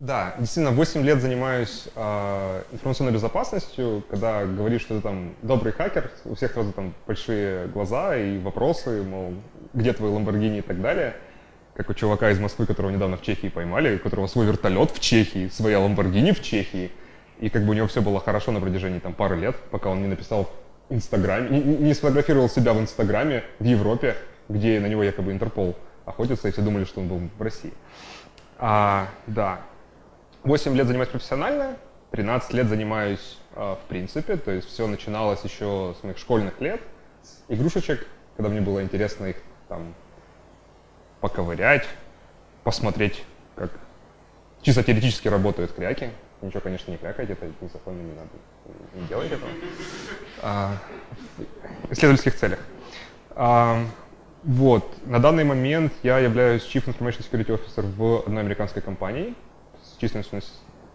Да, действительно, 8 лет занимаюсь э, информационной безопасностью. Когда говоришь, что ты там добрый хакер, у всех сразу там большие глаза и вопросы, мол, где твой Ламборгини и так далее. Как у чувака из Москвы, которого недавно в Чехии поймали, у которого свой вертолет в Чехии, своя Ламборгини в Чехии. И как бы у него все было хорошо на протяжении там пары лет, пока он не написал в Инстаграме, не, не сфотографировал себя в Инстаграме в Европе, где на него якобы Интерпол охотится, и все думали, что он был в России. А, да, 8 лет занимаюсь профессионально, 13 лет занимаюсь э, в принципе, то есть все начиналось еще с моих школьных лет, игрушечек, когда мне было интересно их там поковырять, посмотреть, как чисто теоретически работают кряки. Ничего, конечно, не крякайте, это незаконно, не надо, не делайте этого. А, в исследовательских целях. А, вот, на данный момент я являюсь Chief Information Security Officer в одной американской компании – численностью,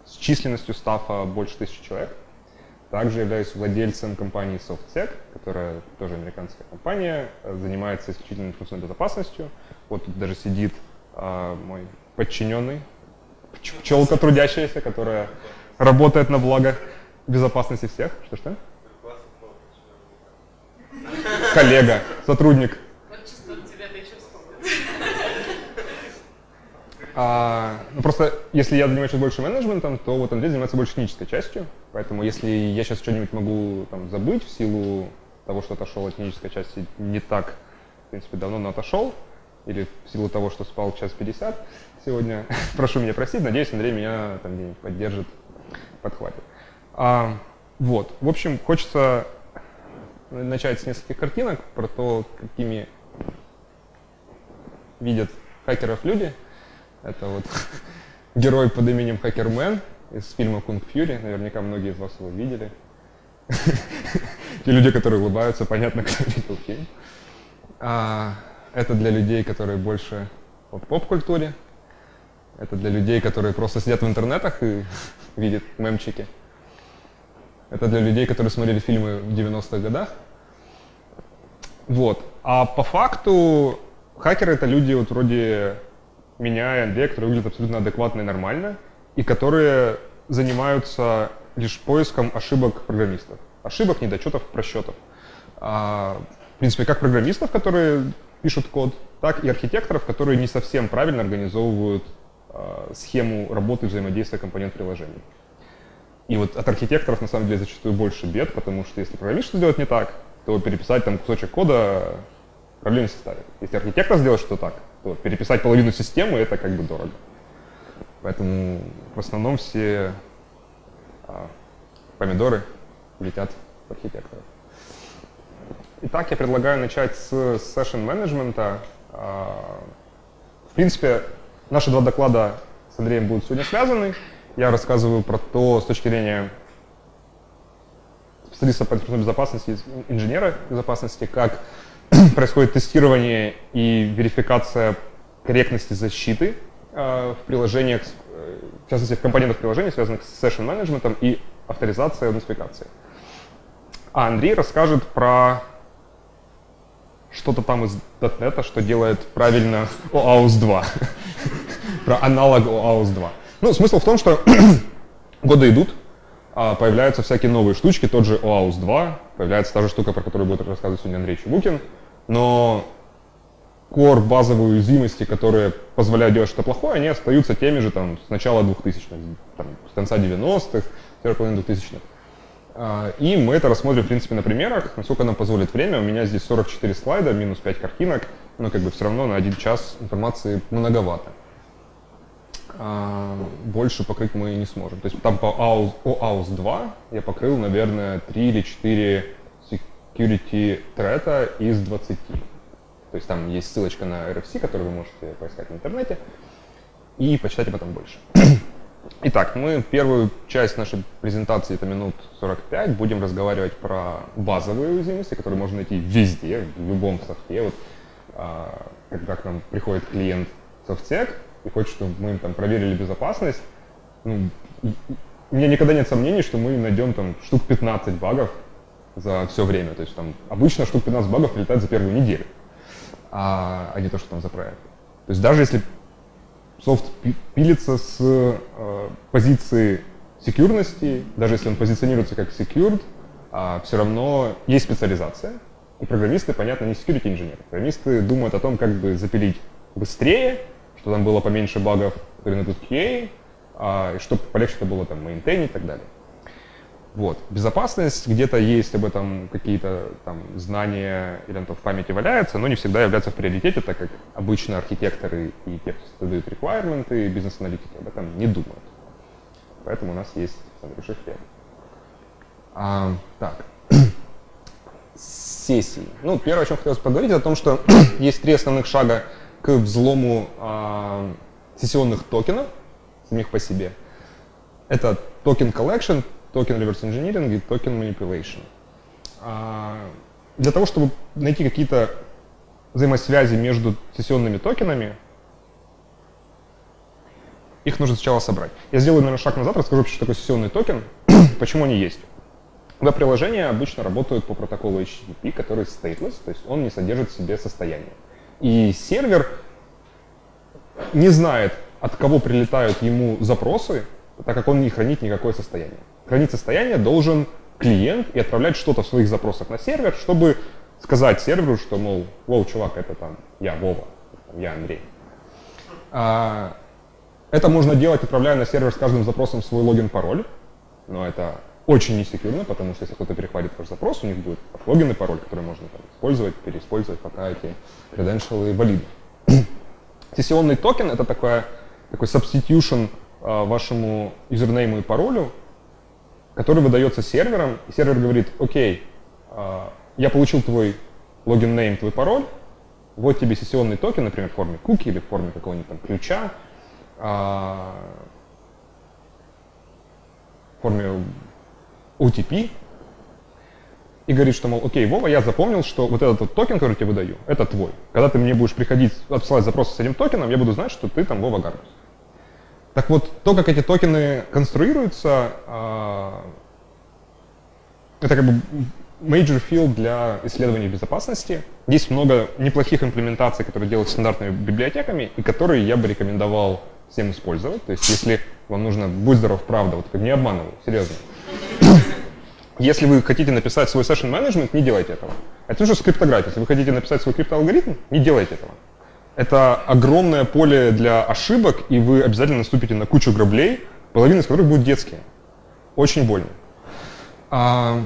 с численностью стафа больше тысячи человек. Также являюсь владельцем компании SoftSec, которая тоже американская компания, занимается исключительно информационной безопасностью. Вот тут даже сидит э, мой подчиненный, пчелка трудящаяся, которая работает на благо безопасности всех. Что-что? Коллега, сотрудник. А, ну просто, если я занимаюсь больше менеджментом, то вот Андрей занимается больше технической частью. Поэтому если я сейчас что-нибудь могу там, забыть в силу того, что отошел от технической части не так, в принципе, давно, но отошел, или в силу того, что спал час 50 сегодня, прошу меня простить, надеюсь, Андрей меня там где-нибудь поддержит, подхватит. А, вот, в общем, хочется начать с нескольких картинок про то, какими видят хакеров люди – это вот герой под именем Хакермен из фильма Кунг Фьюри. Наверняка многие из вас его видели. Те люди, которые улыбаются, понятно, кто видел фильм. А, это для людей, которые больше в поп-культуре. Это для людей, которые просто сидят в интернетах и видят мемчики. Это для людей, которые смотрели фильмы в 90-х годах. Вот. А по факту хакеры это люди вот вроде меня и Андрея, которые выглядят абсолютно адекватно и нормально, и которые занимаются лишь поиском ошибок программистов. Ошибок, недочетов, просчетов. А, в принципе, как программистов, которые пишут код, так и архитекторов, которые не совсем правильно организовывают а, схему работы взаимодействия компонент приложений. И вот от архитекторов на самом деле зачастую больше бед, потому что если программист что сделать не так, то переписать там кусочек кода проблем не составит. Если архитектор сделает что так, переписать половину системы это как бы дорого. Поэтому в основном все а, помидоры летят в архитекторов. Итак, я предлагаю начать с session менеджмента. В принципе, наши два доклада с Андреем будут сегодня связаны. Я рассказываю про то с точки зрения специалиста по безопасности, инженера безопасности, как происходит тестирование и верификация корректности защиты э, в приложениях, э, в частности в компонентах приложений, связанных с session менеджментом и авторизацией и нотификацией. А Андрей расскажет про что-то там из .NET, что делает правильно OAuth 2. про аналог OAuth 2. Ну, смысл в том, что годы идут, а появляются всякие новые штучки, тот же OAuth 2, появляется та же штука, про которую будет рассказывать сегодня Андрей Чубукин, но core базовые уязвимости, которые позволяют делать что-то плохое, они остаются теми же там, с начала 2000-х, там, с конца 90-х, первой половины 2000-х. А, и мы это рассмотрим, в принципе, на примерах, насколько нам позволит время. У меня здесь 44 слайда, минус 5 картинок, но как бы все равно на один час информации многовато. А, больше покрыть мы не сможем. То есть там по OAuth 2 я покрыл, наверное, 3 или 4 security threat из 20. То есть там есть ссылочка на RFC, которую вы можете поискать в интернете и почитать об этом больше. Итак, мы первую часть нашей презентации, это минут 45, будем разговаривать про базовые уязвимости, которые можно найти везде, в любом софте. Вот, а, когда к нам приходит клиент SoftSec и хочет, чтобы мы им там проверили безопасность, ну, у меня никогда нет сомнений, что мы найдем там штук 15 багов за все время. То есть там обычно штук 15 багов прилетает за первую неделю, а, а не то, что там за проект. То есть даже если софт пилится с э, позиции секьюрности, даже если он позиционируется как secured, а все равно есть специализация. И программисты, понятно, не security инженеры. Программисты думают о том, как бы запилить быстрее, чтобы там было поменьше багов, которые найдут QA, а, и чтобы полегче это было там maintain и так далее. Вот. Безопасность, где-то есть об этом какие-то там знания или он в памяти валяется, но не всегда является в приоритете, так как обычно архитекторы и те, кто создают реквайрменты, бизнес-аналитики об этом не думают. Поэтому у нас есть большой хлеб. А, так. Сессии. Ну, первое, о чем хотелось поговорить, о том, что есть три основных шага к взлому а, сессионных токенов, самих по себе. Это token collection, token reverse engineering и token manipulation. А, для того, чтобы найти какие-то взаимосвязи между сессионными токенами, их нужно сначала собрать. Я сделаю, наверное, шаг назад, расскажу, что такое сессионный токен, почему они есть. Веб-приложения обычно работают по протоколу HTTP, который stateless, то есть он не содержит в себе состояние. И сервер не знает, от кого прилетают ему запросы, так как он не хранит никакое состояние. Хранить состояние должен клиент и отправлять что-то в своих запросах на сервер, чтобы сказать серверу, что, мол, воу, чувак, это там я Вова, я Андрей. А, это можно делать, отправляя на сервер с каждым запросом свой логин-пароль, но это очень не secure но, потому что если кто-то перехватит ваш запрос, у них будет логин и пароль, который можно там, использовать, переиспользовать, пока эти credentials валидны. Сессионный токен — это такое, такой substitution а, вашему юзернейму и паролю, который выдается сервером, и сервер говорит, окей, а, я получил твой login name, твой пароль, вот тебе сессионный токен, например, в форме куки или в форме какого-нибудь там ключа, а, в форме OTP и говорит, что, мол, окей, Вова, я запомнил, что вот этот вот токен, который я тебе выдаю, это твой. Когда ты мне будешь приходить, отсылать запросы с этим токеном, я буду знать, что ты там Вова Гарбуз. Так вот, то, как эти токены конструируются, а, это как бы major field для исследований безопасности. Есть много неплохих имплементаций, которые делают стандартными библиотеками, и которые я бы рекомендовал всем использовать. То есть если вам нужно, будь здоров, правда, вот не обманываю, серьезно. Если вы хотите написать свой session management, не делайте этого. Это же скриптография. Если вы хотите написать свой криптоалгоритм, не делайте этого. Это огромное поле для ошибок, и вы обязательно наступите на кучу граблей, половина из которых будут детские. Очень больно. А,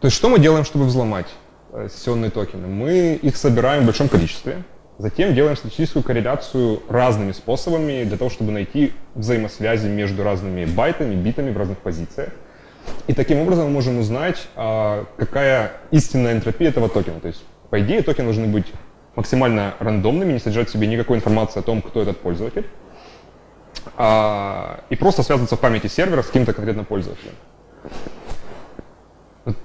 то есть что мы делаем, чтобы взломать э, сессионные токены? Мы их собираем в большом количестве, Затем делаем статистическую корреляцию разными способами для того, чтобы найти взаимосвязи между разными байтами, битами в разных позициях. И таким образом мы можем узнать, а, какая истинная энтропия этого токена. То есть, по идее, токены должны быть максимально рандомными, не содержать в себе никакой информации о том, кто этот пользователь, а, и просто связываться в памяти сервера с каким-то конкретным пользователем.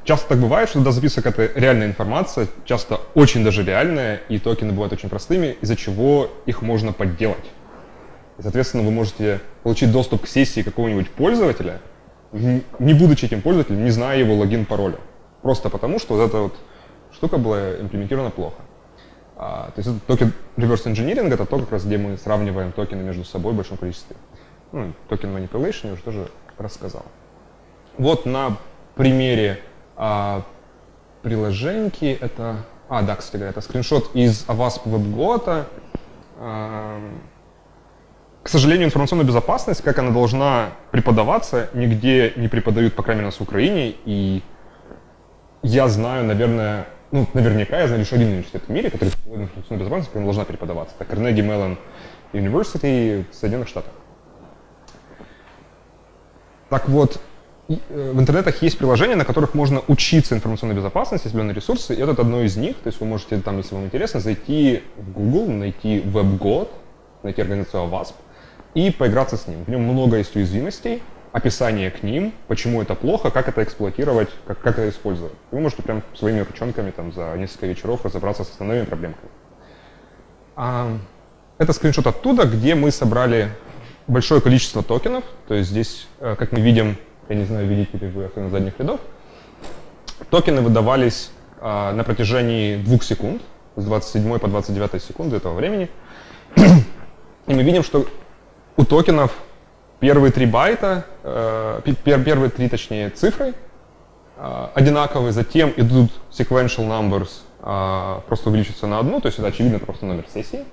Часто так бывает, что когда записывается какая-то реальная информация, часто очень даже реальная, и токены бывают очень простыми, из-за чего их можно подделать. И, соответственно, вы можете получить доступ к сессии какого-нибудь пользователя, не будучи этим пользователем, не зная его логин, пароля. Просто потому, что вот эта вот штука была имплементирована плохо. А, то есть это token reverse engineering, это то, как раз, где мы сравниваем токены между собой в большом количестве. Ну, token manipulation я уже тоже рассказал. Вот на примере а, приложеньки это... А, да, кстати говоря, это скриншот из OWASP WebGoat. А, к сожалению, информационная безопасность, как она должна преподаваться, нигде не преподают, по крайней мере, в Украине. И я знаю, наверное, ну, наверняка я знаю лишь один университет в мире, который информационную безопасность, которая должна преподаваться. Это Carnegie Mellon University в Соединенных Штатах. Так вот, Э, в интернетах есть приложения, на которых можно учиться информационной безопасности, определенные ресурсы, и это одно из них. То есть вы можете там, если вам интересно, зайти в Google, найти WebGod, найти организацию WASP и поиграться с ним. В нем много есть уязвимостей, описание к ним, почему это плохо, как это эксплуатировать, как, как это использовать. Вы можете прям своими ручонками там, за несколько вечеров разобраться с основными проблемками. А, это скриншот оттуда, где мы собрали большое количество токенов. То есть здесь, э, как мы видим, я не знаю, видите ли вы на задних рядов, токены выдавались а, на протяжении двух секунд, с 27 по 29 секунды этого времени. И мы видим, что у токенов первые три байта, э, первые три, точнее, цифры э, одинаковые, затем идут sequential numbers, э, просто увеличиваются на одну, то есть это очевидно просто номер сессии.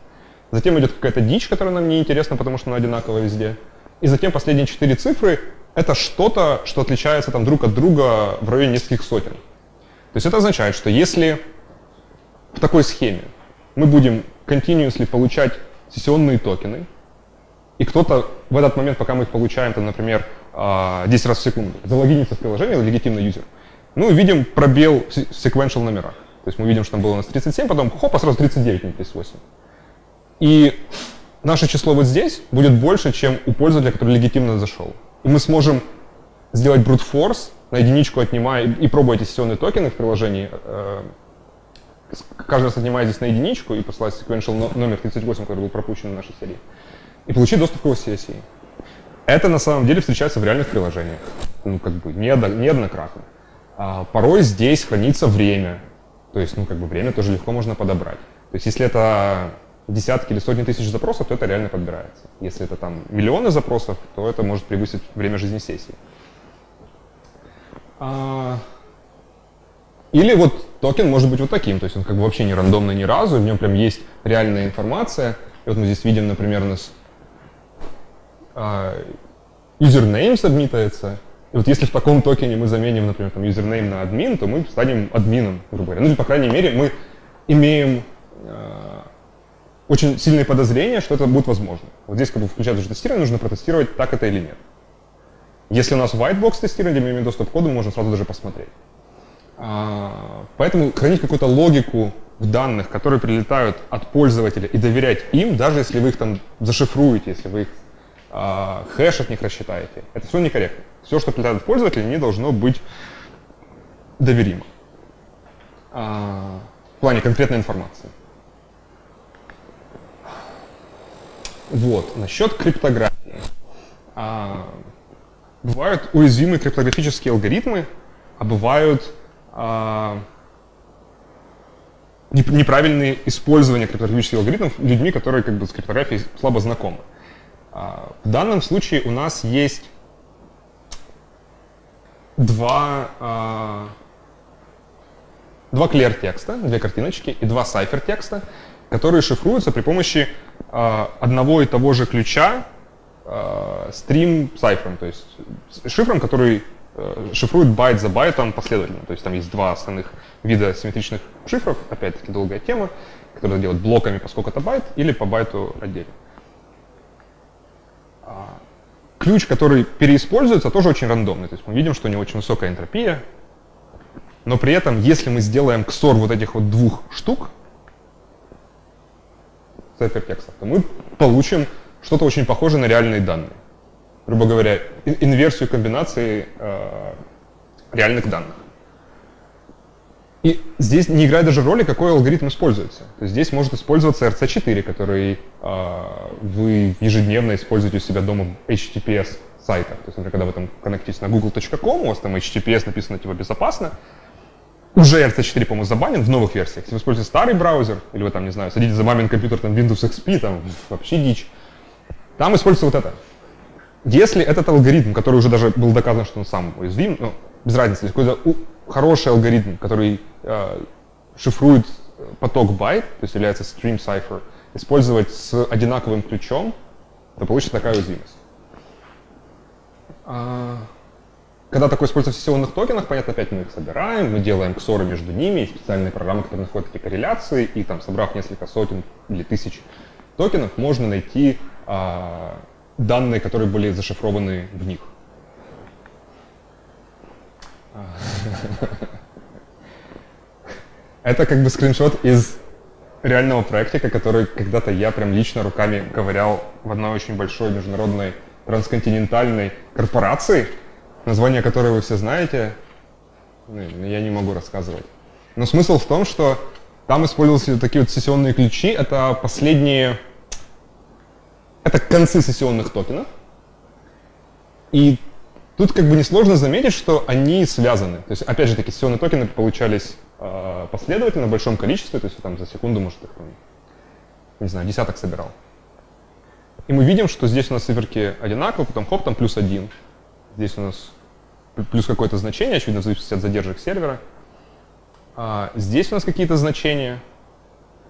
Затем идет какая-то дичь, которая нам не интересна, потому что она одинаковая везде. И затем последние четыре цифры — это что-то, что отличается там друг от друга в районе нескольких сотен. То есть это означает, что если в такой схеме мы будем continuously получать сессионные токены, и кто-то в этот момент, пока мы их получаем, там, например, 10 а, раз в секунду, залогинится в приложение, легитимный юзер, мы увидим пробел в sequential номерах. То есть мы видим, что там было у нас 37, потом хоп, а сразу 39, не 38. И наше число вот здесь будет больше, чем у пользователя, который легитимно зашел. И мы сможем сделать brute force, на единичку отнимая, и пробуя эти сессионные токены в приложении, э, каждый раз отнимая здесь на единичку и посылать sequential номер 38, который был пропущен в нашей серии, и получить доступ к его сессии. Это на самом деле встречается в реальных приложениях, ну, как бы неоднократно. А порой здесь хранится время, то есть, ну, как бы время тоже легко можно подобрать. То есть, если это десятки или сотни тысяч запросов, то это реально подбирается. Если это там миллионы запросов, то это может превысить время жизни сессии. А... Или вот токен может быть вот таким, то есть он как бы вообще не рандомный ни разу, в нем прям есть реальная информация. И вот мы здесь видим, например, у нас а, username сабмитается. И вот если в таком токене мы заменим, например, там username на админ, то мы станем админом, грубо говоря. Ну или, по крайней мере, мы имеем а, очень сильные подозрения, что это будет возможно. Вот здесь, как бы включать даже тестирование, нужно протестировать, так это или нет. Если у нас white box тестирование, мы имеем доступ к коду, мы можем сразу даже посмотреть. А, поэтому хранить какую-то логику в данных, которые прилетают от пользователя, и доверять им, даже если вы их там зашифруете, если вы их а, хэш от них рассчитаете, это все некорректно. Все, что прилетает от пользователя, не должно быть доверимо. А, в плане конкретной информации. Вот, насчет криптографии. А, бывают уязвимые криптографические алгоритмы, а бывают а, неправильные использования криптографических алгоритмов людьми, которые как бы с криптографией слабо знакомы. А, в данном случае у нас есть два, а, два клер текста, две картиночки и два сайфер текста, которые шифруются при помощи а, одного и того же ключа stream cipher ом, то есть шифром, который э, шифрует байт за байтом последовательно. То есть там есть два основных вида симметричных шифров, опять-таки долгая тема, которые делают блоками по сколько то байт или по байту отдельно. Ключ, который переиспользуется, тоже очень рандомный. То есть мы видим, что у него очень высокая энтропия, но при этом, если мы сделаем XOR вот этих вот двух штук, цифертекстов, то мы получим что-то очень похожее на реальные данные. Грубо говоря, инверсию комбинации э, реальных данных. И здесь не играет даже роли, какой алгоритм используется. То есть здесь может использоваться RC4, который э, вы ежедневно используете у себя дома HTTPS сайтах. То есть, например, когда вы там коннектитесь на google.com, у вас там HTTPS написано типа безопасно, уже RC4, по-моему, забанен в новых версиях. Если вы используете старый браузер, или вы там, не знаю, садите за мамин компьютер, там Windows XP, там вообще дичь, там используется вот это. Если этот алгоритм, который уже даже был доказан, что он сам уязвим, ну, без разницы, какой-то хороший алгоритм, который э, шифрует поток байт, то есть является stream cipher, использовать с одинаковым ключом, то получится такая уязвимость. А, когда такое используется в сессионных токенах, понятно, опять мы их собираем, мы делаем ксоры между ними, есть специальные программы, которые находят такие корреляции, и там, собрав несколько сотен или тысяч токенов, можно найти а, данные, которые были зашифрованы в них. Это как бы скриншот из реального проектика, который когда-то я прям лично руками ковырял в одной очень большой международной трансконтинентальной корпорации, название которой вы все знаете, ну, я не могу рассказывать. Но смысл в том, что там использовались такие вот сессионные ключи, это последние, это концы сессионных токенов, и Тут как бы несложно заметить, что они связаны. То есть, опять же таки, сессионные токены получались э, последовательно в большом количестве, то есть там за секунду, может, их, не знаю, десяток собирал. И мы видим, что здесь у нас циферки одинаковые, потом хоп, там плюс один. Здесь у нас плюс какое-то значение, очевидно, в зависимости от задержек сервера. А здесь у нас какие-то значения,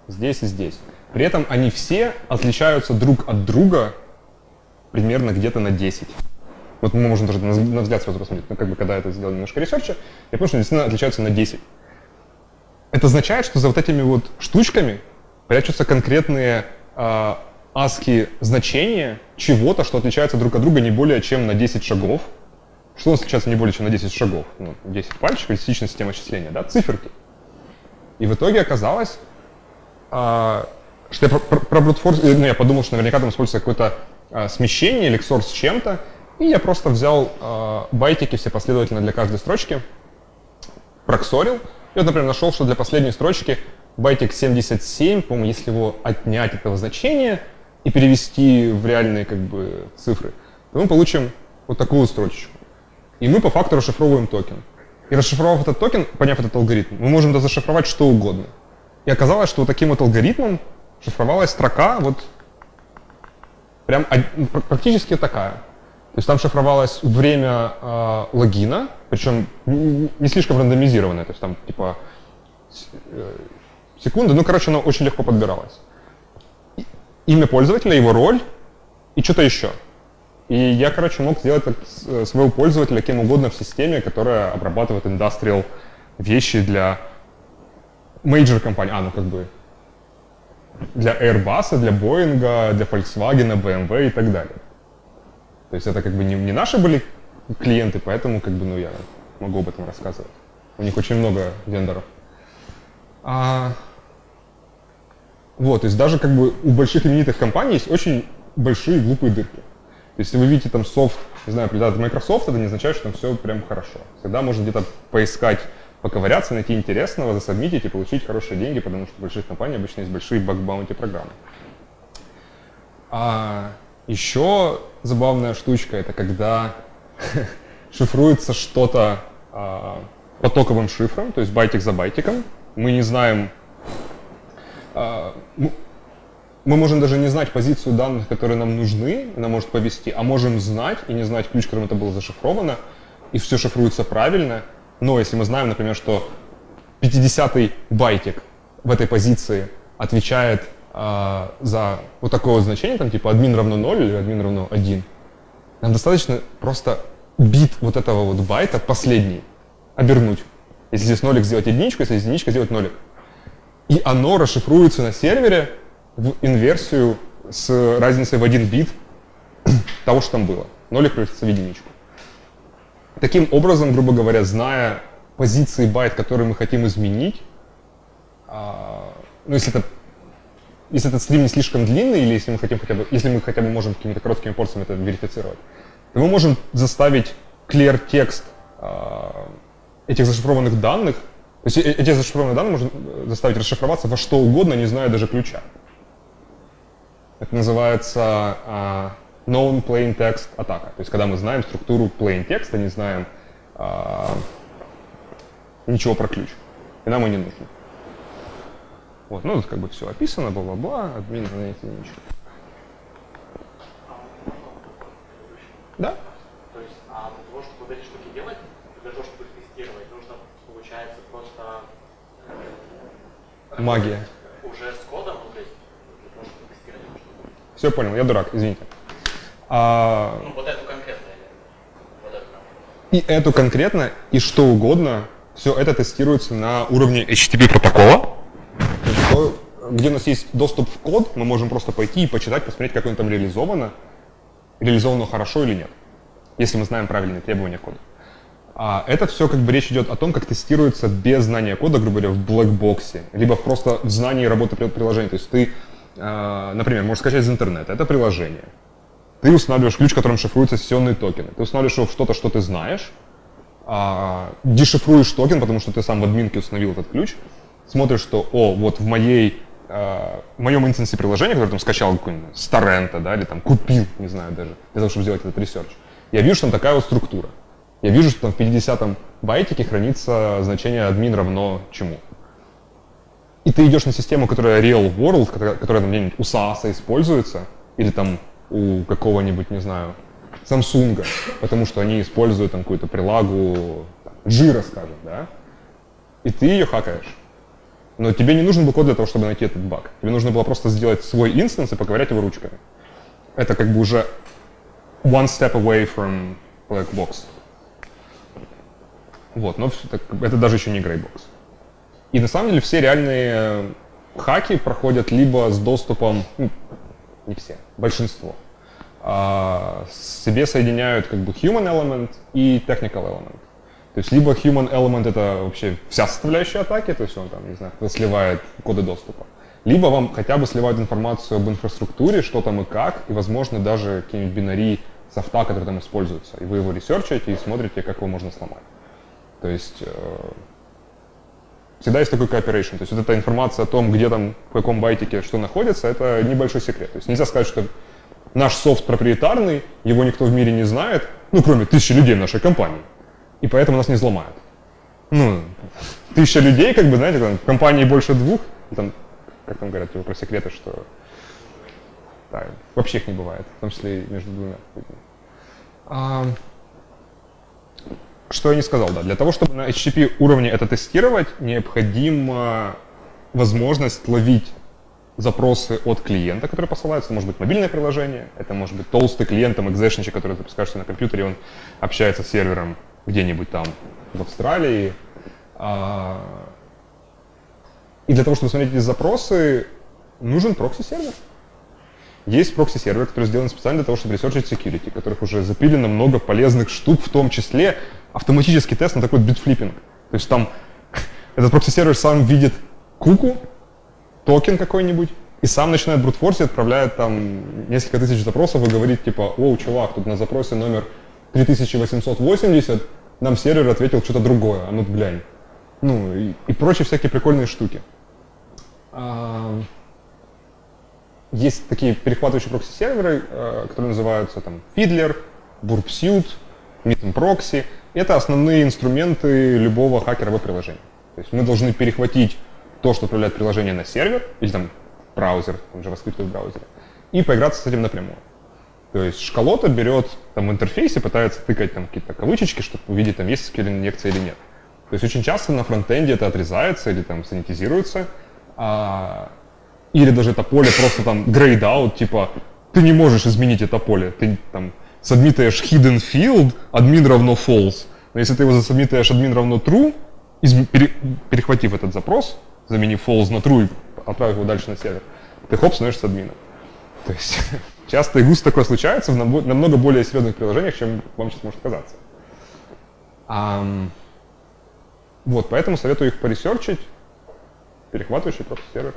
здесь и здесь. При этом они все отличаются друг от друга примерно где-то на 10. Вот мы можем даже на, взгляд сразу посмотреть, ну, как бы, когда это сделал немножко research а, я понял, что они действительно отличаются на 10. Это означает, что за вот этими вот штучками прячутся конкретные э, аски значения чего-то, что отличается друг от друга не более чем на 10 шагов. Что у нас отличается не более чем на 10 шагов? Ну, 10 пальчиков, частичная система счисления, да, циферки. И в итоге оказалось, э, что я про, про, про brute force, ну, я подумал, что наверняка там используется какое-то э, смещение XOR с чем-то, и я просто взял э, байтики все последовательно для каждой строчки, про XOR ил, и вот, например, нашел, что для последней строчки байтик 77, по-моему, если его отнять этого значения и перевести в реальные как бы, цифры, то мы получим вот такую строчечку. И мы по факту расшифровываем токен. И расшифровав этот токен, поняв этот алгоритм, мы можем зашифровать что угодно. И оказалось, что вот таким вот алгоритмом шифровалась строка вот прям практически такая. То есть там шифровалось время э, логина, причем не слишком рандомизированное, то есть там типа э, секунды, ну короче, оно очень легко подбиралось. Имя пользователя, его роль и что-то еще. И я, короче, мог сделать э, своего пользователя кем угодно в системе, которая обрабатывает industrial вещи для major компаний, а, ну как бы для Airbus, для Boeing, для Volkswagen, BMW и так далее. То есть это как бы не, не наши были клиенты, поэтому как бы, ну, я могу об этом рассказывать. У них очень много вендоров. А, вот, то есть даже как бы у больших именитых компаний есть очень большие глупые дырки. То есть, если вы видите там софт, не знаю, придат Microsoft, это не означает, что там все прям хорошо. Всегда можно где-то поискать, поковыряться, найти интересного, засобмитить и получить хорошие деньги, потому что у больших компаний обычно есть большие баг-баунти программы. А, еще забавная штучка это когда шифруется что-то а, потоковым шифром, то есть байтик за байтиком. Мы не знаем, а, мы можем даже не знать позицию данных, которые нам нужны, она может повести, а можем знать и не знать ключ, которым это было зашифровано, и все шифруется правильно. Но если мы знаем, например, что 50-й байтик в этой позиции отвечает а, за вот такое вот значение, там типа админ равно 0 или админ равно 1, нам достаточно просто бит вот этого вот байта последний обернуть. Если здесь нолик сделать единичку, если единичка сделать нолик. И оно расшифруется на сервере в инверсию с разницей в один бит того, что там было. Нолик превратится в единичку. Таким образом, грубо говоря, зная позиции байт, которые мы хотим изменить, а, ну, если это если этот стрим не слишком длинный, или если мы хотим хотя бы, если мы хотя бы можем какими-то короткими порциями это верифицировать, то мы можем заставить clear текст э, этих зашифрованных данных, то есть э, эти зашифрованные данные можно заставить расшифроваться во что угодно, не зная даже ключа. Это называется э, known plain text атака. То есть когда мы знаем структуру plain текста, не знаем э, ничего про ключ. И нам и не нужно. Вот, ну, как бы все описано, бла-бла-бла, админ на единичку. Да? То есть, а для того, чтобы вот эти штуки делать, для того, чтобы их тестировать, нужно, получается, просто... Э, Магия. Уже с кодом, ну, то есть, для того, чтобы тестировать штуку. Все понял, я дурак, извините. А... Ну, вот эту конкретно. Вот эту. И эту конкретно, и что угодно, все это тестируется на уровне HTTP протокола то, где у нас есть доступ в код, мы можем просто пойти и почитать, посмотреть, как он там реализовано, реализовано хорошо или нет, если мы знаем правильные требования кода. А это все как бы речь идет о том, как тестируется без знания кода, грубо говоря, в блэкбоксе, либо просто в знании работы приложения. То есть ты, э, например, можешь скачать из интернета это приложение. Ты устанавливаешь ключ, которым шифруются сессионные токены. Ты устанавливаешь его в что-то, что ты знаешь, а, дешифруешь токен, потому что ты сам в админке установил этот ключ, смотришь, что, о, вот в моей в моем инстансе приложения, которое там скачал какой-нибудь с торрента, да, или там купил, не знаю даже, для того, чтобы сделать этот research, я вижу, что там такая вот структура. Я вижу, что там в 50-м байтике хранится значение админ равно чему. И ты идешь на систему, которая real world, которая, которая там где-нибудь у SaaS используется, или там у какого-нибудь, не знаю, Samsung, потому что они используют там какую-то прилагу жира, скажем, да, и ты ее хакаешь. Но тебе не нужен был код для того, чтобы найти этот баг. Тебе нужно было просто сделать свой инстанс и поковырять его ручками. Это как бы уже one step away from black box. Вот, но это даже еще не grey box. И на самом деле все реальные хаки проходят либо с доступом, ну, не все, большинство, а, себе соединяют как бы human element и technical element. То есть либо human element это вообще вся составляющая атаки, то есть он там, не знаю, сливает коды доступа, либо вам хотя бы сливают информацию об инфраструктуре, что там и как, и, возможно, даже какие-нибудь бинари софта, которые там используются. И вы его ресерчаете и смотрите, как его можно сломать. То есть э, всегда есть такой cooperation. То есть вот эта информация о том, где там, в каком байтике что находится, это небольшой секрет. То есть нельзя сказать, что наш софт проприетарный, его никто в мире не знает, ну, кроме тысячи людей в нашей компании. И поэтому нас не взломают. Ну, тысяча людей, как бы, знаете, там, в компании больше двух, там, как там говорят, типа, про секреты, что да, вообще их не бывает, в том числе и между двумя людьми. А, что я не сказал, да, для того, чтобы на HTTP уровне это тестировать, необходима возможность ловить запросы от клиента, который посылается. Это может быть мобильное приложение, это может быть толстый клиент, там, экзешничек, который запускаешься на компьютере, он общается с сервером где-нибудь там в Австралии. А, и для того, чтобы смотреть эти запросы, нужен прокси-сервер. Есть прокси-сервер, который сделан специально для того, чтобы ресерчить security, которых уже запилено много полезных штук, в том числе автоматический тест на такой bit flipping. То есть там этот прокси-сервер сам видит куку, токен какой-нибудь, и сам начинает брутфорсить, отправляет там несколько тысяч запросов и говорит типа, о, чувак, тут на запросе номер 3880 нам сервер ответил что-то другое, а ну глянь. Ну и, и прочие всякие прикольные штуки. А, есть такие перехватывающие прокси-серверы, а, которые называются там Fiddler, Burpsuit, Meeting Proxy. Это основные инструменты любого хакера веб-приложения. То есть мы должны перехватить то, что отправляет приложение на сервер, или там браузер, там JavaScript в браузере, и поиграться с этим напрямую. То есть шкалота берет там в интерфейсе, пытается тыкать там какие-то кавычечки, чтобы увидеть, там есть SQL инъекция или нет. То есть очень часто на фронтенде это отрезается или там санитизируется, а, или даже это поле просто там grayed out, типа ты не можешь изменить это поле, ты там сабмитаешь hidden field, админ равно false. Но если ты его засабмитаешь админ равно true, изм- пере- перехватив этот запрос, заменив false на true и отправив его дальше на сервер, ты хоп, становишься админом. То есть часто и густо такое случается в намного более серьезных приложениях, чем вам сейчас может казаться. Um, вот, поэтому советую их поресерчить, перехватывающий просто сервер.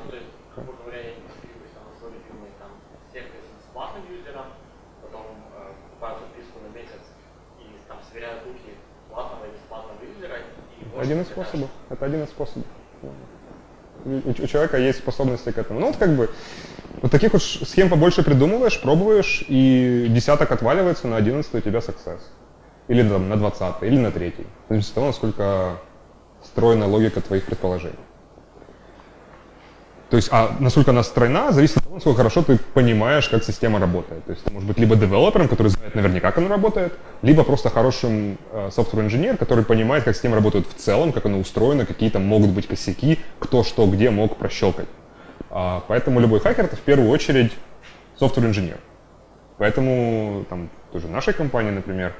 Ну, один из способов. Это один из способов. У человека есть способности к этому. Ну вот как бы вот таких вот схем побольше придумываешь, пробуешь, и десяток отваливается, на одиннадцатый у тебя success. Или там, на двадцатый, или на третий. В зависимости от того, насколько стройная логика твоих предположений. То есть, а насколько она стройна, зависит от того, насколько хорошо ты понимаешь, как система работает. То есть, ты может быть либо девелопером, который знает наверняка, как она работает, либо просто хорошим э, software-инженер, который понимает, как система работает в целом, как она устроена, какие там могут быть косяки, кто что где мог прощелкать. А, поэтому любой хакер это в первую очередь software-инженер. Поэтому там тоже нашей компании, например,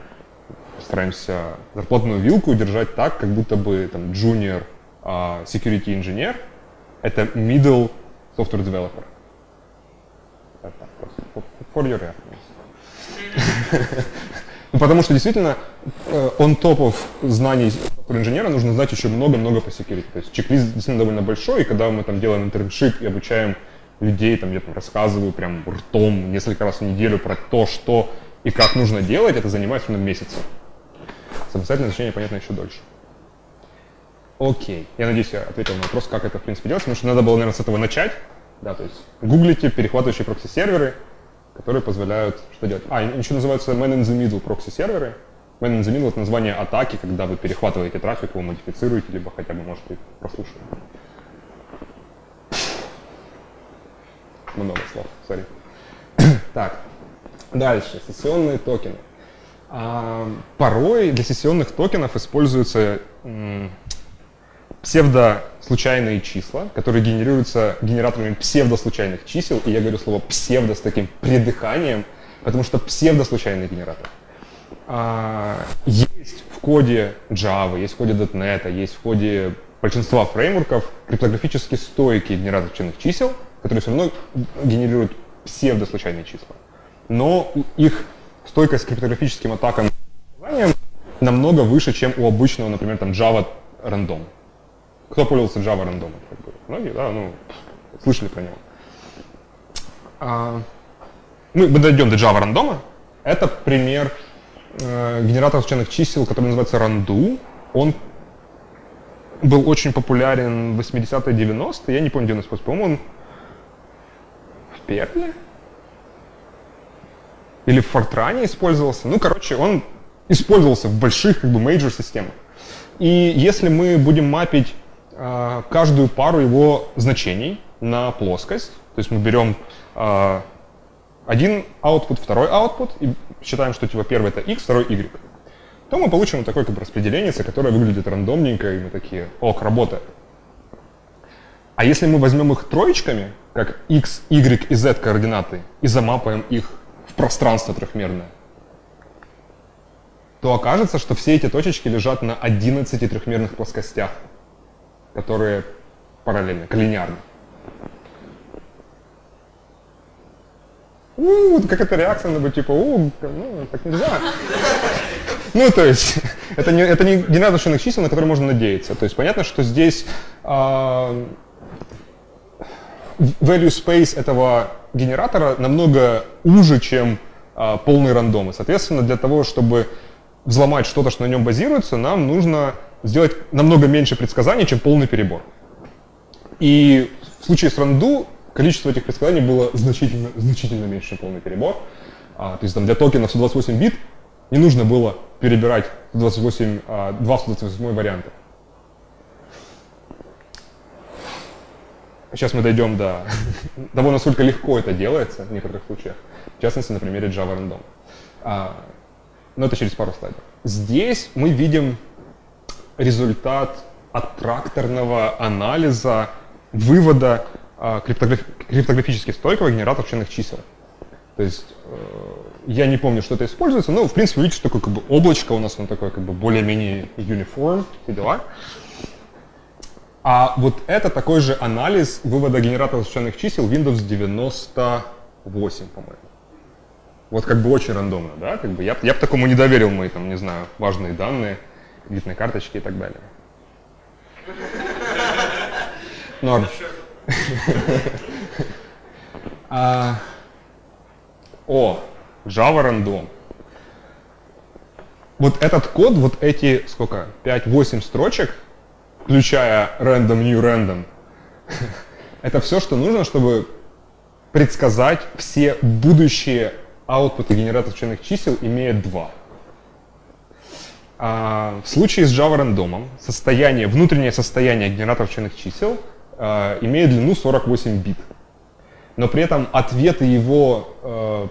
стараемся зарплатную вилку держать так, как будто бы там junior uh, security инженер это middle software developer. For your reference. ну, потому что действительно on top of знаний инженера нужно знать еще много-много по security. То есть чек-лист действительно довольно большой, и когда мы там делаем интерншип и обучаем людей, там я там рассказываю прям ртом несколько раз в неделю про то, что и как нужно делать, это занимает примерно месяц. Самостоятельное изучение, понятно, еще дольше. Окей. Я надеюсь, я ответил на вопрос, как это, в принципе, делать, потому что надо было, наверное, с этого начать. Да, то есть гуглите перехватывающие прокси-серверы, которые позволяют что делать. А, еще называются man in the middle прокси-серверы. Man in the middle — это название атаки, когда вы перехватываете трафик, его модифицируете, либо хотя бы можете прослушать. Много слов, sorry. так. Дальше, сессионные токены. А, порой для сессионных токенов используются м, псевдослучайные числа, которые генерируются генераторами псевдослучайных чисел. И я говорю слово псевдо с таким придыханием, потому что псевдослучайный генератор. А, есть в коде Java, есть в коде .NET, есть в коде большинства фреймворков криптографически стойкие генераторы случайных чисел, которые все равно генерируют псевдослучайные числа. Но их стойкость к криптографическим атакам намного выше, чем у обычного, например, там Java рандом. Кто пользовался Java рандомом? Как бы? Многие, да, ну, слышали про него. А, мы, мы дойдем до Java рандома. Это пример э, генератора случайных чисел, который называется Randu. Он был очень популярен в 80-е, 90-е. Я не помню, 98 по-моему, он в Перле или в Fortran использовался. Ну, короче, он использовался в больших, как бы, major системах. И если мы будем мапить э, каждую пару его значений на плоскость, то есть мы берем э, один output, второй output, и считаем, что типа первый это x, второй y, то мы получим вот такое как бы распределение, которое выглядит рандомненько, и мы такие, ок, работает. А если мы возьмем их троечками, как x, y и z координаты, и замапаем их в пространство трехмерное, то окажется, что все эти точечки лежат на 11 трехмерных плоскостях, которые параллельны, коллинеарны. У, как это реакция, надо быть типа, у, ну, так нельзя. Ну, то есть, это не, это не случайных чисел, на который можно надеяться. То есть, понятно, что здесь э, value space этого генератора намного уже, чем э, полный рандом. И, соответственно, для того, чтобы взломать что-то, что на нем базируется, нам нужно сделать намного меньше предсказаний, чем полный перебор. И в случае с ранду количество этих предсказаний было значительно, значительно меньше, чем полный перебор. А, то есть там для токенов 128 бит не нужно было перебирать 28, а, два 128 варианта. Сейчас мы дойдем до того, насколько легко это делается в некоторых случаях. В частности, на примере Java Random. А, но это через пару слайдов. Здесь мы видим результат аттракторного анализа вывода а, криптограф, криптографически стойкого генератора случайных чисел. То есть э, я не помню, что это используется, но в принципе видите, такое как бы облачко у нас, он такой как бы более-менее uniform, все дела. А вот это такой же анализ вывода генератора случайных чисел Windows 98, по-моему. Вот как бы очень рандомно, да? Как бы я, я бы такому не доверил мои, там, не знаю, важные данные, кредитные карточки и так далее. Норм. а, о, Java Random. Вот этот код, вот эти, сколько, 5-8 строчек, включая random, new random, это все, что нужно, чтобы предсказать все будущие output генератора случайных чисел, имея 2. А в случае с Java рандомом состояние, внутреннее состояние генератора случайных чисел а, имеет длину 48 бит. Но при этом ответы его а,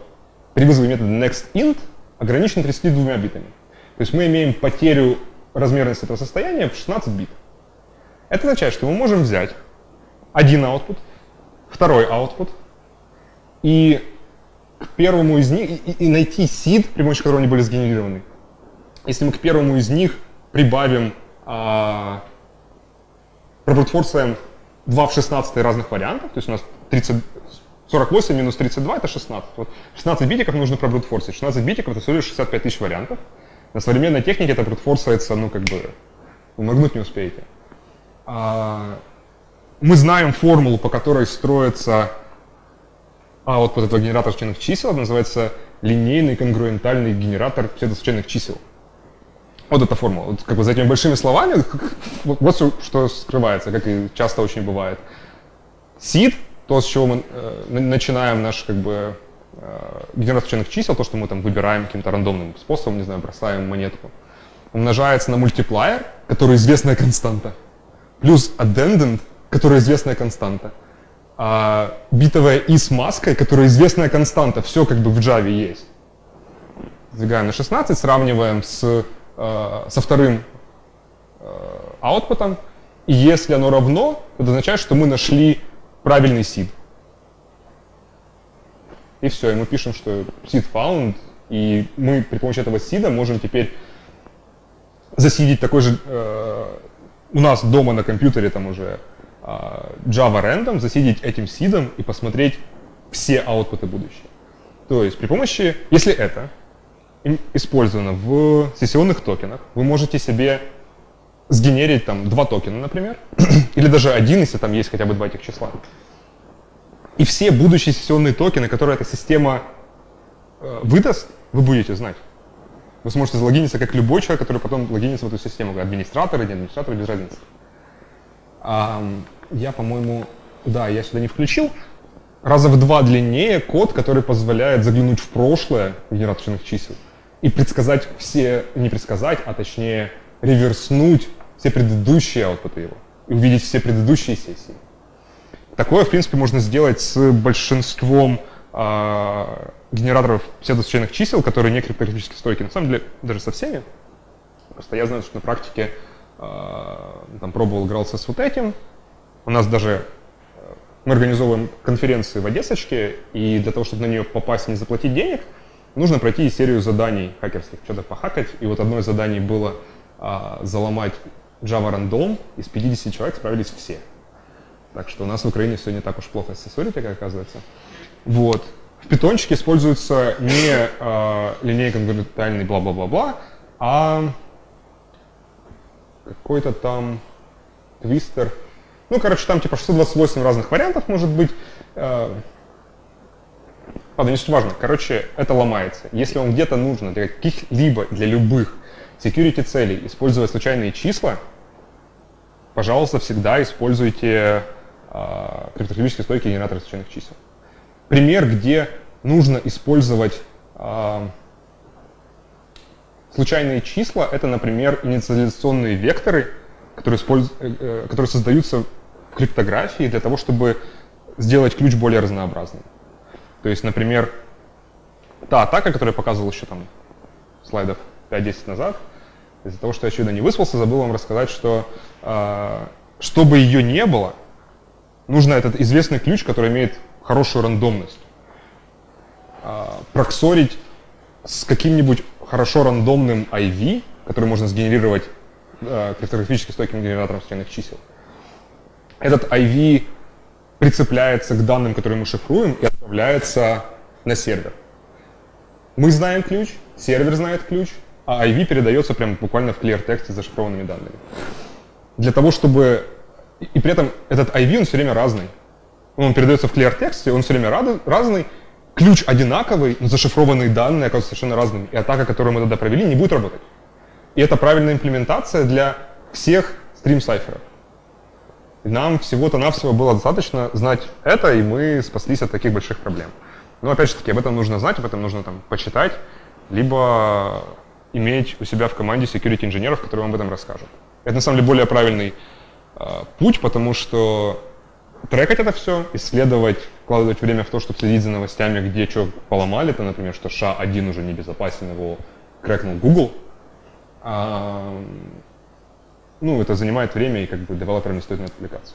при вызове метода nextInt ограничены 32 битами. То есть мы имеем потерю размерности этого состояния в 16 бит. Это означает, что мы можем взять один output, второй output, и к первому из них и, и найти seed, при помощи которого они были сгенерированы. Если мы к первому из них прибавим, а, пробрутфорсаем 2 в 16 разных вариантов, то есть у нас 30, 48 минус 32 это 16. Вот 16 битиков нужно пробрутфорсить. 16 битиков это всего лишь 65 тысяч вариантов. На современной технике это брутфорсается, ну как бы, вы моргнуть не успеете. А, мы знаем формулу, по которой строится а вот под этого генератора случайных чисел называется линейный конгруентальный генератор псевдослучайных чисел. Вот эта формула. Вот как бы за этими большими словами вот, вот что скрывается, как и часто очень бывает. Seed, то, с чего мы э, начинаем наш как бы э, генератор случайных чисел, то, что мы там выбираем каким-то рандомным способом, не знаю, бросаем монетку, умножается на мультиплеер, который известная константа, плюс addendum, который известная константа, а, битовая и с маской, которая известная константа, все как бы в Java есть. сдвигаем на 16, сравниваем с, со вторым э, аутпутом, и если оно равно, это означает, что мы нашли правильный seed. И все, и мы пишем, что seed found, и мы при помощи этого сида можем теперь засидеть такой же э, у нас дома на компьютере там уже э, Java Random, засидеть этим сидом и посмотреть все аутпуты будущие. То есть при помощи, если это использовано в сессионных токенах, вы можете себе сгенерить там два токена, например, или даже один, если там есть хотя бы два этих числа. И все будущие сессионные токены, которые эта система э, выдаст, вы будете знать. Вы сможете залогиниться как любой человек, который потом логинится в эту систему, администратор или не администратор, без разницы. А, я, по-моему, да, я сюда не включил. Раза в два длиннее код, который позволяет заглянуть в прошлое генераторных чисел и предсказать все, не предсказать, а точнее реверснуть все предыдущие аутпуты его и увидеть все предыдущие сессии. Такое, в принципе, можно сделать с большинством э, генераторов псевдослучайных чисел, которые не криптографически стойкие. На самом деле, даже со всеми. Просто я знаю, что на практике э, там пробовал, игрался с вот этим. У нас даже э, мы организовываем конференции в Одессочке, и для того, чтобы на нее попасть и не заплатить денег, нужно пройти серию заданий хакерских, что-то похакать. И вот одно из заданий было э, заломать Java Random, из 50 человек справились все. Так что у нас в Украине все не так уж плохо с security, как оказывается. Вот. В питончике используется не э, линейка конкурентальный бла-бла-бла-бла, а какой-то там твистер. Ну, короче, там типа 628 разных вариантов может быть. Ладно, не суть важно. Короче, это ломается. Если вам где-то нужно для каких-либо, для любых security целей использовать случайные числа, пожалуйста, всегда используйте э, криптографически стойкие генераторы случайных чисел. Пример, где нужно использовать э, случайные числа, это, например, инициализационные векторы, которые, использ... э, э которые создаются в криптографии для того, чтобы сделать ключ более разнообразным. То есть, например, та атака, которую я показывал еще там слайдов 5-10 назад, из-за того, что я очевидно не выспался, забыл вам рассказать, что э, чтобы ее не было, нужно этот известный ключ, который имеет хорошую рандомность. А, проксорить с каким-нибудь хорошо рандомным IV, который можно сгенерировать а, криптографически стойким генератором случайных чисел. Этот IV прицепляется к данным, которые мы шифруем, и отправляется на сервер. Мы знаем ключ, сервер знает ключ, а IV передается прям буквально в clear тексте с зашифрованными данными. Для того, чтобы... И при этом этот IV, он все время разный он передается в clear тексте, он все время разный, ключ одинаковый, но зашифрованные данные оказываются совершенно разными. И атака, которую мы тогда провели, не будет работать. И это правильная имплементация для всех стрим-сайферов. Нам всего-то навсего было достаточно знать это, и мы спаслись от таких больших проблем. Но опять же таки, об этом нужно знать, об этом нужно там почитать, либо иметь у себя в команде security инженеров, которые вам об этом расскажут. Это на самом деле более правильный э, путь, потому что трекать это все, исследовать, вкладывать время в то, чтобы следить за новостями, где что поломали, то, например, что SHA-1 уже небезопасен, его крэкнул Google. Ну, это занимает время, и как бы девелоперам не стоит на это отвлекаться.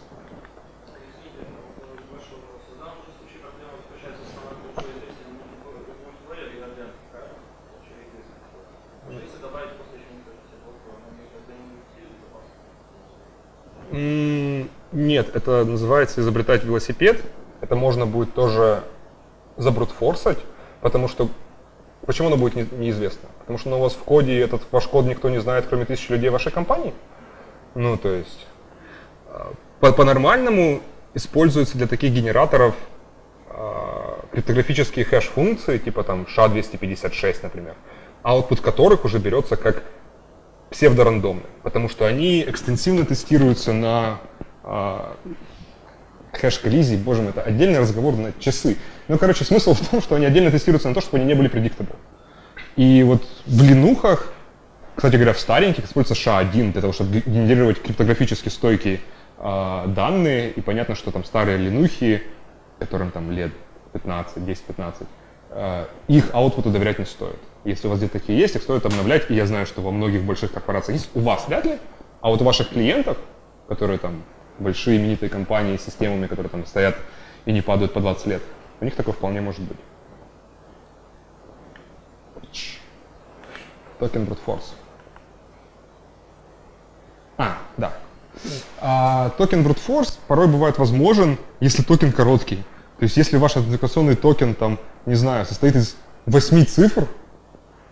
Нет, это называется изобретать велосипед. Это можно будет тоже забрутфорсать, потому что... Почему оно будет не, неизвестно? Потому что ну, у вас в коде этот ваш код никто не знает, кроме тысячи людей вашей компании. Ну, то есть... А, по- по-нормальному используются для таких генераторов э, криптографические хэш-функции, типа там SHA-256, например, output которых уже берется как псевдорандомный, потому что они экстенсивно тестируются на а, хэш-коллизий, боже мой, это отдельный разговор на часы. Ну, короче, смысл в том, что они отдельно тестируются на то, чтобы они не были predictable. И вот в линухах, кстати говоря, в стареньких используется SHA-1 для того, чтобы генерировать криптографически стойкие э, данные. И понятно, что там старые линухи, которым там лет 15, 10-15, э, их аутпуту доверять не стоит. Если у вас где-то такие есть, их стоит обновлять, и я знаю, что во многих больших корпорациях есть, у вас вряд ли, а вот у ваших клиентов, которые там большие именитые компании с системами, которые там стоят и не падают по 20 лет, у них такое вполне может быть. Токен brute force. А, да. А, токен brute force порой бывает возможен, если токен короткий. То есть если ваш аутентификационный токен, там, не знаю, состоит из 8 цифр,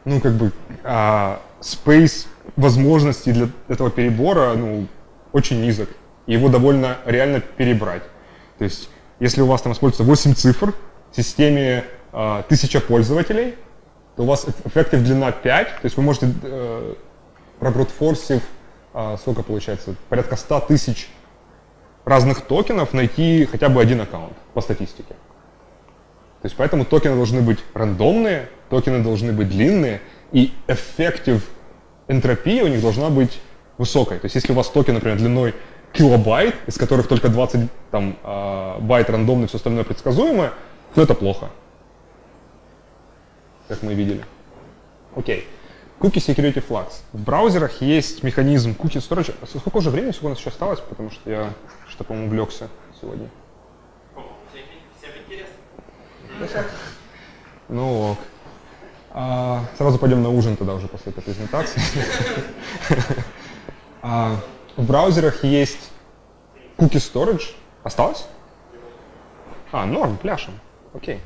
ну, как бы, а, space возможностей для этого перебора, ну, очень низок. И его довольно реально перебрать. То есть, если у вас там используется 8 цифр в системе а, 1000 пользователей, то у вас эффектив длина 5, то есть вы можете, э, пробрутфорсив, э, сколько получается, порядка 100 тысяч разных токенов, найти хотя бы один аккаунт по статистике. То есть поэтому токены должны быть рандомные, токены должны быть длинные, и effective энтропия у них должна быть высокой. То есть если у вас токен, например, длиной килобайт, из которых только 20 там, э, байт рандомный, все остальное предсказуемое, то это плохо как мы видели. Окей. Cookie Security Flags. В браузерах есть механизм Cookie Storage. Сколько уже времени у нас еще осталось? Потому что я что, по-моему, увлекся сегодня. Всем интересно? Ну ок. А, сразу пойдем на ужин тогда уже после этой презентации. а, в браузерах есть Cookie Storage. Осталось? А, норм, пляшем. Окей.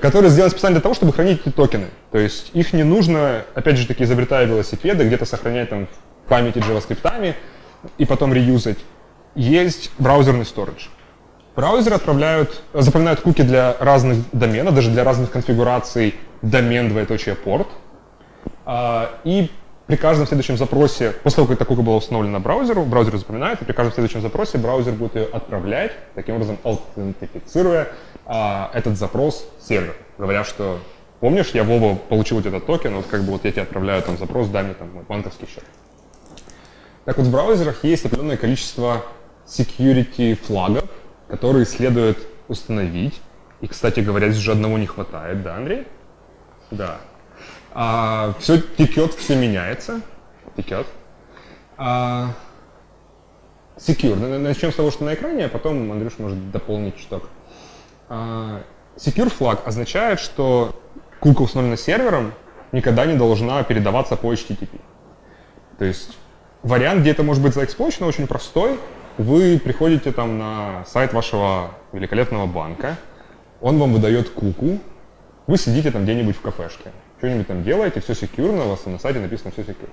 Который сделан специально для того, чтобы хранить эти токены. То есть их не нужно, опять же таки, изобретая велосипеды, где-то сохранять там в памяти JavaScript и потом реюзать. Есть браузерный storage. Браузеры отправляют, запоминают куки для разных доменов, даже для разных конфигураций домен двоеточие порт. А, и при каждом следующем запросе, после того, как эта кука была установлена браузеру, браузер запоминает, и при каждом следующем запросе браузер будет ее отправлять, таким образом аутентифицируя а, этот запрос сервер, говоря, что помнишь, я Вова получил этот токен, вот как бы вот я тебе отправляю там запрос, дай мне там мой банковский счет. Так вот в браузерах есть определенное количество security флагов, которые следует установить. И, кстати говоря, здесь уже одного не хватает, да, Андрей? Да. А, все текет, все меняется. Текет. А, secure. Начнем с того, что на экране, а потом Андрюш может дополнить чуток. А, secure флаг означает, что кука, установленная сервером, никогда не должна передаваться по HTTP. То есть вариант, где это может быть заэксплойчено, очень простой. Вы приходите там на сайт вашего великолепного банка, он вам выдает куку, вы сидите там где-нибудь в кафешке, что-нибудь там делаете, все секьюрно, у вас на сайте написано все секьюр.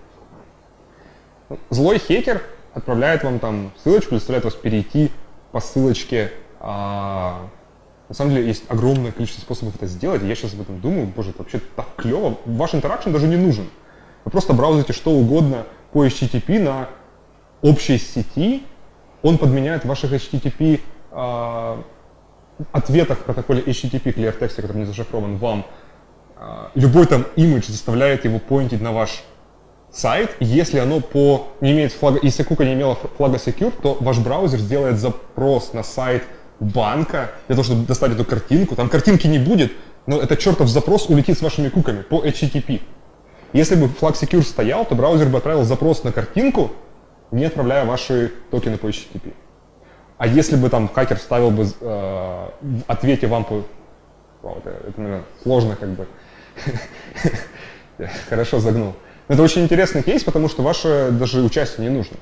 Злой хекер отправляет вам там ссылочку, заставляет вас перейти по ссылочке а, на самом деле есть огромное количество способов это сделать, я сейчас об этом думаю, боже, это вообще так клево. Ваш интеракшн даже не нужен. Вы просто браузите что угодно по HTTP на общей сети, он подменяет ваших HTTP э, а, ответах в протоколе HTTP clear text, который не зашифрован вам. Э, любой там имидж заставляет его поинтить на ваш сайт. Если оно по не имеет флага, если кука не имела флага secure, то ваш браузер сделает запрос на сайт банка для того, чтобы достать эту картинку. Там картинки не будет, но этот чертов запрос улетит с вашими куками по HTTP. Если бы флаг Secure стоял, то браузер бы отправил запрос на картинку, не отправляя ваши токены по HTTP. А если бы там хакер ставил бы э, в ответе вам по... Вау, это, это, наверное, сложно как бы. Хорошо загнул. Это очень интересный кейс, потому что ваше даже участие не нужно.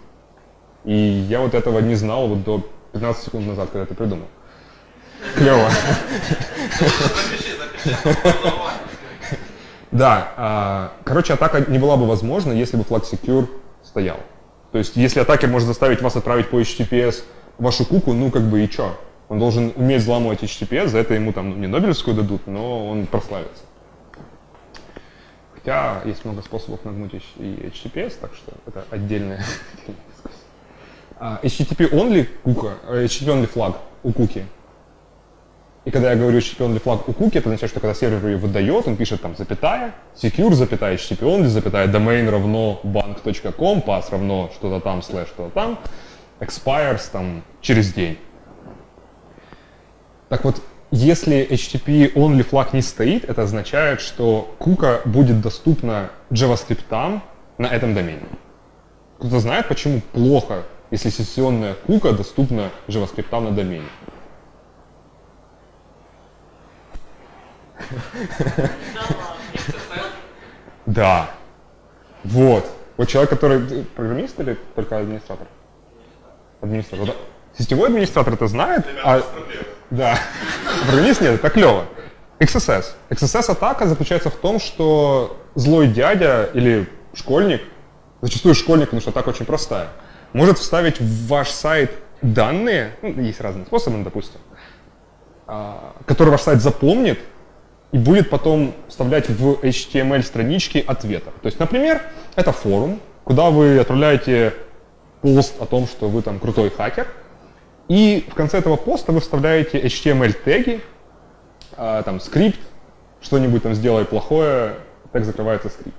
И я вот этого не знал вот до 15 секунд назад, когда ты придумал. Клево. Да, а, короче, атака не была бы возможна, если бы флаг secure стоял. То есть, если атакер может заставить вас отправить по HTTPS вашу куку, ну как бы и чё? Он должен уметь взламывать HTTPS, за это ему там ну, не Нобелевскую дадут, но он прославится. Хотя есть много способов нагнуть и HTTPS, так что это отдельная HTTP only кука, HTTP only флаг у куки. И когда я говорю HTTP only флаг у куки, это означает, что когда сервер ее выдает, он пишет там запятая, secure, запятая, HTTP only, запятая, domain равно bank.com, pass равно что-то там, слэш что-то там, expires там через день. Так вот, если HTTP only флаг не стоит, это означает, что кука будет доступна JavaScript на этом домене. Кто-то знает, почему плохо, если сессионная кука доступна JavaScript на домене? Да. Вот. Вот человек, который программист или только администратор? Администратор. Сетевой администратор это знает, а... Да. Программист нет, это клево. XSS. XSS-атака заключается в том, что злой дядя или школьник, зачастую школьник, потому что атака очень простая, может вставить в ваш сайт данные, ну, есть разные способы, ну, допустим, а, который ваш сайт запомнит и будет потом вставлять в HTML странички ответа. То есть, например, это форум, куда вы отправляете пост о том, что вы там крутой хакер, и в конце этого поста вы вставляете HTML-теги, а, там скрипт, что-нибудь там сделай плохое, так закрывается скрипт.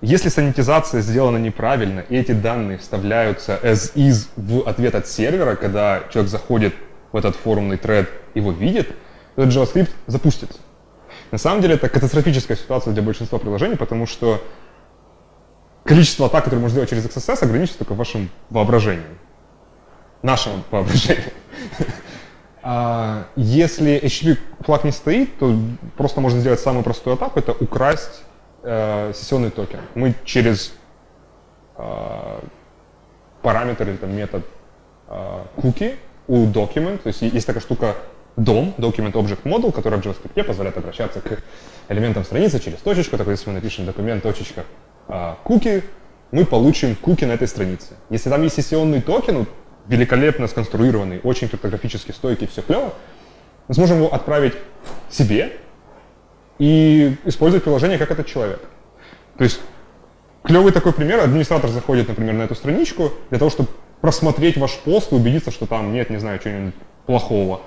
Если санитизация сделана неправильно, и эти данные вставляются as is в ответ от сервера, когда человек заходит в этот форумный тред, его видит, то этот JavaScript запустится. На самом деле это катастрофическая ситуация для большинства приложений, потому что количество атак, которые можно сделать через XSS, ограничится только вашим воображением нашему воображению. А, если HTTP флаг не стоит, то просто можно сделать самую простую атаку, это украсть э, сессионный токен. Мы через э, параметр или там, метод э, cookie у document, то есть есть такая штука DOM, Document Object Model, который в JavaScript позволяет обращаться к элементам страницы через точечку, так если мы напишем документ точечка cookie, мы получим куки на этой странице. Если там есть сессионный токен, великолепно сконструированный, очень криптографически стойкий, все клево, мы сможем его отправить себе и использовать приложение как этот человек. То есть клевый такой пример, администратор заходит, например, на эту страничку для того, чтобы просмотреть ваш пост и убедиться, что там нет, не знаю, чего-нибудь плохого.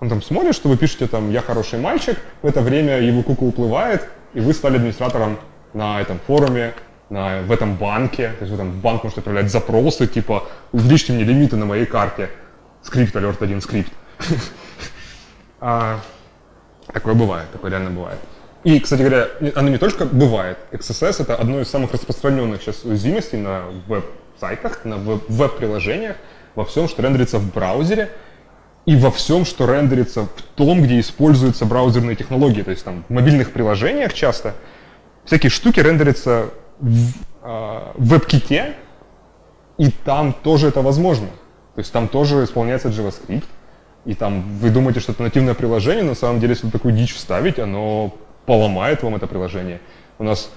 Он там смотрит, что вы пишете там «я хороший мальчик», в это время его кука уплывает, и вы стали администратором на этом форуме, в этом банке, то есть в этом банк может отправлять запросы, типа увеличьте мне лимиты на моей карте, скрипт, алерт один скрипт. а, такое бывает, такое реально бывает. И, кстати говоря, оно не только бывает. XSS — это одно из самых распространенных сейчас уязвимостей на веб-сайтах, на веб-приложениях, во всем, что рендерится в браузере, и во всем, что рендерится в том, где используются браузерные технологии. То есть там в мобильных приложениях часто всякие штуки рендерятся в, э, в WebKit, и там тоже это возможно. То есть там тоже исполняется JavaScript, и там вы думаете, что это нативное приложение, на самом деле, если такую дичь вставить, оно поломает вам это приложение. У нас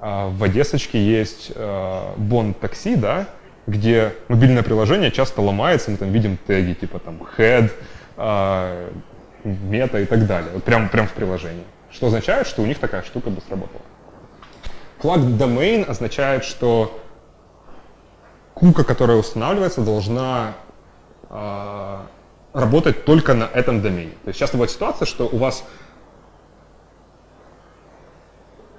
э, в Одессочке есть э, Bond Taxi, да, где мобильное приложение часто ломается, мы там видим теги типа там head, э, мета и так далее, вот прям, прям в приложении. Что означает, что у них такая штука бы сработала. Флаг domain означает, что кука, которая устанавливается, должна э, работать только на этом домене. То есть часто бывает ситуация, что у вас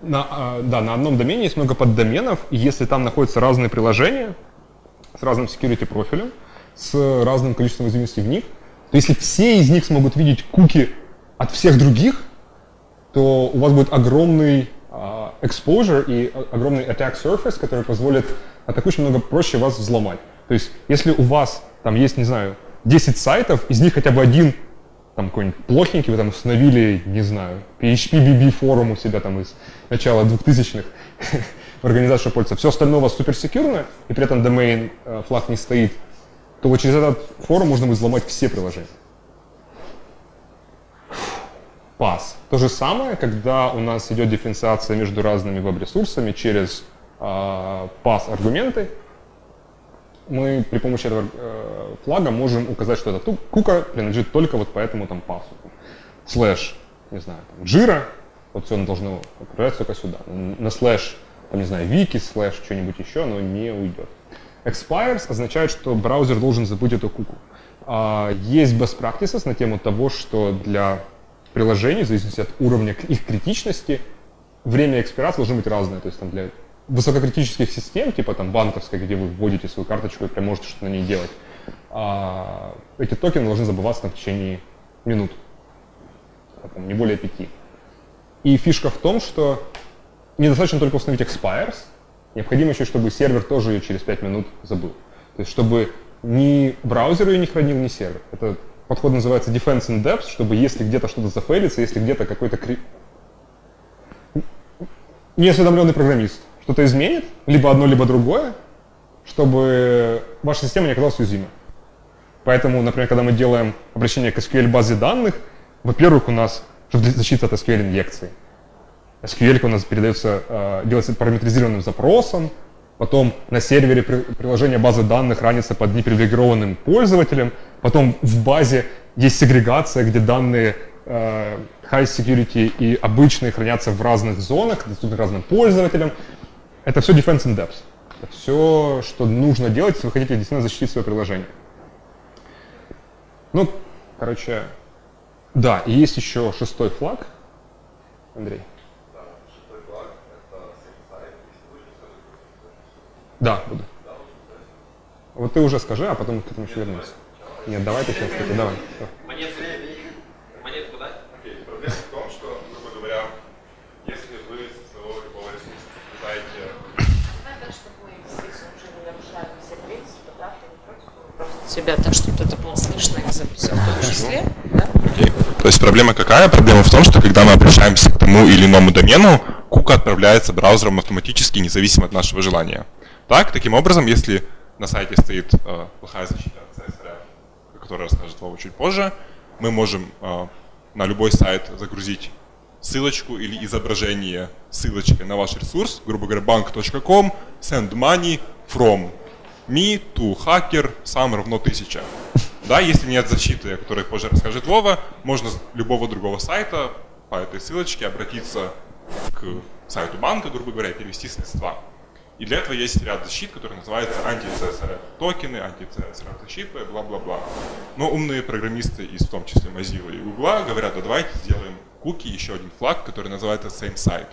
на, э, да, на одном домене есть много поддоменов, и если там находятся разные приложения с разным security профилем, с разным количеством уязвимостей в них, то если все из них смогут видеть куки от всех других, то у вас будет огромный exposure и огромный attack surface, который позволит атакующим много проще вас взломать. То есть, если у вас там есть, не знаю, 10 сайтов, из них хотя бы один там какой-нибудь плохенький, вы там установили, не знаю, PHP-BB форум у себя там из начала 2000-х в организации пользуется, все остальное у вас суперсекьюрно, и при этом domain э, флаг не стоит, то вот через этот форум можно взломать все приложения пас. То же самое, когда у нас идет дифференциация между разными веб-ресурсами через э, пас-аргументы, мы при помощи этого э, флага можем указать, что эта кука принадлежит только вот по этому там пасу. Слэш, не знаю, там, Jira, вот все оно должно отправляться только сюда. На слэш, там, не знаю, вики, слэш, что-нибудь еще, оно не уйдет. Expires означает, что браузер должен забыть эту куку. А, есть best practices на тему того, что для приложений, в зависимости от уровня их критичности, время экспирации должно быть разное. То есть там для высококритических систем, типа там банковской, где вы вводите свою карточку и прям можете что-то на ней делать, а, эти токены должны забываться на течение минут. не более пяти. И фишка в том, что недостаточно только установить expires, необходимо еще, чтобы сервер тоже ее через 5 минут забыл. То есть, чтобы ни браузер ее не хранил, ни сервер. Это подход называется defense in depth, чтобы если где-то что-то зафейлится, если где-то какой-то кри... неосведомленный программист что-то изменит, либо одно, либо другое, чтобы ваша система не оказалась уязвимой. Поэтому, например, когда мы делаем обращение к SQL базе данных, во-первых, у нас защита от SQL инъекции. SQL у нас передается, э, делается параметризированным запросом, потом на сервере приложения базы данных хранится под непривилегированным пользователем, потом в базе есть сегрегация, где данные э, high security и обычные хранятся в разных зонах, доступны разным пользователям. Это все defense in depth. Это все, что нужно делать, если вы хотите действительно защитить свое приложение. Ну, короче, да, и есть еще шестой флаг. Андрей. Да, буду. Вот ты уже скажи, а потом к этому еще вернемся. Нет, давай ты сейчас, кстати, давай. Монетку, монетку дать? Окей, проблема в том, что, грубо говоря, если вы со своего любого ресурса пытаете... Давай так, чтобы мы здесь уже не нарушали все принципы, да, ты не против? Просто тебя так, чтобы это было слышно и записано в том числе, да? Окей. То есть проблема какая? Проблема в том, что когда мы обращаемся к тому или иному домену, кука отправляется браузером автоматически, независимо от нашего желания. Так, таким образом, если на сайте стоит э, плохая защита от CSRF, о расскажет Вова чуть позже, мы можем э, на любой сайт загрузить ссылочку или изображение ссылочкой на ваш ресурс, грубо говоря, bank.com, send money from me to hacker, сам равно 1000. Да, если нет защиты, о которой позже расскажет Вова, можно с любого другого сайта по этой ссылочке обратиться к сайту банка, грубо говоря, и перевести средства. И для этого есть ряд защит, который называется анти-CSRF токены, анти-CSRF защиты, бла-бла-бла. Но умные программисты из в том числе Mozilla и Google говорят, да давайте сделаем куки, еще один флаг, который называется same site.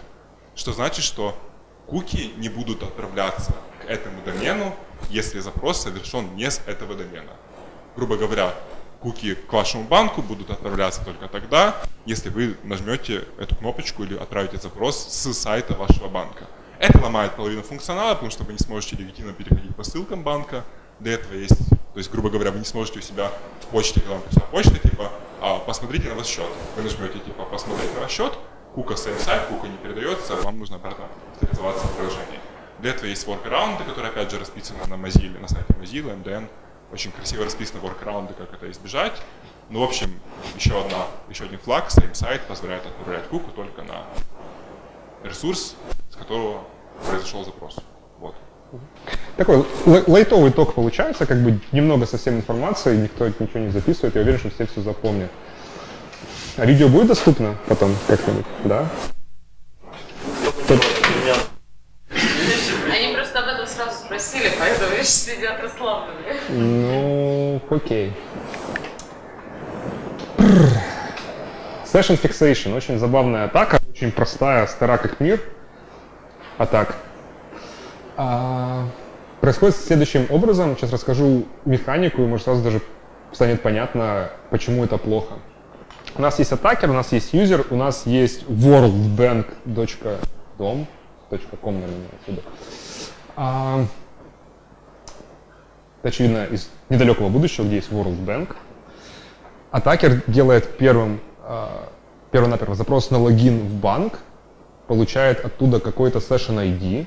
Что значит, что куки не будут отправляться к этому домену, если запрос совершен не с этого домена. Грубо говоря, куки к вашему банку будут отправляться только тогда, если вы нажмете эту кнопочку или отправите запрос с сайта вашего банка. Это ломает половину функционала, потому что вы не сможете легитимно переходить по ссылкам банка. Для этого есть, то есть, грубо говоря, вы не сможете у себя в почте, когда вам пришла почта, типа, а, посмотрите на ваш счет. Вы нажмете, типа, посмотреть на ваш счет, кука сайт, кука не передается, вам нужно обратно авторизоваться в приложении. Для этого есть workarounds, которые, опять же, расписаны на Mozilla, на сайте Mozilla, MDN. Очень красиво расписаны workarounds, как это избежать. Ну, в общем, еще, одна, еще один флаг, сайт позволяет отправлять куку только на ресурс, которого произошел запрос. Вот. Такой лайтовый ток получается, как бы немного совсем информации, никто ничего не записывает, я уверен, что все все запомнят. А видео будет доступно потом как-нибудь, да? Они просто об этом сразу спросили, поэтому видишь, сидят расслабленные. Ну, окей. Session Fixation. Очень забавная атака, очень простая, стара как мир атак. А, происходит следующим образом. Сейчас расскажу механику, и может сразу даже станет понятно, почему это плохо. У нас есть атакер, у нас есть юзер, у нас есть worldbank.dom, .com, наверное, отсюда. А, очевидно, из недалекого будущего, где есть World Bank. Атакер делает первым, а, перво-наперво запрос на логин в банк, получает оттуда какой-то session ID,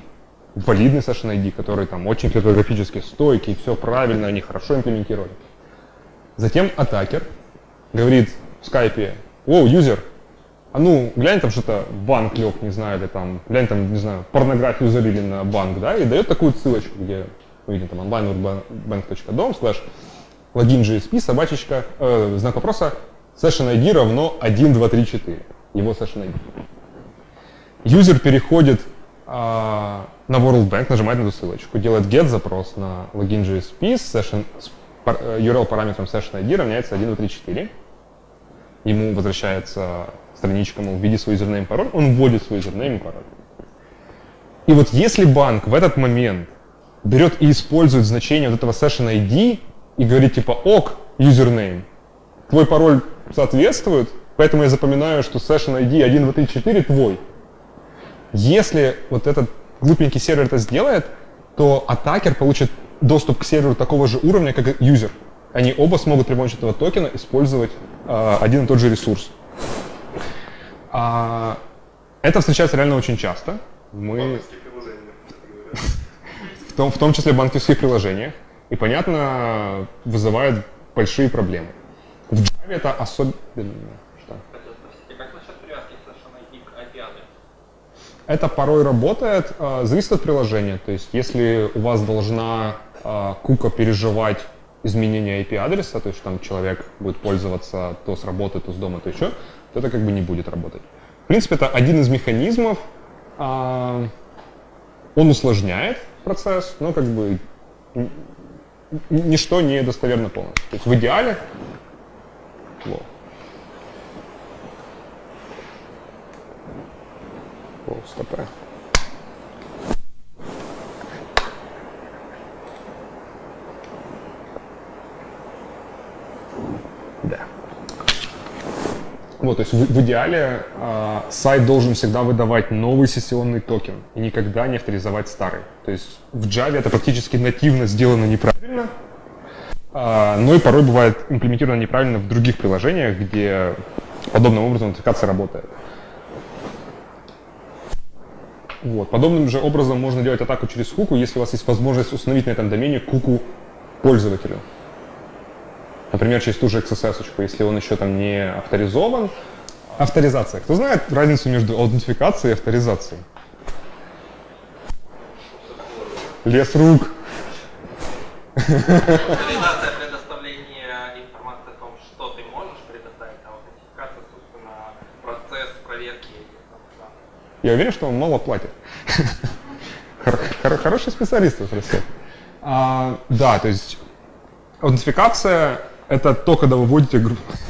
валидный session ID, который там очень криптографически стойкий, все правильно, они хорошо имплементировали. Затем атакер говорит в скайпе, о, юзер, а ну, глянь там что-то, банк лег, не знаю, или там, глянь там, не знаю, порнографию залили на банк, да, и дает такую ссылочку, где мы видим там onlinebank.dom слэш логин GSP, собачечка, э, знак вопроса, session ID равно 1, 2, 3, 4. Его session ID. Юзер переходит а, на World Bank, нажимает на эту ссылочку, делает get запрос на GSP с, session, с URL параметром session ID равняется 1, 2, 3, 4. Ему возвращается страничка, мол, введи свой и пароль, он вводит свой и пароль. И вот если банк в этот момент берет и использует значение вот этого session ID и говорит типа ок, юзернейм, твой пароль соответствует, Поэтому я запоминаю, что session ID 1, 2, 3, 4 твой. Если вот этот глупенький сервер это сделает, то атакер получит доступ к серверу такого же уровня, как и юзер. Они оба смогут при помощи этого токена использовать э, один и тот же ресурс. А, это встречается реально очень часто. Мы... В том, в том числе в банковских приложениях. И, понятно, вызывает большие проблемы. В Java это особенно... Что? Как насчет привязки Session к API? Это порой работает, а, зависит от приложения. То есть, если у вас должна а, кука переживать изменение IP-адреса, то есть там человек будет пользоваться то с работы, то с дома, то еще, то это как бы не будет работать. В принципе, это один из механизмов, а, он усложняет процесс, но как бы ничто не достоверно полностью. То есть в идеале Во. О, стопе. Да. Вот, то есть в, в идеале э, сайт должен всегда выдавать новый сессионный токен и никогда не авторизовать старый. То есть в Java это практически нативно сделано неправильно, э, но и порой бывает имплементировано неправильно в других приложениях, где подобным образом аутентификация работает. Вот. Подобным же образом можно делать атаку через куку, если у вас есть возможность установить на этом домене куку пользователю. Например, через ту же XSS, если он еще там не авторизован. Авторизация. Кто знает разницу между аутентификацией и авторизацией? Лес рук. Авторизация предоставления информации о том, что ты можешь предоставить, а аутентификация, собственно, процесс проверки этих данных. Я уверен, что он мало платит. Хороший специалист в России. А, да, то есть аутентификация это то, когда вы вводите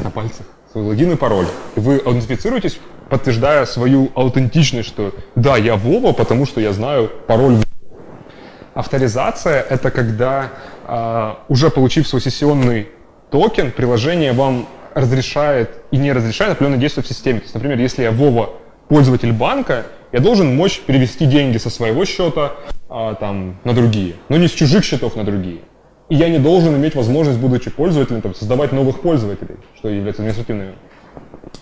на пальцах свой логин и пароль. И вы аутентифицируетесь, подтверждая свою аутентичность, что да, я Вова, потому что я знаю пароль. Авторизация — это когда, э, уже получив свой сессионный токен, приложение вам разрешает и не разрешает определенные действия в системе. То есть, например, если я Вова пользователь банка, я должен мочь перевести деньги со своего счета а, там, на другие, но не с чужих счетов на другие. И я не должен иметь возможность, будучи пользователем, там, создавать новых пользователей, что является административными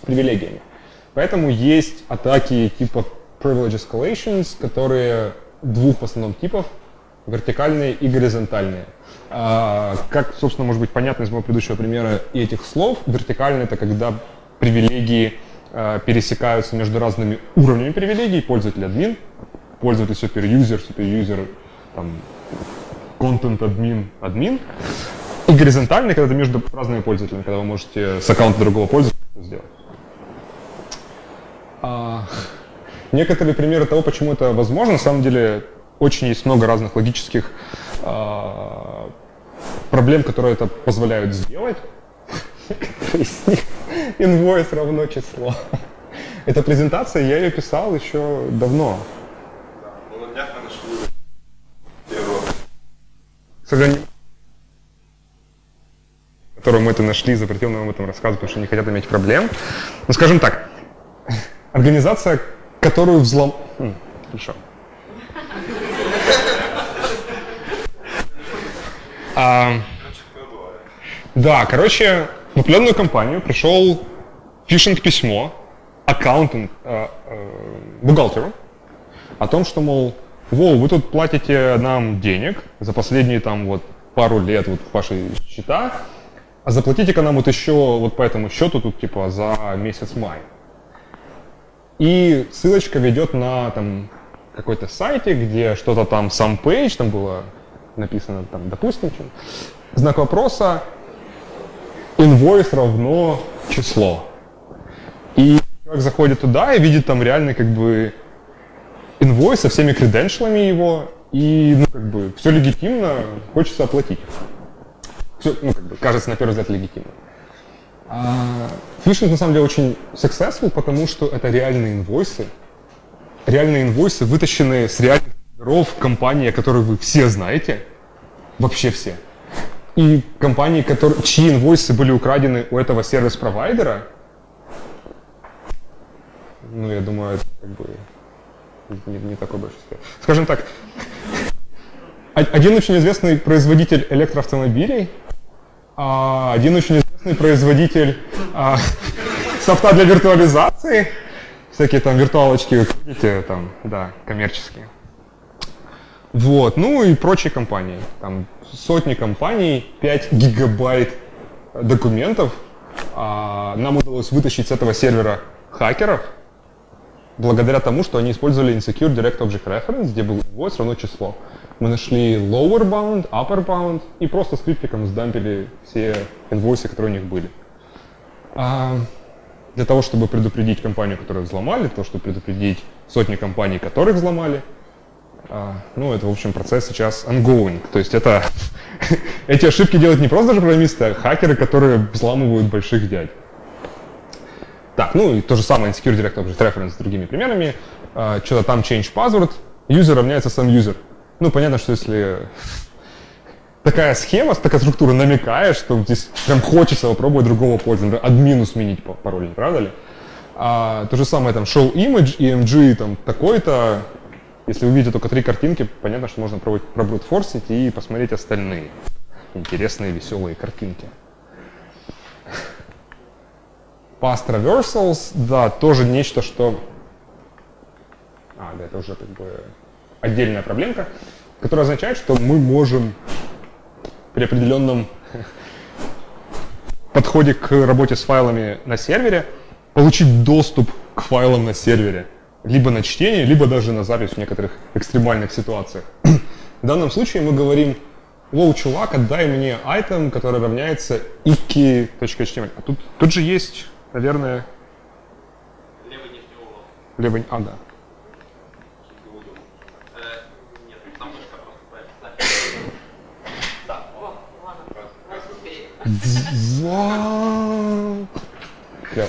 привилегиями. Поэтому есть атаки типа privilege escalations, которые двух в основном типов, вертикальные и горизонтальные. А, как, собственно, может быть понятно из моего предыдущего примера и этих слов, вертикальные это когда привилегии а, пересекаются между разными уровнями привилегий, пользователь админ, пользователь суперюзер, суперюзер, там, контент админ админ. И горизонтальный, когда это между разными пользователями, когда вы можете с аккаунта другого пользователя сделать. А, некоторые примеры того, почему это возможно, на самом деле очень есть много разных логических а, проблем, которые это позволяют сделать. Инвойс равно число. Эта презентация, я ее писал еще давно. к сожалению, которую мы это нашли, запретил нам об этом рассказывать, потому что не хотят иметь проблем. Ну, скажем так, организация, которую взлом... Хм, хорошо. А, да, короче, в определенную компанию пришел фишинг-письмо аккаунтинг, э, э, бухгалтеру о том, что, мол, Воу, вы тут платите нам денег за последние там вот пару лет вот ваши счета, а заплатите-ка нам вот еще вот по этому счету тут типа за месяц май. И ссылочка ведет на там какой-то сайте, где что-то там сам page, там было написано там, допустим, чем, знак вопроса, invoice равно число. И человек заходит туда и видит там реальный как бы инвойс со всеми креденшалами его, и, ну, как бы, все легитимно, хочется оплатить. Все, ну, как бы, кажется, на первый взгляд, легитимно. А, фишинг, на самом деле, очень successful, потому что это реальные инвойсы. Реальные инвойсы, вытащенные с реальных серверов компании, которые вы все знаете, вообще все. И компании, которые, чьи инвойсы были украдены у этого сервис-провайдера, ну, я думаю, это как бы не, не такой большой. Скажем так, один очень известный производитель электроавтомобилей, а один очень известный производитель а, софта для виртуализации, всякие там виртуалочки, видите, там, да, коммерческие. Вот, ну и прочие компании. Там сотни компаний, 5 гигабайт документов. А, нам удалось вытащить с этого сервера хакеров, благодаря тому, что они использовали Insecure Direct Object Reference, где был voice равно число. Мы нашли lower bound, upper bound и просто скриптиком сдампили все инвойсы, которые у них были. А, для того, чтобы предупредить компанию, которую взломали, того, чтобы предупредить сотни компаний, которых взломали, ну, это, в общем, процесс сейчас ongoing. То есть это эти ошибки делают не просто даже программисты, а хакеры, которые взламывают больших дядь. Так, ну и то же самое Insecure Direct Object Reference с другими примерами. А, что-то там change password, user равняется сам user. Ну, понятно, что если такая схема, такая структура намекает, что здесь прям хочется попробовать другого пользователя, админу сменить пароль, не правда ли? А, то же самое там show image, EMG там такой-то, если вы видите только три картинки, понятно, что можно пробрутфорсить и посмотреть остальные интересные, веселые картинки. Past reversals, да, тоже нечто, что... А, да, это уже как бы отдельная проблемка, которая означает, что мы можем при определенном подходе к работе с файлами на сервере получить доступ к файлам на сервере либо на чтение, либо даже на запись в некоторых экстремальных ситуациях. В данном случае мы говорим, лоу, чувак, отдай мне item, который равняется iki.html. А тут, тут же есть, наверное... Левый нижний угол. Левый, а, да. Э, нет, там точка просто Да, О, ладно, раз успеем. Вау! Клево.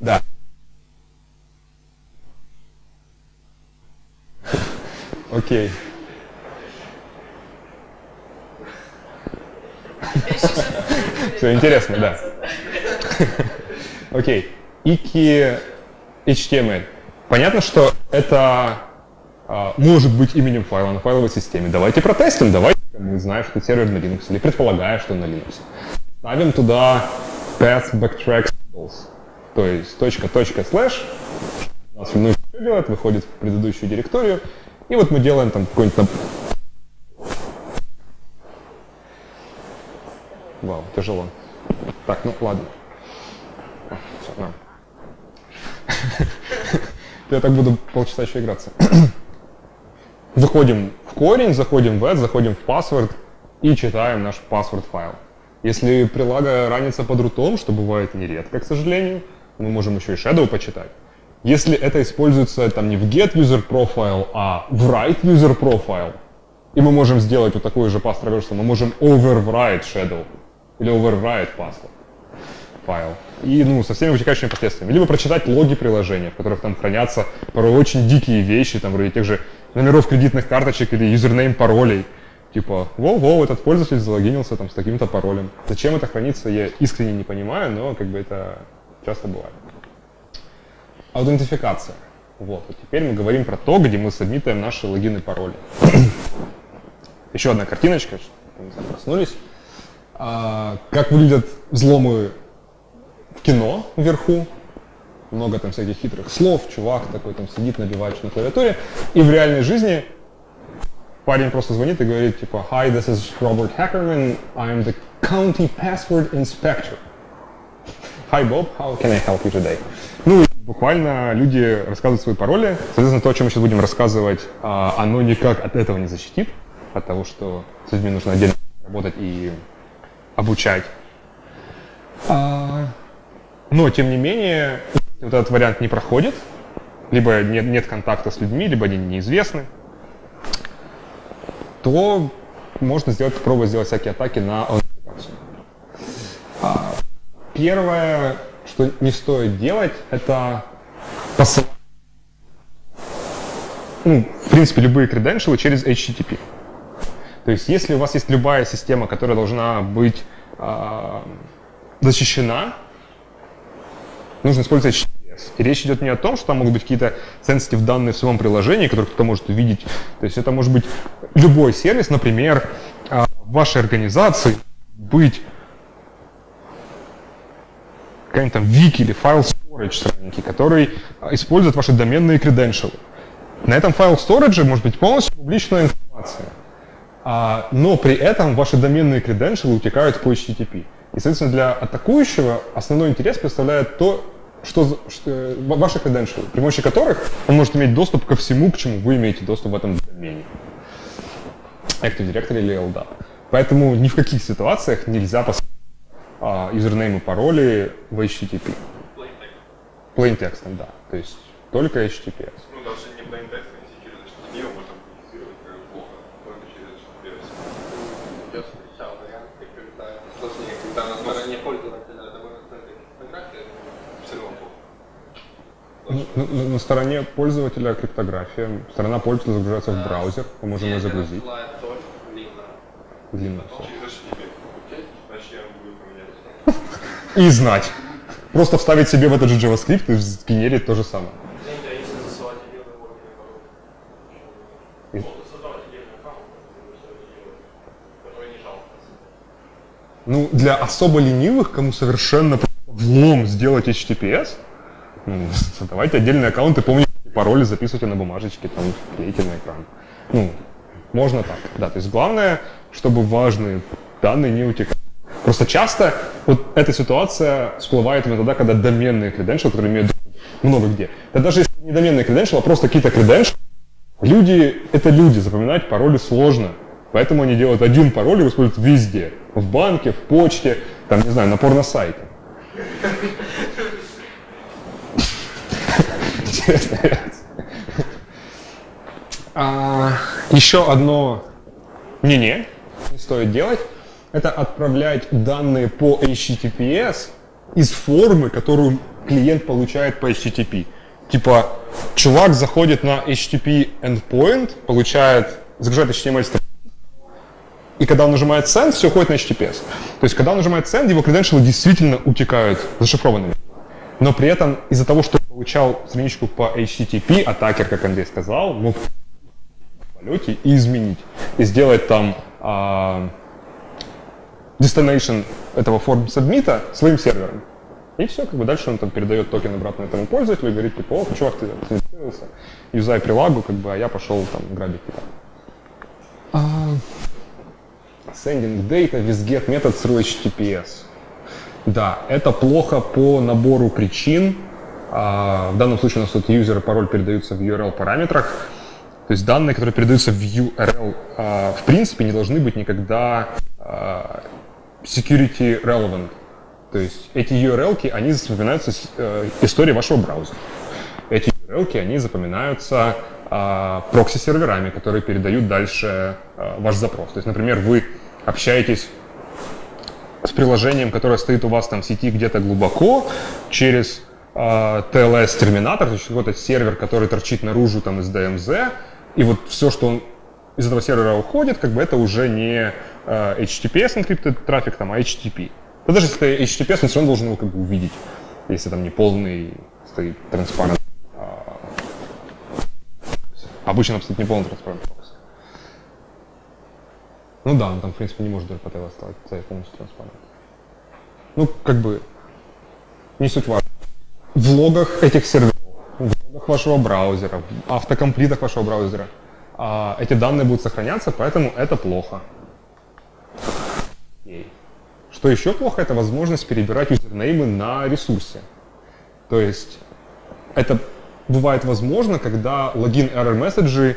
Да. Окей. Все интересно, да. Окей. Ики HTML. Понятно, что это а, может быть именем файла на файловой системе. Давайте протестим, давайте мы знаем, что сервер на Linux, или предполагая, что на Linux. Ставим туда path backtrack symbols. То есть точка, точка, слэш. У нас что делает, выходит в предыдущую директорию. И вот мы делаем там какой-нибудь. Вау, тяжело. Так, ну ладно. Всё, на. Я так буду полчаса еще играться. Выходим в корень, заходим в add, заходим в password и читаем наш password файл. Если прилага ранится под рутом, что бывает нередко, к сожалению, мы можем еще и shadow почитать. Если это используется там не в get user profile, а в write user profile, и мы можем сделать вот такой же pass traversal, мы можем overwrite shadow или overwrite password файл. И ну, со всеми вытекающими последствиями. Либо прочитать логи приложения, в которых там хранятся порой очень дикие вещи, там вроде тех же номеров кредитных карточек или юзернейм паролей. Типа, воу-воу, этот пользователь залогинился там с таким-то паролем. Зачем это хранится, я искренне не понимаю, но как бы это часто бывает. Аутентификация. Вот. И теперь мы говорим про то, где мы сабмитаем наши логины и пароли. Еще одна картиночка, чтобы знаю, проснулись. А, как выглядят взломы в кино вверху. Много там всяких хитрых слов, чувак такой там сидит, набивает на клавиатуре. И в реальной жизни парень просто звонит и говорит типа Hi, this is Robert Hackerman, I'm the county password inspector. Hi Bob, how can I help you today? Ну, буквально люди рассказывают свои пароли. Соответственно, то, о чем мы сейчас будем рассказывать, а, оно никак от этого не защитит, от того, что с людьми нужно отдельно работать и обучать. А, но, тем не менее, вот этот вариант не проходит. Либо нет, нет контакта с людьми, либо они неизвестны. То можно сделать, попробовать сделать всякие атаки на аутентификацию. А, Первое, что не стоит делать, это ну, в принципе, любые credentials через HTTP. То есть, если у вас есть любая система, которая должна быть э, защищена, нужно использовать HTTPS. И речь идет не о том, что там могут быть какие-то sensitive данные в своем приложении, которые кто-то может увидеть. То есть это может быть любой сервис, например, а, в вашей организации быть какая-нибудь там wiki или файл storage, который а, использует ваши доменные credentials. На этом файл storage может быть полностью публичная информация. А, но при этом ваши доменные credentials утекают по HTTP. И, соответственно, для атакующего основной интерес представляет то, что, что ваши credentials, при помощи которых он может иметь доступ ко всему, к чему вы имеете доступ в этом домене. Active Directory или LDAP. Поэтому ни в каких ситуациях нельзя поставить а, юзернейм и пароли в HTTP. Plain text, да. То есть только HTTPS. Ну, даже не plain text, а через HTTP его можно коммуницировать как плохо, только через HTTPS. Я встречал варианты, когда сложнее, когда на стороне пользователя довольно фотография, Все равно плохо. На, на- на стороне пользователя криптография. Сторона пользователя загружается в браузер. Мы можем ее загрузить. Длинно. Длинно все. Через HTTP. Значит, я буду поменять. И знать. Просто вставить себе в этот же JavaScript и сгенерить то же самое. Ну, для особо ленивых, кому совершенно влом сделать HTTPS, ну, отдельный аккаунт и помните пароли, записывайте на бумажечке, там, клейте на экран. Ну, можно так, да. То есть главное, чтобы важные данные не утекали. Просто часто вот эта ситуация всплывает именно тогда, когда доменные credentials, которые имеют много где. Да даже если не доменные credentials, а просто какие-то credentials, люди — это люди, запоминать пароли сложно. Поэтому они делают один пароль и используют везде. В банке, в почте, там, не знаю, на порно-сайте. Интересная реакция. Еще одно не-не, не стоит делать, это отправлять данные по HTTPS из формы, которую клиент получает по HTTP. Типа, чувак заходит на HTTP endpoint, получает, загружает HTML и когда он нажимает send, все уходит на HTTPS. То есть, когда он нажимает send, его credentials действительно утекают зашифрованными. Но при этом из-за того, что получал страничку по HTTP, атакер, как Андрей сказал, мог в полете и изменить. И сделать там а, destination этого форм сабмита своим сервером. И все, как бы дальше он там передает токен обратно этому пользователю и говорит, типа, о, чувак, ты зарегистрировался, юзай прилагу, как бы, а я пошел там грабить тебя. А, Sending data with get метод through HTTPS. Да, это плохо по набору причин. А, в данном случае у нас тут user и пароль передаются в URL параметрах. То есть данные, которые передаются в URL, а, в принципе, не должны быть никогда а, security relevant. То есть эти URL, они запоминаются с э, историей вашего браузера. Эти URL, они запоминаются а, прокси-серверами, которые передают дальше а, ваш запрос. То есть, например, вы общаетесь с приложением, которое стоит у вас там в сети где-то глубоко, через э, TLS-терминатор, то есть какой-то сервер, который торчит наружу там из DMZ, и вот все, что он из этого сервера уходит, как бы это уже не э, HTTPS encrypted трафик, там, а HTTP. Но даже если это HTTPS, он все равно должен его как бы увидеть, если там не полный стоит транспарант. А, Обычно там не полный транспарант. Ну да, он там, в принципе, не может даже по оставить полностью транспарант. Ну, как бы, не суть важно. В логах этих серверов, в логах вашего браузера, в автокомплитах вашего браузера а, эти данные будут сохраняться, поэтому это плохо. Окей. Что еще плохо, это возможность перебирать юзернеймы на ресурсе. То есть это бывает возможно, когда login error месседжи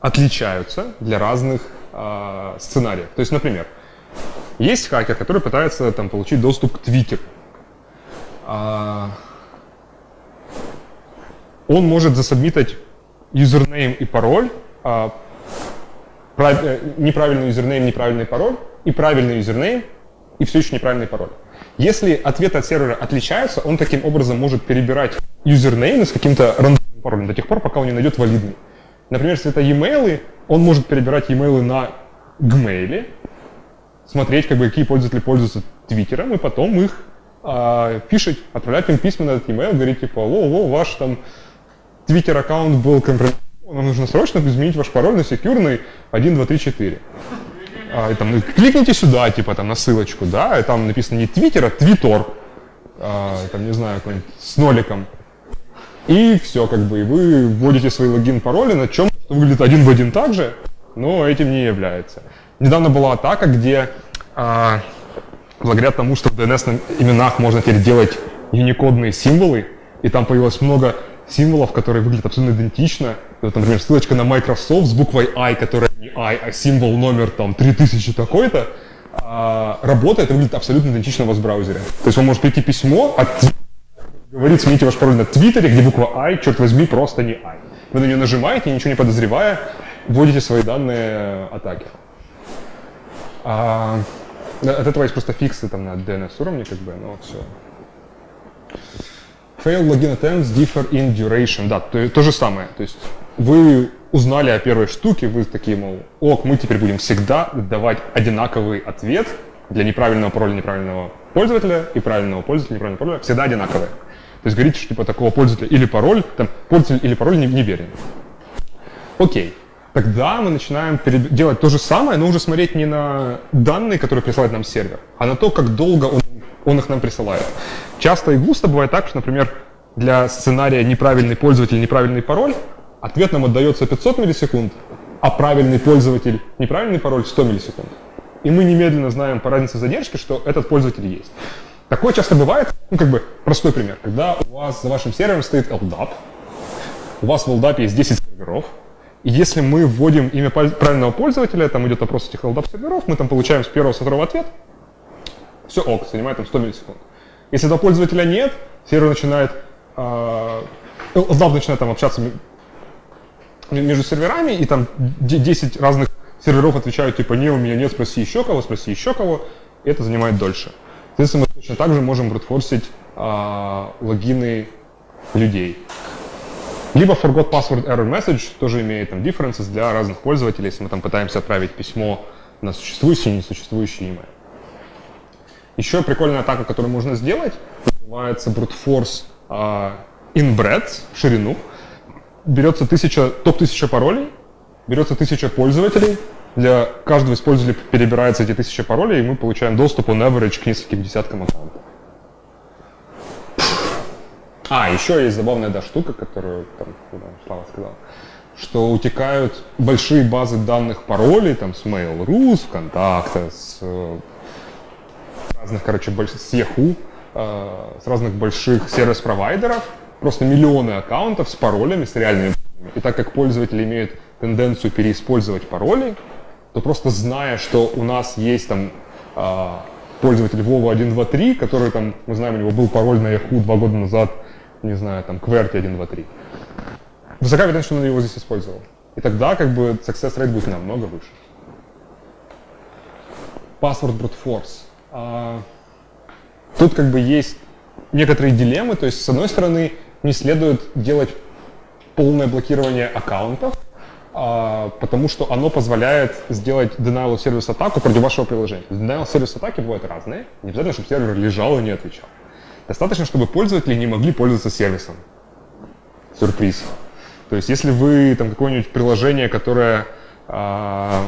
отличаются для разных э, сценариев. То есть, например, есть хакер, который пытается там, получить доступ к Твиттеру. А, он может засобмитать username и пароль, а, неправильный username, неправильный пароль, и правильный username, и все еще неправильный пароль. Если ответы от сервера отличаются, он таким образом может перебирать юзернеймы с каким-то рандомным паролем до тех пор, пока он не найдет валидный. Например, если это e-mail, он может перебирать e-mail на Gmail, смотреть, как бы, какие пользователи пользуются Твиттером, и потом их а, пишете, отправляете им письма на этот email, говорите, типа, алло, алло, ваш там твиттер аккаунт был компрометирован, нам нужно срочно изменить ваш пароль на секьюрный 1, 2, 3, 4. А, и там, кликните сюда, типа, там, на ссылочку, да, и там написано не твиттер, а твитор, а, там, не знаю, какой-нибудь с ноликом. И все, как бы, и вы вводите свои логин, пароли на чем выглядит один в один так же, но этим не является. Недавно была атака, где а, благодаря тому, что в DNS именах можно теперь делать юникодные символы, и там появилось много символов, которые выглядят абсолютно идентично. Это, например, ссылочка на Microsoft с буквой I, которая не I, а символ номер там 3000 такой-то, а, работает и выглядит абсолютно идентично у вас в браузере. То есть вам может прийти письмо от говорит, смените ваш пароль на Твиттере, где буква I, черт возьми, просто не I. Вы на нее нажимаете, ничего не подозревая, вводите свои данные атаки. А, от этого есть просто фиксы там на DNS уровне, как бы, но все. Fail login attempts differ in duration. Да, то, то же самое. То есть вы узнали о первой штуке, вы такие, мол, ок, мы теперь будем всегда давать одинаковый ответ для неправильного пароля неправильного пользователя и правильного пользователя неправильного пароля, всегда одинаковые. То есть говорите, что типа такого пользователя или пароль, там, пользователь или пароль не, не верен. Окей. Тогда мы начинаем делать то же самое, но уже смотреть не на данные, которые присылает нам сервер, а на то, как долго он, он их нам присылает. Часто и густо бывает так, что, например, для сценария неправильный пользователь, неправильный пароль, ответ нам отдается 500 миллисекунд, а правильный пользователь, неправильный пароль 100 миллисекунд. И мы немедленно знаем по разнице задержки, что этот пользователь есть. Такое часто бывает, ну как бы простой пример, когда у вас за вашим сервером стоит LDAP, у вас в LDAP есть 10 серверов, и если мы вводим имя правильного пользователя, там идет опрос этих LDAP серверов, мы там получаем с первого, со второго ответ, все ок, занимает там 100 миллисекунд. Если этого пользователя нет, сервер начинает, э, начинает там общаться между серверами, и там 10 разных серверов отвечают, типа, не, у меня нет, спроси еще кого, спроси еще кого, и это занимает дольше. Соответственно, мы точно так же можем брутфорсить а, логины людей. Либо forgot password error message тоже имеет там differences для разных пользователей, если мы там пытаемся отправить письмо на существующий и несуществующий email. Еще прикольная атака, которую можно сделать, называется brute force uh, in breadth, в ширину. Берется тысяча, топ-1000 паролей, берется тысяча пользователей, для каждого из пользователей перебирается эти тысячи паролей, и мы получаем доступ on average к нескольким десяткам аккаунтов. А, еще есть забавная да, штука, которую там, Слава сказал, что утекают большие базы данных паролей там, с Mail.ru, с ВКонтакта, с э, разных, короче, больш... с Yahoo, э, с разных больших сервис-провайдеров, просто миллионы аккаунтов с паролями, с реальными И так как пользователи имеют тенденцию переиспользовать пароли, то просто зная, что у нас есть там э, пользователь Вова 123, который там, мы знаем, у него был пароль на Yahoo два года назад, не знаю, там, QWERTY 123. Высока вероятность, что он его здесь использовал. И тогда как бы success rate будет намного выше. Password brute force. А, тут как бы есть некоторые дилеммы, то есть с одной стороны не следует делать полное блокирование аккаунтов, а, потому что оно позволяет сделать denial service атаку против вашего приложения. Denial service атаки бывают разные. Не обязательно, чтобы сервер лежал и не отвечал. Достаточно, чтобы пользователи не могли пользоваться сервисом. Сюрприз. То есть, если вы там какое-нибудь приложение, которое а,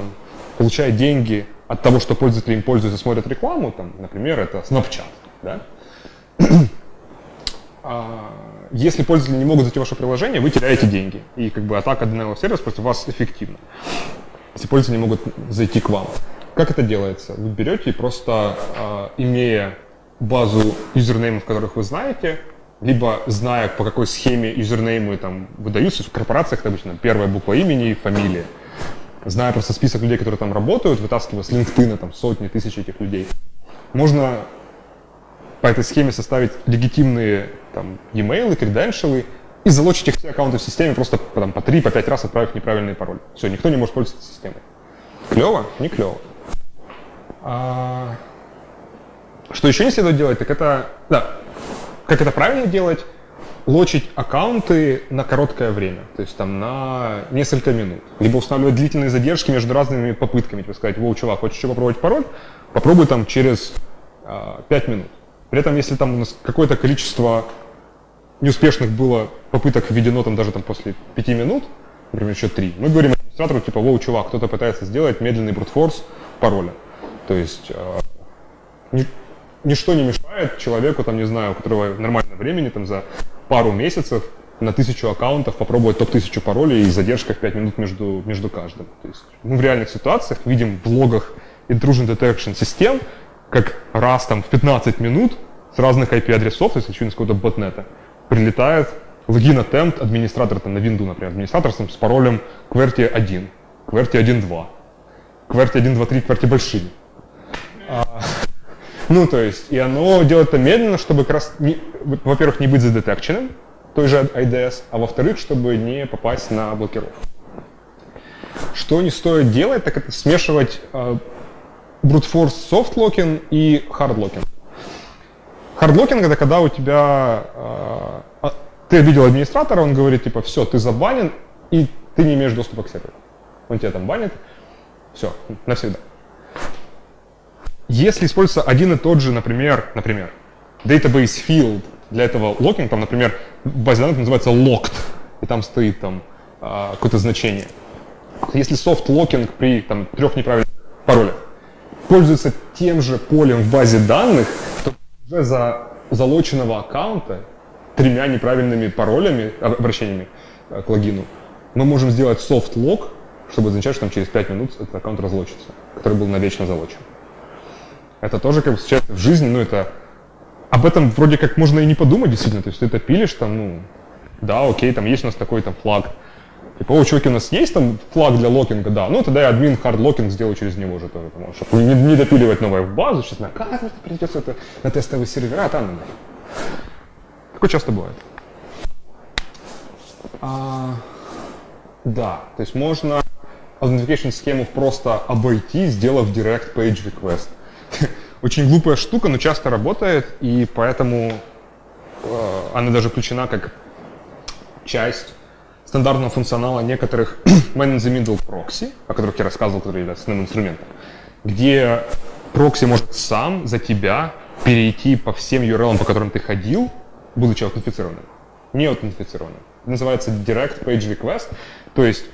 получает деньги от того, что пользователи им пользуются, смотрят рекламу, там, например, это Snapchat, да? а, если пользователи не могут зайти в ваше приложение, вы теряете деньги. И как бы атака denial service против вас эффективна. Если пользователи не могут зайти к вам. Как это делается? Вы берете и просто, э, имея базу юзернеймов, которых вы знаете, либо зная, по какой схеме юзернеймы там выдаются, в корпорациях это обычно первая буква имени и фамилия. Зная просто список людей, которые там работают, вытаскивая с LinkedIn там сотни, тысячи этих людей, можно по этой схеме составить легитимные там, e-mail, креденшалы и залочить их все аккаунты в системе, просто там, по 3 по 5 раз отправив неправильный пароль. Все, никто не может пользоваться системой. Клево? Не клево. А... Что еще не следует делать, так это, да, как это правильно делать, лочить аккаунты на короткое время, то есть там на несколько минут. Либо устанавливать длительные задержки между разными попытками, типа сказать, воу, чувак, хочешь еще попробовать пароль? Попробуй там через э, 5 минут. При этом, если там у нас какое-то количество неуспешных было попыток введено там даже там после пяти минут, например, еще три, мы говорим администратору, типа, воу, чувак, кто-то пытается сделать медленный брутфорс пароля. То есть э, ни, ничто не мешает человеку, там, не знаю, у которого нормальное времени, там, за пару месяцев на тысячу аккаунтов попробовать топ-1000 паролей и задержка в 5 минут между, между каждым. То есть мы в реальных ситуациях видим в логах intrusion detection систем, как раз там в 15 минут с разных IP-адресов, то есть очевидно с какого-то ботнета, прилетает логин attempt администратор там, на Windows, например, администратор там, с паролем QWERTY 1, QWERTY 1.2, QWERTY 1.2.3, QWERTY большими. А, ну, то есть, и оно делает это медленно, чтобы как раз, не, во-первых, не быть задетекченным, той же IDS, а во-вторых, чтобы не попасть на блокировку. Что не стоит делать, так это смешивать э, brute force soft locking и hard locking. Hard locking это когда у тебя э, ты обидел администратора, он говорит типа все, ты забанен и ты не имеешь доступа к серверу. Он тебя там банит, все, навсегда. Если используется один и тот же, например, например, database field для этого локинг, там, например, в базе данных называется locked, и там стоит там а, какое-то значение. Если soft locking при там, трех неправильных паролях пользуется тем же полем в базе данных, то уже за залоченного аккаунта тремя неправильными паролями, обращениями а, к логину, мы можем сделать soft lock, чтобы означать, что там через 5 минут этот аккаунт разлочится, который был навечно залочен. Это тоже как бы сейчас в жизни, ну это об этом вроде как можно и не подумать, действительно. То есть ты это пилишь, там, ну, да, окей, там есть у нас такой там флаг. Типа, о, чуваки, у нас есть там флаг для локинга, да, ну тогда я админ hard locking сделаю через него же тоже, потому, чтобы не, не допиливать новое в базу, сейчас на каждый придется это на тестовые сервера, там, ну, Такое часто бывает. А, да, то есть можно authentication схему просто обойти, сделав direct page request. Очень глупая штука, но часто работает, и поэтому э, она даже включена как часть стандартного функционала некоторых man in the middle proxy, о которых я рассказывал, которые являются основным инструментом, где прокси может сам за тебя перейти по всем URL, по которым ты ходил, будучи аутентифицированным. Не аутентифицированным. Называется Direct Page Request, то есть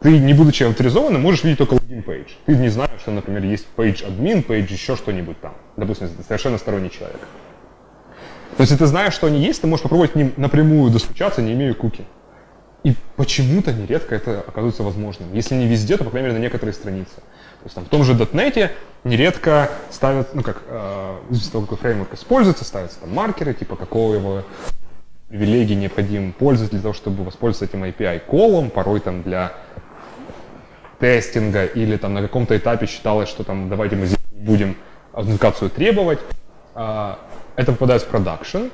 ты, не будучи авторизованным, можешь видеть только логин page. Ты не знаешь, что, например, есть page admin, page еще что-нибудь там. Допустим, совершенно сторонний человек. То есть, если ты знаешь, что они есть, ты можешь попробовать к ним напрямую достучаться, не имея куки. И почему-то нередко это оказывается возможным. Если не везде, то, по крайней мере, на некоторые страницы. То есть там, в том же .NET нередко ставят, ну как, э, из того, какой фреймворк используется, ставятся там маркеры, типа какого его привилегии необходим пользователь для того, чтобы воспользоваться этим API-колом, порой там для тестинга или там на каком-то этапе считалось, что там давайте мы здесь будем аутентификацию требовать, а, это попадает в продакшн,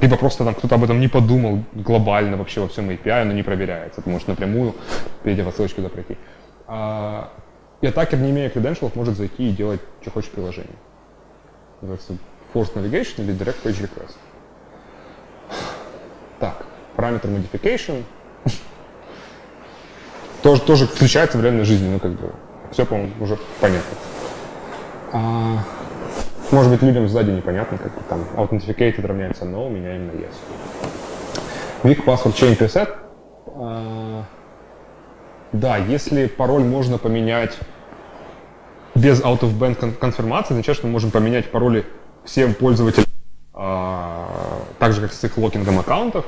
либо просто там кто-то об этом не подумал глобально вообще во всем API, оно не проверяется. Ты можешь напрямую, перейдя по ссылочке, туда пройти. А, и атакер, не имея credentials, может зайти и делать, что хочет приложение. Называется Forced Navigation или Direct Page Request. Так, параметр modification, тоже, тоже встречается в реальной жизни, ну как бы все, по-моему, уже понятно. А, может быть, людям сзади непонятно, как там authenticated равняется no, меняем на yes. Weak password change preset. А, да, если пароль можно поменять без out of band конфирмации, означает, что мы можем поменять пароли всем пользователям, а, так же, как с их локингом аккаунтов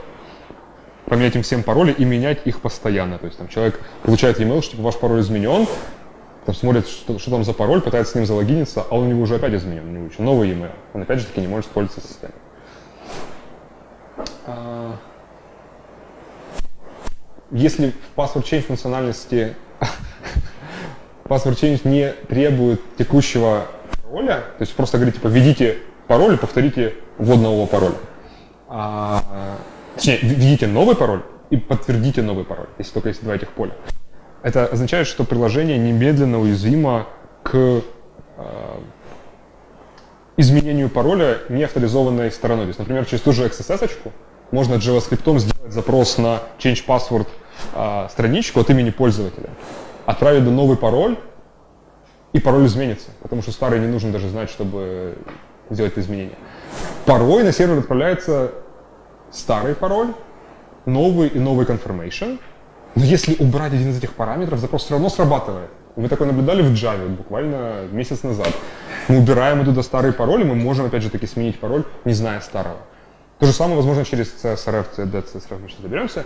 поменять им всем пароли и менять их постоянно. То есть там человек получает e-mail, что типа, ваш пароль изменен, там смотрит, что, что там за пароль, пытается с ним залогиниться, а он у него уже опять изменен, у него еще новый e-mail. Он опять же таки не может пользоваться системой. А, если в password change функциональности password change не требует текущего пароля, то есть просто говорит, типа, введите пароль и повторите ввод нового пароля. Точнее, введите новый пароль и подтвердите новый пароль, если только есть два этих поля. Это означает, что приложение немедленно уязвимо к э, изменению пароля неавторизованной стороной. То есть, например, через ту же XSS можно JavaScript сделать запрос на change password э, страничку от имени пользователя, отправить новый пароль, и пароль изменится, потому что старый не нужно даже знать, чтобы сделать это изменение. Порой на сервер отправляется старый пароль, новый и новый confirmation, но если убрать один из этих параметров, запрос все равно срабатывает. Мы такое наблюдали в Java буквально месяц назад. Мы убираем оттуда старый пароль, и мы можем, опять же таки, сменить пароль, не зная старого. То же самое, возможно, через CSRF, CSD, CSRF мы сейчас доберемся.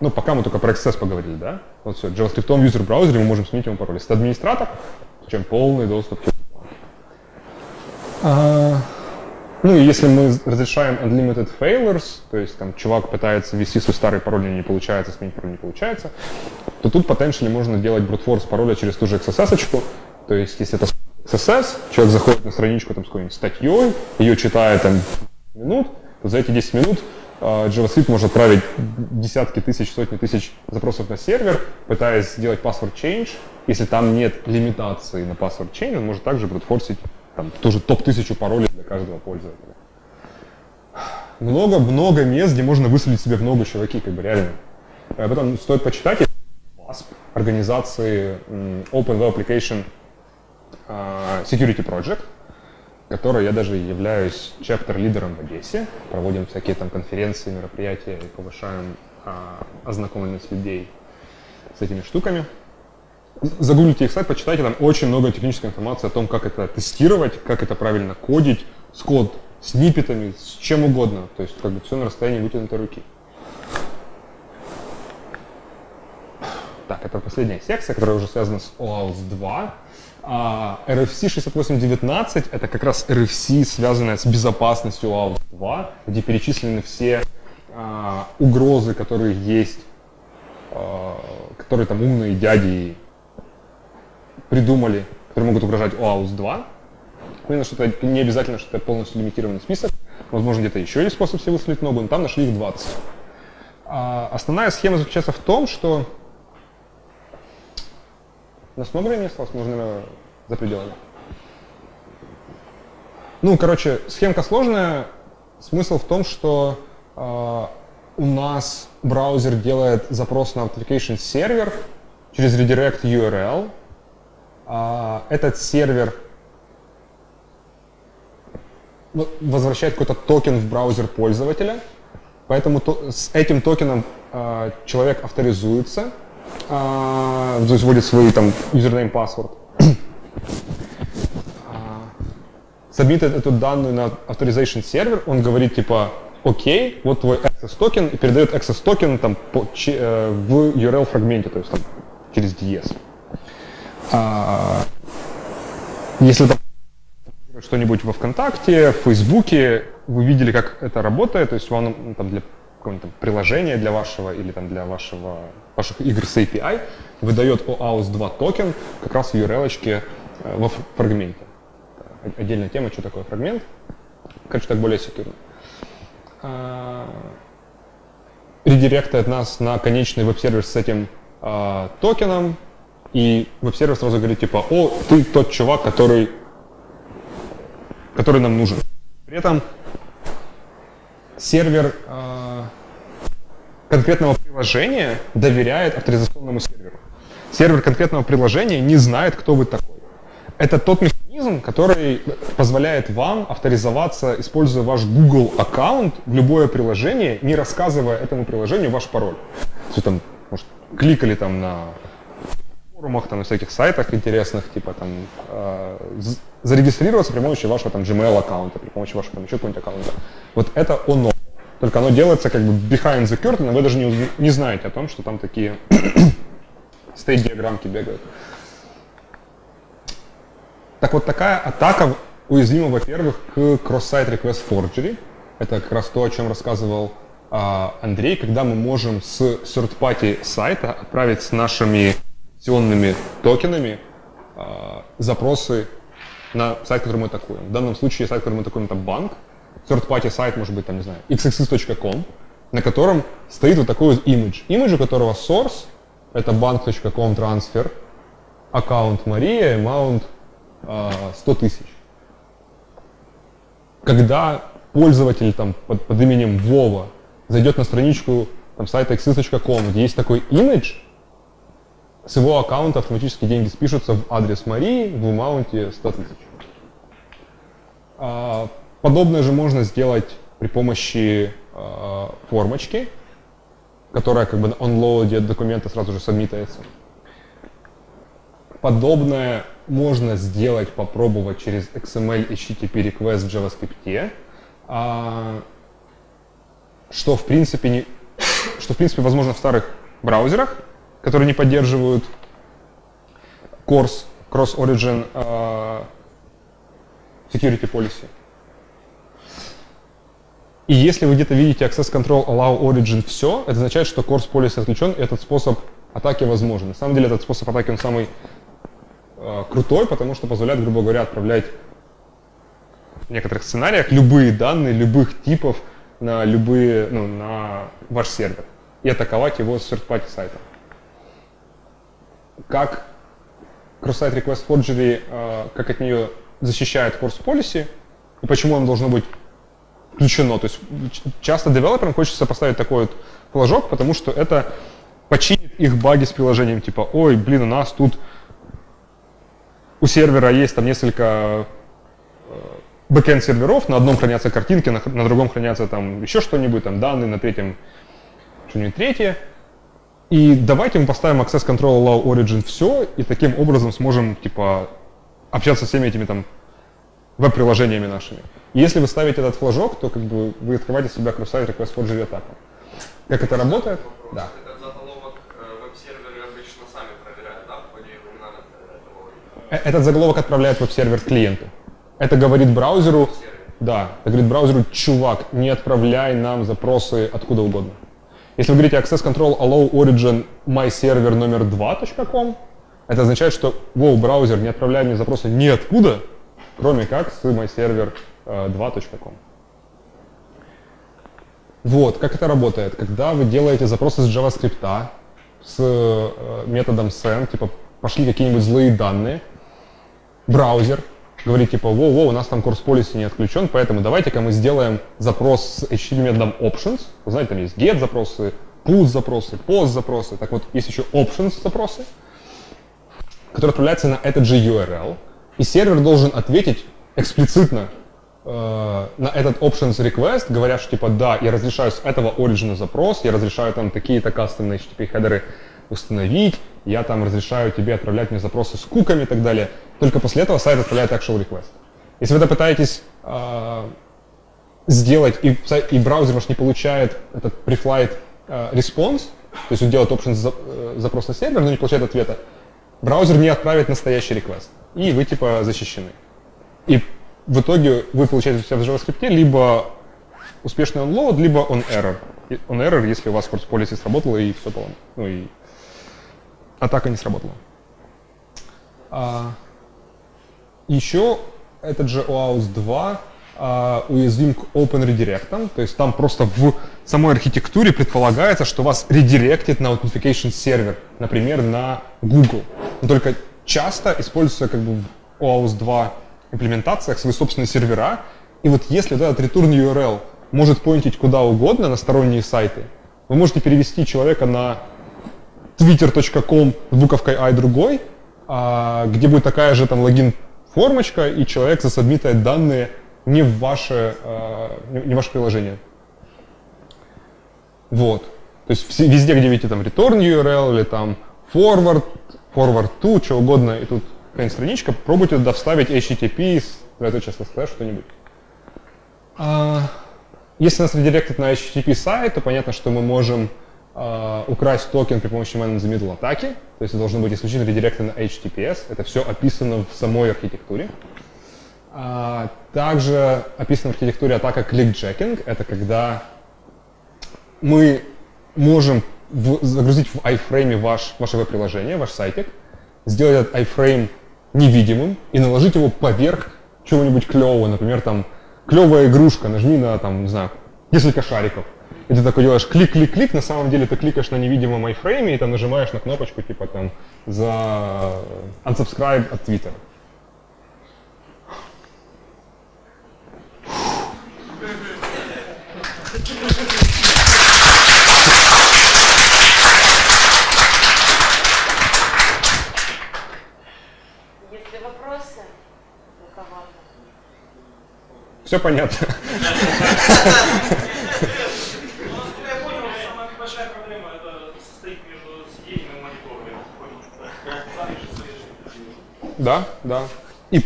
Ну, пока мы только про XS поговорили, да? Вот все, JavaScript в user браузере мы можем сменить ему пароль. Если администратор, чем полный доступ к ну и если мы разрешаем unlimited failures, то есть там чувак пытается ввести свой старый пароль, и не получается, сменить пароль не получается, то тут потенциально можно делать brute force пароля через ту же XSS. -очку. То есть если это XSS, человек заходит на страничку там, с какой-нибудь статьей, ее читает там минут, то за эти 10 минут uh, JavaScript может отправить десятки тысяч, сотни тысяч запросов на сервер, пытаясь сделать password change. Если там нет лимитации на password change, он может также брутфорсить там, тоже топ-1000 паролей для каждого пользователя. Много-много мест, где можно высадить себе много чуваки, как бы реально. Об этом стоит почитать. WASP, организации Open Web Application а, Security Project, которой я даже являюсь чаптер-лидером в Одессе. Проводим всякие там конференции, мероприятия и повышаем а, ознакомленность людей с этими штуками. Загуглите их сайт, почитайте, там очень много технической информации о том, как это тестировать, как это правильно кодить, с код, с сниппетами, с чем угодно. То есть как бы все на расстоянии вытянутой руки. Так, это последняя секция, которая уже связана с OAuth 2. А, RFC 6819 это как раз RFC, связанная с безопасностью OAuth 2, где перечислены все а, угрозы, которые есть, а, которые там умные дяди придумали, которые могут угрожать OAuth 2. Понятно, что это не обязательно, что это полностью лимитированный список. Возможно, где-то еще есть способ себе выстрелить ногу, но там нашли их 20. А основная схема заключается в том, что... У нас много времени осталось? Можно, за пределами. Ну, короче, схемка сложная. Смысл в том, что э, у нас браузер делает запрос на application сервер через redirect URL, а, этот сервер возвращает какой-то токен в браузер пользователя, поэтому то, с этим токеном э, человек авторизуется, э, вводит свой там username, password, сабмитит эту данную на authorization сервер, он говорит типа, окей, вот твой access токен, и передает access токен там по, ч, э, в URL фрагменте, то есть там через диез. А, если что-нибудь во ВКонтакте, в Фейсбуке, вы видели, как это работает, то есть вам ну, там, для какого-нибудь приложения для вашего или там для вашего, ваших игр с API выдает OAuth 2 токен как раз в URL э, во фрагменте. Отдельная тема, что такое фрагмент. Короче, так более секьюрно. А, редиректает нас на конечный веб-сервер с этим а, токеном, и веб-сервер сразу говорит, типа, о, ты тот чувак, который, который нам нужен. При этом сервер э, конкретного приложения доверяет авторизационному серверу. Сервер конкретного приложения не знает, кто вы такой. Это тот механизм, который позволяет вам авторизоваться, используя ваш Google аккаунт в любое приложение, не рассказывая этому приложению ваш пароль. То там, может, кликали там на форумах, там, на всяких сайтах интересных, типа там э, зарегистрироваться при помощи вашего там Gmail аккаунта, при помощи вашего там еще какого-нибудь аккаунта. Вот это оно. Только оно делается как бы behind the curtain, вы даже не, не знаете о том, что там такие стейт-диаграммки бегают. Так вот, такая атака уязвима, во-первых, к cross-site request forgery. Это как раз то, о чем рассказывал а, Андрей, когда мы можем с third-party сайта отправить с нашими аукционными токенами э, запросы на сайт, который мы атакуем. В данном случае сайт, который мы атакуем, это банк. Third-party сайт может быть, там, не знаю, xxx.com, на котором стоит вот такой вот имидж. Имидж, у которого source — это bank.com трансфер, аккаунт Мария, amount э, 100 тысяч. Когда пользователь там, под, под именем Вова зайдет на страничку там, сайта xx.com, где есть такой имидж, с его аккаунта автоматически деньги спишутся в адрес Марии в маунте 100 тысяч. А, подобное же можно сделать при помощи а, формочки, которая как бы на онлоаде документа сразу же сабмитается. Подобное можно сделать, попробовать через XML HTTP request в JavaScript, а, что в принципе не, что в принципе возможно в старых браузерах, которые не поддерживают Course Cross Origin Security Policy. И если вы где-то видите Access Control Allow Origin все, это означает, что Course Policy отключен, и этот способ атаки возможен. На самом деле этот способ атаки он самый э, крутой, потому что позволяет, грубо говоря, отправлять в некоторых сценариях любые данные любых типов на любые, ну, на ваш сервер и атаковать его с third-party. Как Cross-Site Request Forgery, э, как от нее защищает CORS Policy, и почему он должно быть включено. То есть часто девелоперам хочется поставить такой вот флажок, потому что это починит их баги с приложением, типа, ой, блин, у нас тут у сервера есть там несколько э, бэкенд серверов, на одном хранятся картинки, на, на другом хранятся там еще что-нибудь, там данные, на третьем что-нибудь третье. И давайте мы поставим Access Control Allow Origin все, и таким образом сможем, типа, общаться с всеми этими там веб-приложениями нашими. И если вы ставите этот флажок, то как бы вы открываете себя cross-site request forgery атаку. Как это работает? Вопрос. Да. Этот заголовок э, веб-серверы обычно сами проверяют, да, в ходе упоминания этого? Э, этот заголовок отправляет веб-сервер клиенту. Это говорит браузеру, да, это говорит браузеру, чувак, не отправляй нам запросы откуда угодно. Если вы говорите access control allow origin my server номер 2.com, это означает, что wow, браузер не отправляет мне запросы ниоткуда, кроме как с mysервер2.com. Вот, как это работает? Когда вы делаете запросы с JavaScript, с э, методом send, типа пошли какие-нибудь злые данные, браузер говорит типа, воу-воу, у нас там course policy не отключен, поэтому давайте-ка мы сделаем запрос с HTTP методом options. Вы знаете, там есть get запросы, push запросы, post запросы. Так вот, есть еще options запросы, которые отправляются на этот же URL. И сервер должен ответить эксплицитно э, на этот options request, говоря, что типа, да, я разрешаю с этого origin запрос, я разрешаю там такие-то кастомные HTTP хедеры установить, я там разрешаю тебе отправлять мне запросы с куками и так далее. Только после этого сайт отправляет actual request. Если вы это пытаетесь э, сделать, и, и браузер ваш не получает этот preflight э, response, то есть он делает option за, э, запрос на сервер, но не получает ответа, браузер не отправит настоящий request. И вы типа защищены. И в итоге вы получаете у себя в JavaScript либо успешный onload, либо on error. On error, если у вас course policy сработало и все поломано. Ну и атака не сработала. А, еще этот же OAuth 2 а, уязвим к Open Redirect, то есть там просто в самой архитектуре предполагается, что вас редиректит на Authentication сервер, например, на Google. Но только часто используется как бы в OAuth 2 имплементациях свои собственные сервера, и вот если вот этот return URL может поинтить куда угодно на сторонние сайты, вы можете перевести человека на twitter.com с буковкой i другой, а, где будет такая же там логин формочка, и человек засобмитает данные не в ваше, а, не в ваше приложение. Вот. То есть везде, где видите там return URL или там forward, forward to, что угодно, и тут какая-нибудь страничка, пробуйте туда вставить HTTP, это честно сказать, что-нибудь. А, если нас редиректит на HTTP сайт, то понятно, что мы можем Uh, украсть токен при помощи man in the middle атаки, то есть это должно быть исключительно редиректно на HTTPS. Это все описано в самой архитектуре. Uh, также описана в архитектуре атака clickjacking. Это когда мы можем в, загрузить в iframe ваш, ваше веб-приложение, ваш сайтик, сделать этот iframe невидимым и наложить его поверх чего-нибудь клевого. Например, там клевая игрушка, нажми на там, не знаю, несколько шариков и ты такой делаешь клик-клик-клик, на самом деле ты кликаешь на невидимом айфрейме и там нажимаешь на кнопочку типа там за unsubscribe от кого-то? Все понятно. Ну, насколько я понял, самая большая проблема это состоит между сиденьем и монитором. Сами же слышите. Да, да. И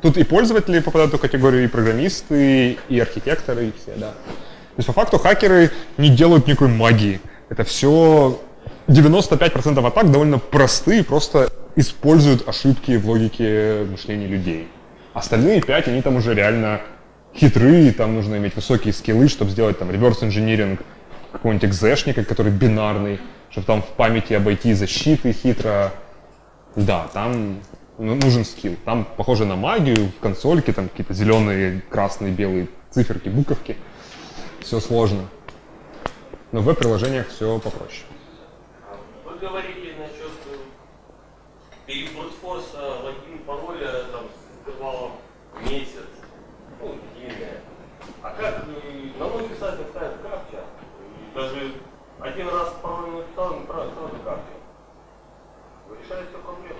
тут и пользователи попадают в эту категорию, и программисты, и архитекторы, и все, да. То есть по факту хакеры не делают никакой магии. Это все 95% атак довольно простые, просто используют ошибки в логике мышления людей. Остальные 5, они там уже реально хитрые, там нужно иметь высокие скиллы, чтобы сделать там реверс-инжиниринг какого-нибудь экзешника, который бинарный, чтобы там в памяти обойти защиты хитро. Да, там нужен скилл. Там похоже на магию, в консольке там какие-то зеленые, красные, белые циферки, буковки. Все сложно. Но в веб-приложениях все попроще. Вы говорили насчет э, перебрутфорса логин пароля там, с интервалом месяц, ну, имя. А как на многих сайтах ставят капча? Даже один раз пароль написал, сразу капча. Вы решаете эту проблему?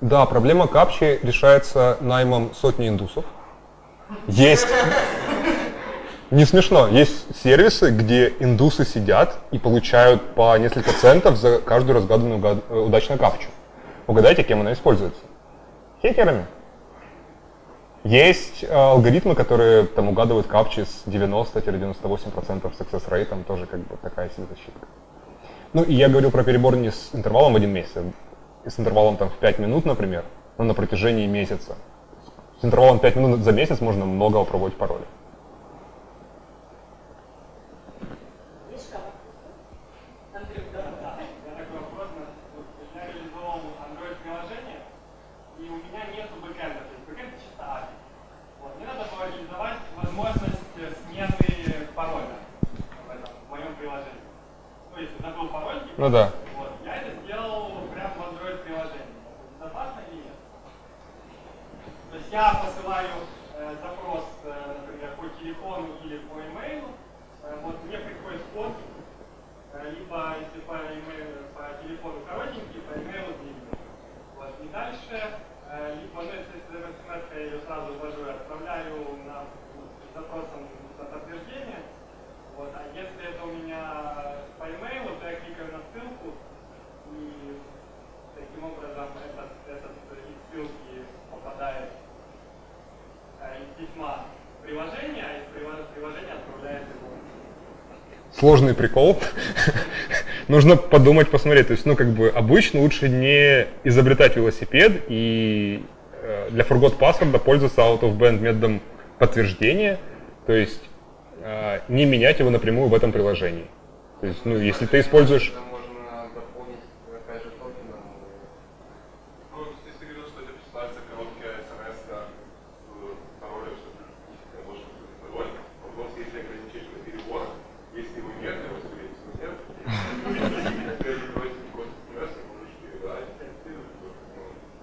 Да, проблема капчи решается наймом сотни индусов. Есть. Не смешно. Есть сервисы, где индусы сидят и получают по несколько центов за каждую разгаданную э, удачную капчу. Угадайте, кем она используется? Хакерами. Есть э, алгоритмы, которые там угадывают капчи с 90-98% success rate, тоже как бы такая себе защита. Ну и я говорил про перебор не с интервалом в один месяц, а с интервалом там в 5 минут, например, но на протяжении месяца. С интервалом 5 минут за месяц можно много опробовать пароли. Андрей, да. Да, я такой вопрос. Вот Я реализовал Android-приложение, и у меня нет бэкэнда. То есть бэкэнд чисто API. Вот. Мне надо было реализовать возможность э, смены пароля в, этом, в моем приложении. То есть забыл пароль, типа, Ну да. Вот, я это сделал прямо в Android-приложении. Безопасно или нет? То есть я посылаю э, запрос, э, например, по телефону или по имейлу, э, вот мне приходит код, э, либо если по, имейлу, по телефону коротенький, по имейлу длинный. Вот, и дальше, э, либо, ну, если это смс, я ее сразу ввожу и отправляю на, с запросом на подтверждение, вот, а если это у меня по имейлу, то я кликаю на ссылку, и таким образом этот, этот из ссылки попадает э, из письма в приложение, а из прива- приложения отправляет его. Сложный прикол. Нужно подумать, посмотреть. То есть, ну, как бы, обычно лучше не изобретать велосипед и э, для forgot password пользоваться out of band методом подтверждения. То есть, э, не менять его напрямую в этом приложении. То есть, ну, если ты используешь... Это можно дополнить, опять же, токеном. Ну, если ты говорил, что это присылается короткая смс с паролем, чтобы действительно можно быть пароль, вопрос, есть ли ограничение на перебор, если его нет, я вас уверен, что нет, если ты просишь код смс, ты можешь передать, ну,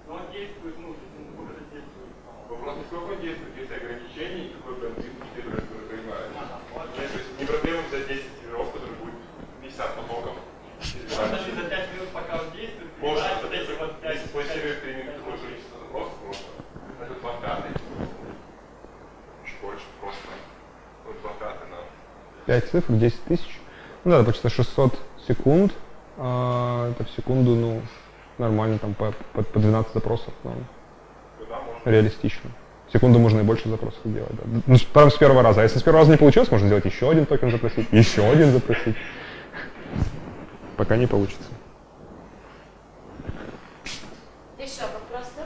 Но он действует, ну, сколько это действует. Вопрос, насколько он действует, есть ли ограничения и какой принцип ты принимаешь. Ага, вот. То есть не проблема взять 10 серверов, которые будет 50 потоков. Можно ли за 5 минут, пока он действует, Можно, перебрать вот эти вот 5 если твой сервер примет такое количество запросов, можно. Это 2 пятых. Чуть больше просто. Вот 2 пятых на 5 цифр, 10 тысяч. Ну да, почти 600 секунд. А, это в секунду, ну, нормально, там по, по, по 12 запросов, ну, туда можно. реалистично. Секунду можно и больше запросов делать, да. Ну, прям с первого раза. А если с первого раза не получилось, можно сделать еще один токен запросить, еще один запросить. Пока не получится. Еще вопросы?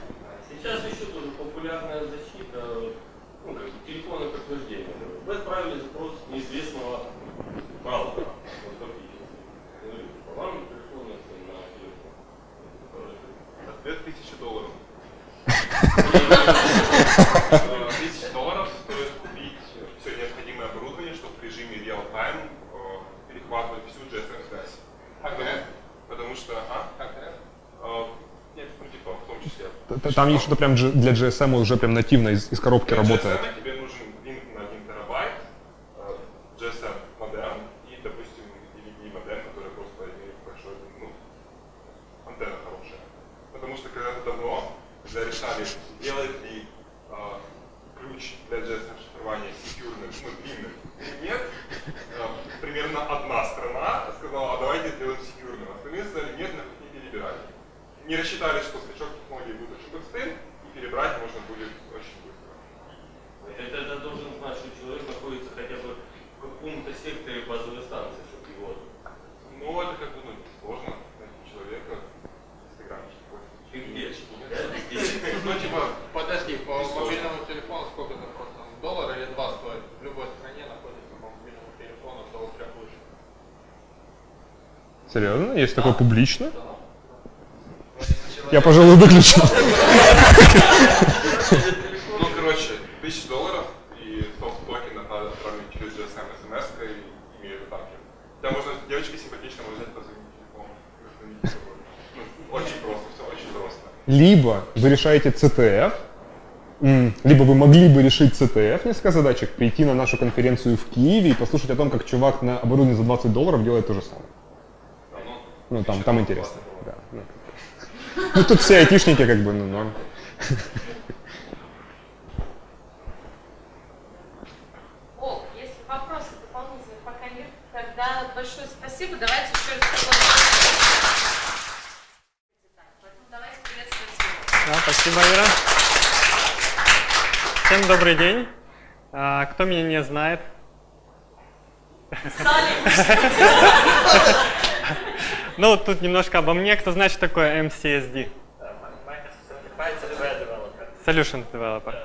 Сейчас еще тоже популярная защита, ну, как бы телефонное подтверждение. Вы отправили запрос неизвестного браузера, вот фактически. Ну, и по вам пришло на на телефон. Ответ 1000 долларов. И- 1000 долларов стоит купить все необходимое оборудование, чтобы в режиме real-time э, перехватывать всю GSM-связь. Почему? Потому что... А? Э, Нет, ну типа, в том числе. Там есть что-то прям для GSM уже прям нативно из, из коробки Для работает. GSM тебе нужен линк на 1 терабайт, э, GSM модем и, допустим, DVD модем, который просто имеет большой, ну, антенна хорошая. Потому что когда-то давно, когда решали, делать ли э, ключ для GSM страна сказала, а давайте сделаем секьюрным. Остальные сказали, нет, на не перебирать. Не рассчитали, что скачок технологии будет очень быстрым, и перебрать можно будет очень быстро. Это, это должен знать, что человек находится хотя бы в каком-то секторе базовой станции, чтобы его... Ну, это как бы ну, сложно найти человека, инстаграмчик. Ты где? Нет. Я здесь. Ну, типа, подожди, по Не сложно. мобильному телефону сколько это просто? Доллар или два стоит? В любой стране находится по мобильному телефону до трех выше. Серьезно? Есть публично? Я, пожалуй, выключу. Ну, короче, тысяча долларов и софт токена надо отправить через GSM смс и имеют атаки. Там можно, девочка симпатичная, можно взять позвонить. Ну, очень просто, все очень просто. Либо вы решаете CTF, либо вы могли бы решить CTF, несколько задачек, прийти на нашу конференцию в Киеве и послушать о том, как чувак на оборудовании за 20 долларов делает то же самое. Ну, там, там интересно. Да, ну, ну, тут все айтишники как бы, ну, норм. О, если вопросы дополнительных пока нет, тогда большое спасибо. Давайте еще раз давайте приветствовать его. Да, спасибо, Ира. Всем добрый день. А, Кто меня не знает? Ну, тут немножко обо мне. Кто знает, что такое MCSD? Solution Developer.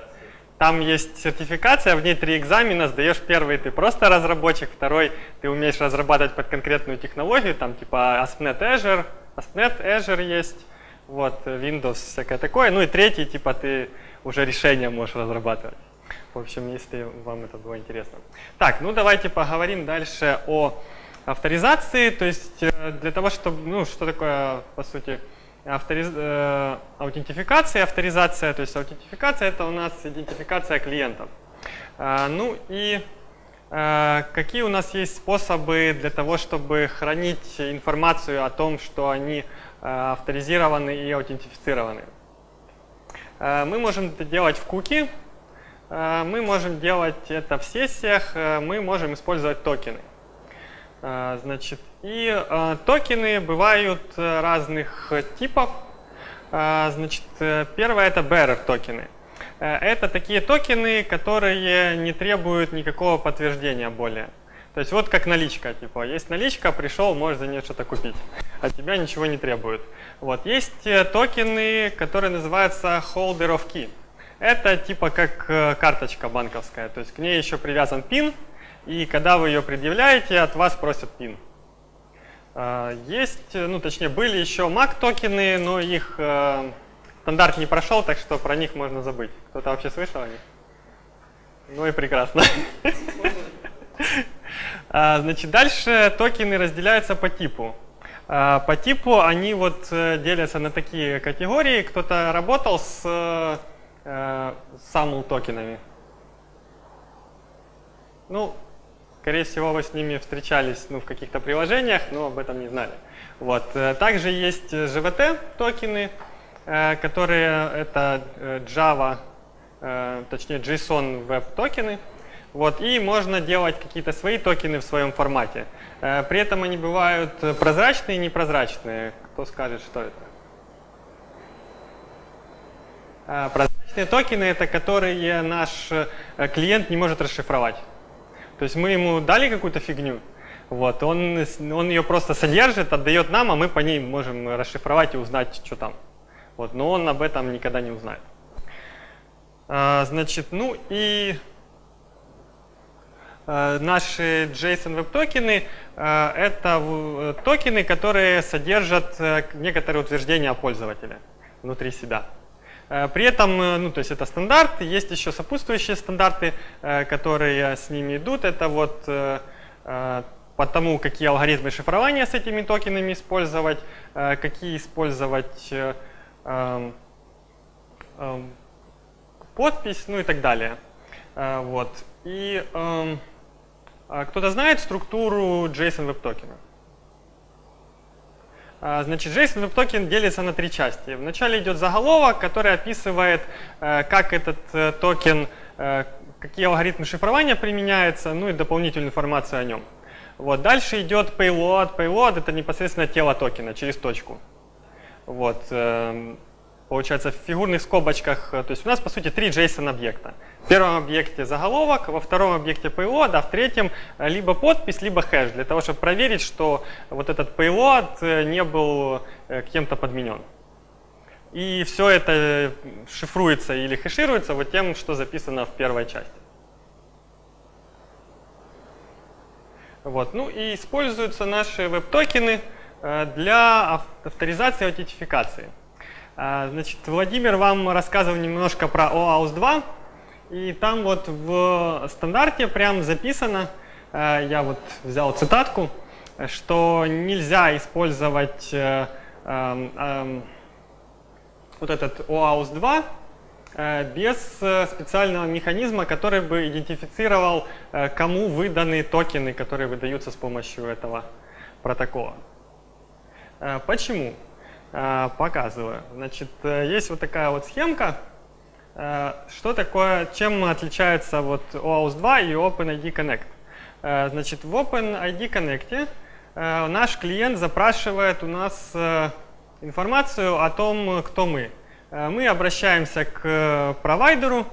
Там есть сертификация, в ней три экзамена, сдаешь первый, ты просто разработчик, второй, ты умеешь разрабатывать под конкретную технологию, там типа ASP.NET Azure, ASP.NET Azure есть, вот, Windows, всякое такое. Ну и третий, типа ты уже решение можешь разрабатывать. В общем, если вам это было интересно. Так, ну давайте поговорим дальше о авторизации. То есть э, для того, чтобы, ну что такое, по сути, авториз... э, аутентификация авторизация. То есть аутентификация это у нас идентификация клиентов. А, ну и э, какие у нас есть способы для того, чтобы хранить информацию о том, что они авторизированы и аутентифицированы. Мы можем это делать в куки, мы можем делать это в сессиях, мы можем использовать токены. Э, Значит, и э, токены бывают э, разных типов. Э, Значит, э, первое это bearer токены. Э, Это такие токены, которые не требуют никакого подтверждения более. То есть вот как наличка, типа, есть наличка, пришел, можешь за нее что-то купить, от тебя ничего не требует. Вот, есть токены, которые называются holder of key. Это типа как карточка банковская, то есть к ней еще привязан пин, и когда вы ее предъявляете, от вас просят пин. А, Есть, ну точнее были еще MAC токены, но их э, стандарт не прошел, так что про них можно забыть. Кто-то вообще слышал о них? Ну и прекрасно. А, Значит, дальше токены разделяются по типу. А, По типу они вот э, делятся на такие категории. Кто-то работал с э, SAML токенами. Ну, скорее всего, вы с ними встречались ну, в каких-то приложениях, но об этом не знали. Вот. э, Также есть э, JVT токены, э, которые это э, Java, э, точнее JSON веб токены. Вот, и можно делать какие-то свои токены в своем формате. Э, При этом они бывают э, прозрачные и непрозрачные. Кто скажет, что это? Прозрачные токены это которые наш э, клиент не может расшифровать. То есть мы ему дали какую-то фигню, вот, он, он ее просто содержит, отдает нам, а мы по ней можем расшифровать и узнать, что там. Вот, но он об этом никогда не узнает. А, значит, ну и э, наши JSON Web токены э, это токены, которые содержат э, некоторые утверждения о пользователе внутри себя. Э, При этом, э, ну, то есть это стандарт, есть еще сопутствующие стандарты, э, которые с ними идут. Это вот по тому, какие алгоритмы шифрования с этими токенами использовать, какие использовать эм, эм, подпись, ну и так далее. Вот. И эм, а кто-то знает структуру JSON Web токена? А, Значит, JSON токен делится на три части. Вначале идет заголовок, который описывает, э, как этот э, токен, э, какие алгоритмы шифрования применяются, ну и дополнительную информацию о нем. Вот. Дальше идет payload. Payload это непосредственно тело токена через точку. Вот. Эм, получается в фигурных скобочках, то есть у нас по сути три JSON объекта. В первом объекте заголовок, во втором объекте payload, а в третьем либо подпись, либо хэш, для того, чтобы проверить, что вот этот payload не был кем-то подменен. И все это шифруется или хэшируется вот тем, что записано в первой части. Вот. Ну и используются наши веб-токены э, для авторизации и аутентификации. Э, значит, Владимир вам рассказывал немножко про OAuth 2. И там вот в стандарте прям записано, э, я вот взял цитатку, что нельзя использовать эм, эм, вот этот OAuth 2 э, без э, специального механизма, который бы идентифицировал, э, кому выданы токены, которые выдаются с помощью этого протокола. Почему? Показываю. Значит, есть вот такая вот схемка. Что такое, чем отличается вот OAuth 2 и OpenID Connect? Значит, в OpenID Connect наш клиент запрашивает у нас информацию о том, кто мы. Э, мы обращаемся к э, провайдеру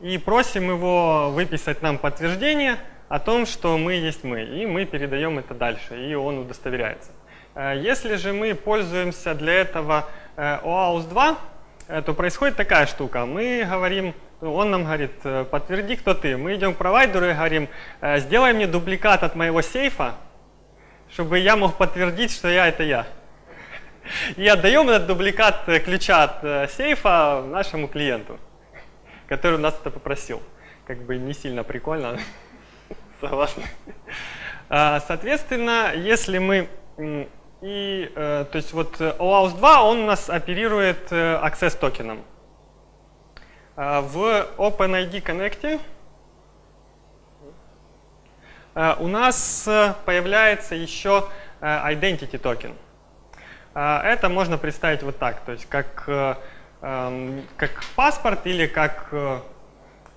и просим его выписать нам подтверждение о том, что мы есть мы. И мы передаем это дальше, и он удостоверяется. Э, если же мы пользуемся для этого OAuth 2, то происходит такая штука. Мы говорим, он нам говорит, подтверди, кто ты. Мы идем к провайдеру и говорим, сделай мне дубликат от моего сейфа, чтобы я мог подтвердить, что я это я и отдаем этот дубликат э, ключа от э, сейфа нашему клиенту, который нас это попросил. Как бы не сильно прикольно, согласны. А, соответственно, если мы и, э, то есть вот OAuth 2, он у нас оперирует access токеном. А, в OpenID Connect у нас появляется еще identity токен. А, это можно представить вот так, то есть как, э, эм, как паспорт или как э,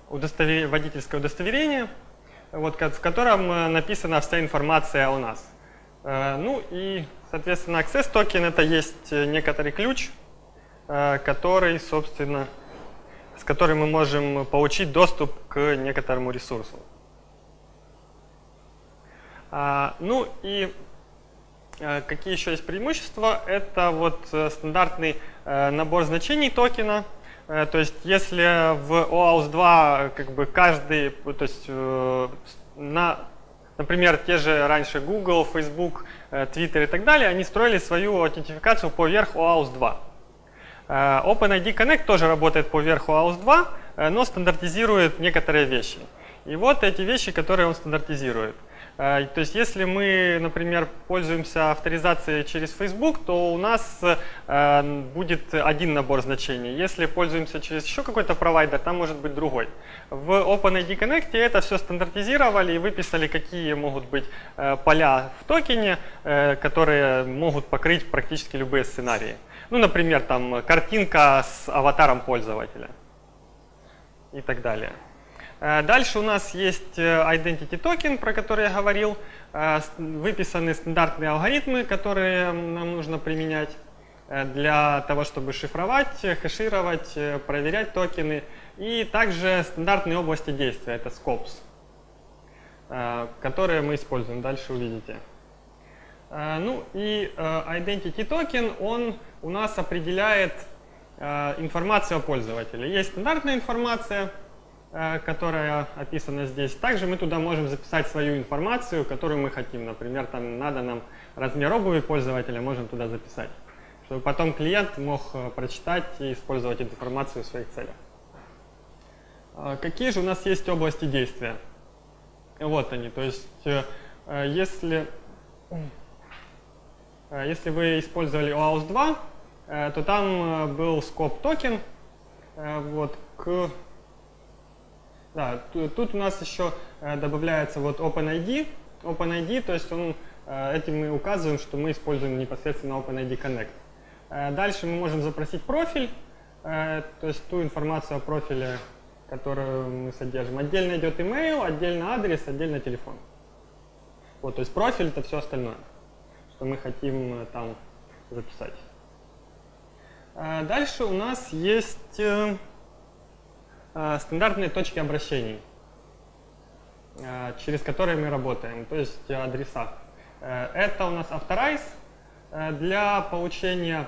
удостовер... водительское удостоверение, вот, в котором э, написана вся информация о нас. Ну и, соответственно, Access токен это есть некоторый ключ, который, собственно, с которым мы можем получить доступ к некоторому ресурсу. А, ну и Э, какие еще есть преимущества? Это вот э, стандартный э, набор значений токена. То есть если в OAuth 2 как бы каждый, то есть на, например, те же раньше Google, Facebook, Twitter и так далее, они строили свою аутентификацию поверх OAuth 2. OpenID Connect тоже работает поверх OAuth 2, но стандартизирует некоторые вещи. И вот эти вещи, которые он стандартизирует – Э, то есть если мы, например, пользуемся авторизацией через Facebook, то у нас э, будет один набор значений. Если пользуемся через еще какой-то провайдер, там может быть другой. В OpenID Connect это все стандартизировали и выписали, какие могут быть э, поля в токене, которые могут покрыть практически любые сценарии. Ну, например, там картинка с аватаром пользователя и так далее. Э, дальше у нас есть э, Identity Token, про который я говорил. Э, выписаны стандартные алгоритмы, которые нам нужно применять для того, чтобы шифровать, хэшировать, проверять токены. И также стандартные области действия, это scopes, которые мы используем. Дальше увидите. Ну и Identity Token, он у нас определяет информацию о пользователе. Есть стандартная информация, которая описана здесь. Также мы туда можем записать свою информацию, которую мы хотим. Например, там надо нам размер обуви пользователя, можем туда записать. Чтобы потом клиент мог э, прочитать и использовать эту информацию в своих целях. А какие же у нас есть области действия? Вот они. То есть, э, если, если вы использовали OAuth 2, то там был scope токен вот, к да, тут у нас еще э, добавляется вот OpenID. OpenID, то есть он, э, этим мы указываем, что мы используем непосредственно OpenID Connect. Э, дальше мы можем запросить профиль, то есть ту информацию о профиле, которую мы содержим. Отдельно идет email, отдельно адрес, отдельно телефон. Вот, то есть профиль это все остальное, что мы хотим там записать. Дальше у нас есть стандартные точки обращений, через которые мы работаем, то есть адреса. Это у нас authorize для получения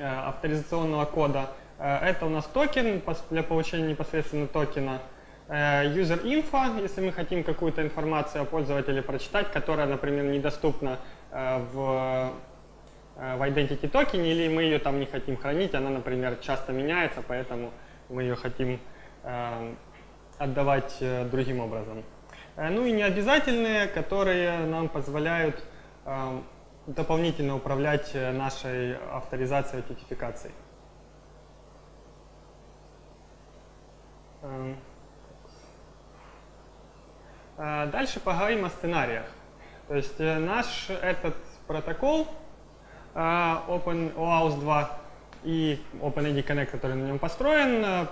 авторизационного кода. Это у нас токен для получения непосредственно токена. User info, если мы хотим какую-то информацию о пользователе прочитать, которая, например, недоступна в Э, в identity токене, или мы ее там не хотим хранить, она, например, часто меняется, поэтому мы ее хотим э, отдавать э, другим образом. Ну и необязательные, которые нам позволяют дополнительно управлять нашей авторизацией и аутентификацией. Дальше поговорим о сценариях. То есть наш этот протокол OpenOAuth 2 и OpenID Connect, который на нем построен, а,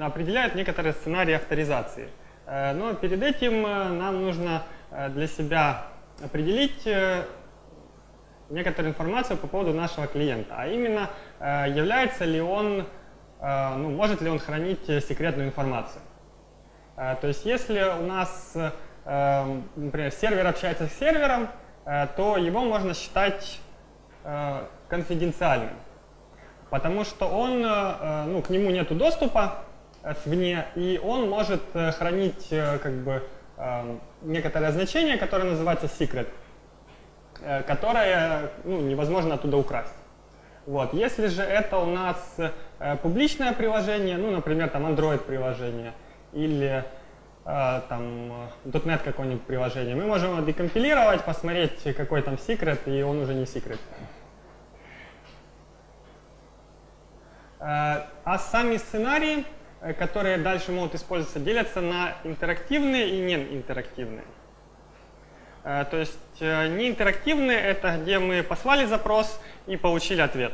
определяют некоторые сценарии авторизации. А, но перед этим нам нужно для себя определить некоторую информацию по поводу нашего клиента, а именно является ли он, ну, может ли он хранить секретную информацию. То есть если у нас, например, сервер общается с сервером, то его можно считать Э, конфиденциальным, потому что он, э, ну, к нему нет доступа свне, и он может э, хранить как бы некоторое значение, которое называется secret, которое ну, невозможно оттуда украсть. Вот. Если же это у нас публичное приложение, ну, например, там Android приложение или там .NET какое-нибудь приложение, мы можем его декомпилировать, посмотреть, какой там секрет, и он уже не секрет. Э, а сами сценарии, э, которые дальше могут использоваться, делятся на интерактивные и неинтерактивные. Э, то есть неинтерактивные — это где мы послали запрос и получили ответ.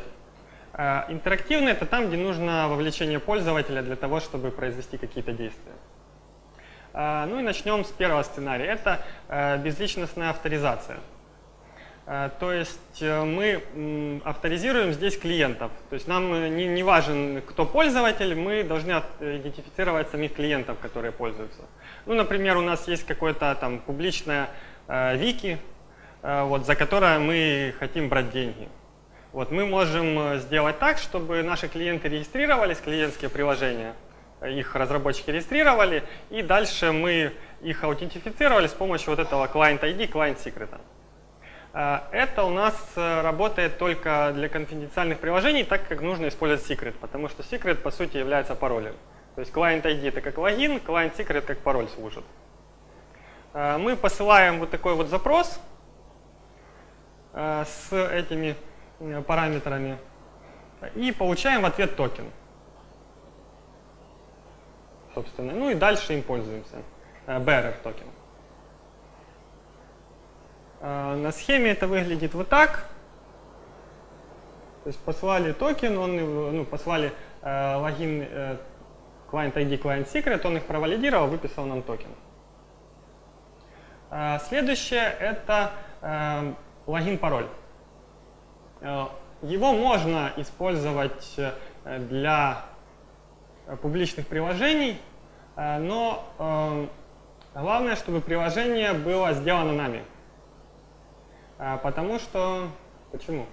Интерактивные — это там, где нужно вовлечение пользователя для того, чтобы произвести какие-то действия. Ну и начнем с первого сценария. Это безличностная авторизация. Э, то есть э, мы авторизируем здесь клиентов. То есть нам э, не, не важен, кто пользователь, мы должны идентифицировать самих клиентов, которые пользуются. Ну, например, у нас есть какое-то там публичное вики, вот, за которое мы хотим брать деньги. Вот, мы можем сделать так, чтобы наши клиенты регистрировались, клиентские приложения, их разработчики регистрировали, и дальше мы их аутентифицировали с помощью вот этого client ID, client secret. А, это у нас э, работает только для конфиденциальных приложений, так как нужно использовать секрет, потому что секрет по сути является паролем. То есть client ID это как логин, client secret как пароль служит. А, мы посылаем вот такой вот запрос э, с этими э, параметрами и получаем в ответ токен. Собственно, ну и дальше им пользуемся. Bearer токен. А, на схеме это выглядит вот так. То есть послали токен, он, ну, послали э, логин э, client ID, client secret, он их провалидировал, выписал нам токен. Э, следующее это э, логин-пароль. Э, его можно использовать э, для публичных приложений, э, но э, главное, чтобы приложение было сделано нами. А, потому что... Почему?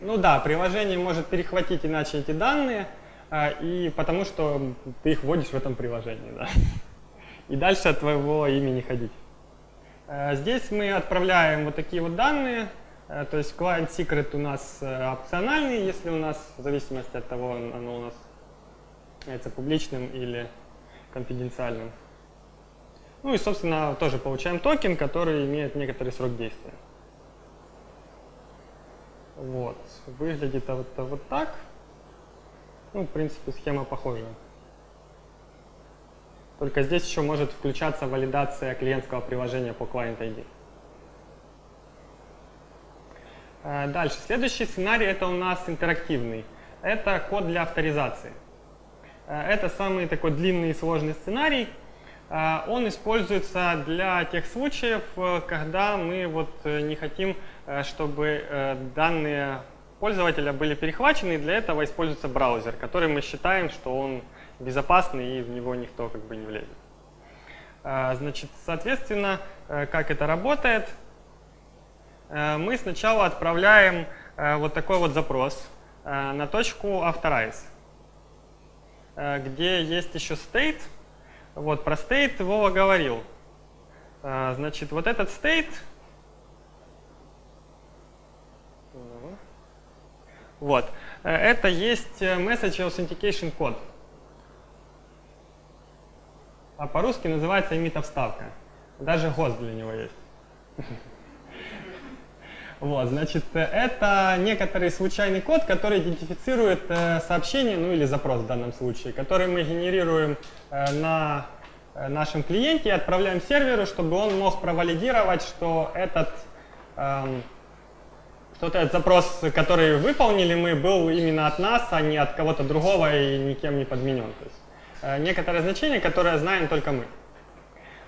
Ну да, приложение может перехватить иначе эти данные, а, и потому что ты их вводишь в этом приложении, да. И дальше от твоего имени ходить. А, здесь мы отправляем вот такие вот данные, а, то есть client secret у нас э, опциональный, если у нас, в зависимости от того, оно у нас является публичным или конфиденциальным. Ну и, собственно, тоже получаем токен, который имеет некоторый срок действия. Вот. Выглядит это вот, так. Ну, в принципе, схема похожая. Только здесь еще может включаться валидация клиентского приложения по Client ID. Э, дальше. Следующий сценарий это у нас интерактивный. Это код для авторизации. Это самый такой длинный и сложный сценарий. Он используется для тех случаев, когда мы вот не хотим, чтобы данные пользователя были перехвачены, и для этого используется браузер, который мы считаем, что он безопасный и в него никто как бы не влезет. Значит, соответственно, как это работает, мы сначала отправляем вот такой вот запрос на точку authorize. Э, где есть еще state. Вот, про state Вова говорил. Э, значит, вот этот state, вот, э, это есть message authentication код. А по-русски называется имит вставка. Даже хост для него есть. Вот, значит, это некоторый случайный код, который идентифицирует э, сообщение, ну или запрос в данном случае, который мы генерируем э, на э, нашем клиенте и отправляем серверу, чтобы он мог провалидировать, что этот, эм, что этот запрос, который выполнили мы, был именно от нас, а не от кого-то другого и никем не подменен. То есть э, некоторое значение, которое знаем только мы.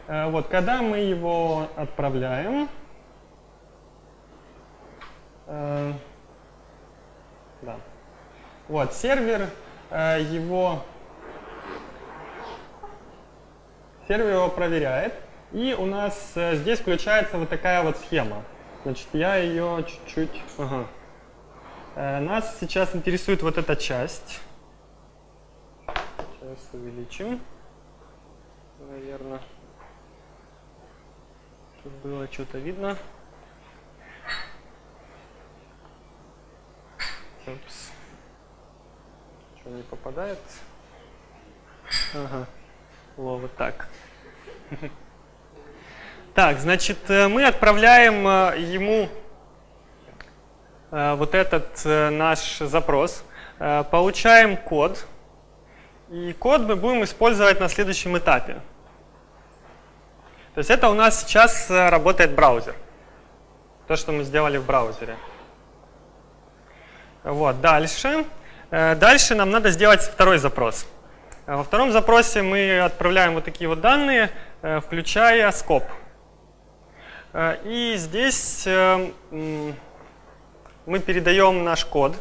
Э, вот, когда мы его отправляем, Э, да. Вот, сервер э, его сервер его проверяет, и у нас э, здесь включается вот такая вот схема. Значит, я ее чуть-чуть... Ага. Нас сейчас интересует вот эта часть. Сейчас увеличим, наверное, чтобы было что-то видно. Упс. Что, не попадает? Ага. Во, вот так. Так, значит, э, мы отправляем э, ему э, вот этот наш запрос, получаем код, и код мы будем использовать на следующем этапе. То есть это у нас сейчас работает браузер. То, что мы сделали в браузере. Вот, дальше. Э, дальше нам надо сделать второй запрос. Э, во втором запросе мы отправляем вот такие вот данные, э, включая скоп. И здесь мы передаем наш код,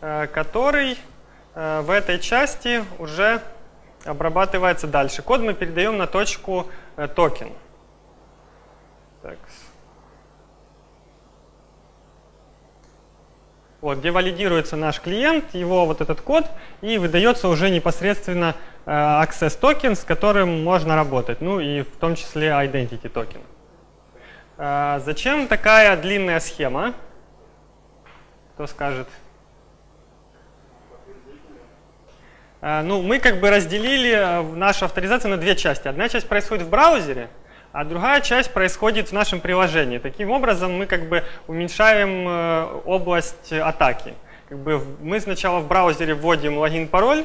который в этой части уже обрабатывается дальше. Код мы передаем на точку токен. Так, вот, где валидируется наш клиент, его вот этот код, и выдается уже непосредственно э, access токен, с которым можно работать, ну и в том числе identity токен. Э, зачем такая длинная схема? Кто скажет? Э, ну, мы как бы разделили нашу авторизацию на две части. Одна часть происходит в браузере, а другая часть происходит в нашем приложении. Таким образом мы как бы уменьшаем э, область атаки. Как бы мы сначала в браузере вводим логин-пароль,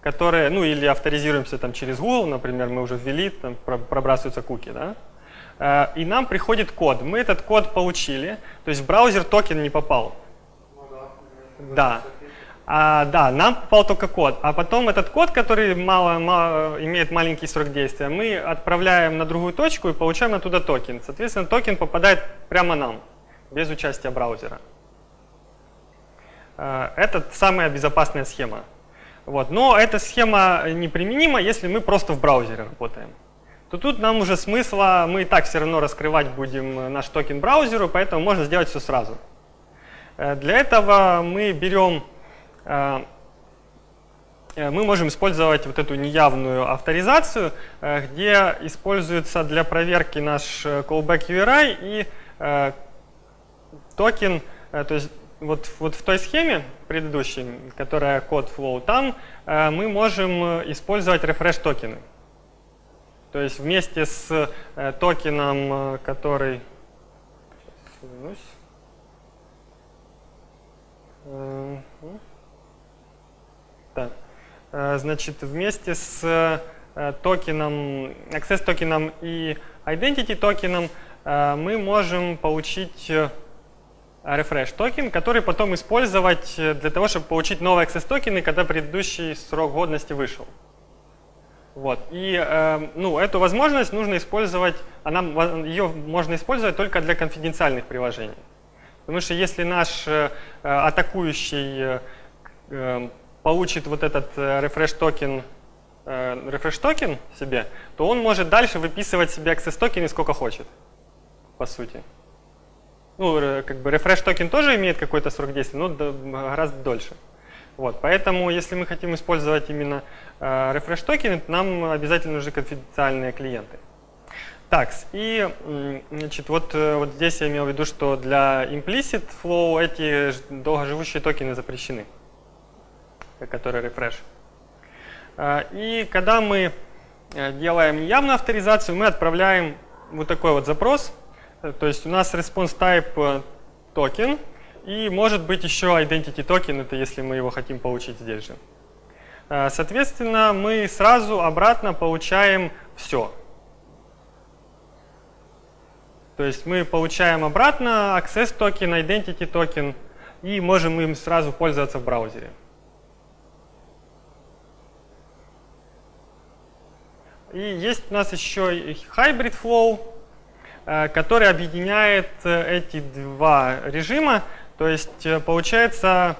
который, ну или авторизируемся там через Google, например, мы уже ввели, там пробрасываются куки, да? Э, и нам приходит код. Мы этот код получили, то есть в браузер токен не попал. Да. А, да, нам попал только код. А потом этот код, который мало, мало, имеет маленький срок действия, мы отправляем на другую точку и получаем оттуда токен. Соответственно, токен попадает прямо нам, без участия браузера. А, это самая безопасная схема. Вот. Но эта схема неприменима, если мы просто в браузере работаем. То тут нам уже смысла, мы и так все равно раскрывать будем наш токен браузеру, поэтому можно сделать все сразу. Э, для этого мы берем Э, э, мы можем использовать вот эту неявную авторизацию, э, где используется для проверки наш callback URI и токен, то есть вот, вот в той схеме предыдущей, которая код flow, там мы можем использовать refresh токены. То есть вместе с токеном, который... Э, значит, вместе с э, токеном, access токеном и identity токеном э, мы можем получить refresh токен, который потом использовать для того, чтобы получить новые access токены, когда предыдущий срок годности вышел. Вот. И ну, эту возможность нужно использовать, она, ее можно использовать только для конфиденциальных приложений. Потому что если наш атакующий получит вот этот э, refresh токен э, refresh токен себе, то он может дальше выписывать себе access токены сколько хочет, по сути. Ну, как бы refresh токен тоже имеет какой-то срок действия, но гораздо дольше. Вот, поэтому, если мы хотим использовать именно э, refresh токены, нам обязательно нужны конфиденциальные клиенты. Так, и значит, вот, э, вот здесь я имел в виду, что для implicit flow эти долгоживущие токены запрещены, которые refresh. Э, и когда мы э, делаем неявную авторизацию, мы отправляем вот такой вот запрос. То есть у нас response type токен, и может быть еще identity токен, это если мы его хотим получить здесь же. Э, соответственно, мы сразу обратно получаем все. То есть мы получаем обратно access токен, identity токен, и можем им сразу пользоваться в браузере. И есть у нас еще hybrid flow, э, который объединяет э, эти два режима. То есть э, получается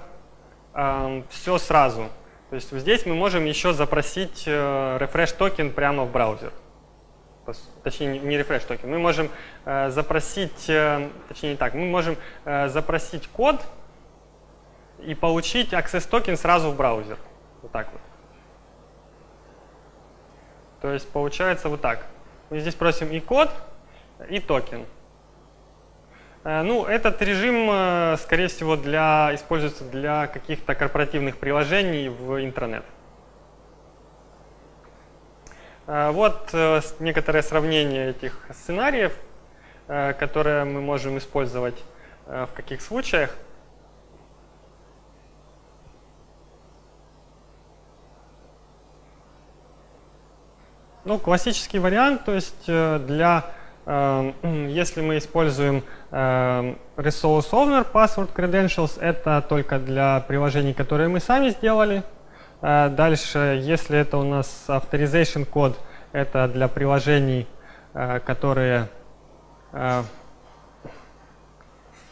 все сразу. То есть здесь мы можем еще запросить refresh токен прямо в браузер. Точнее, не refresh токен. Мы можем запросить, точнее не так, мы можем запросить код и получить access токен сразу в браузер. Вот так вот. То есть получается вот так. Мы здесь просим и код, и токен. Э, ну, этот режим, э, скорее всего, для, используется для каких-то корпоративных приложений в интернет. Э, вот некоторое сравнение этих сценариев, которые мы можем использовать в каких случаях. Ну, классический вариант, то есть для Эм, если мы используем эм, Resource Owner Password Credentials, это только для приложений, которые мы сами сделали. Э, дальше, если это у нас Authorization код, это для приложений, э, которые э,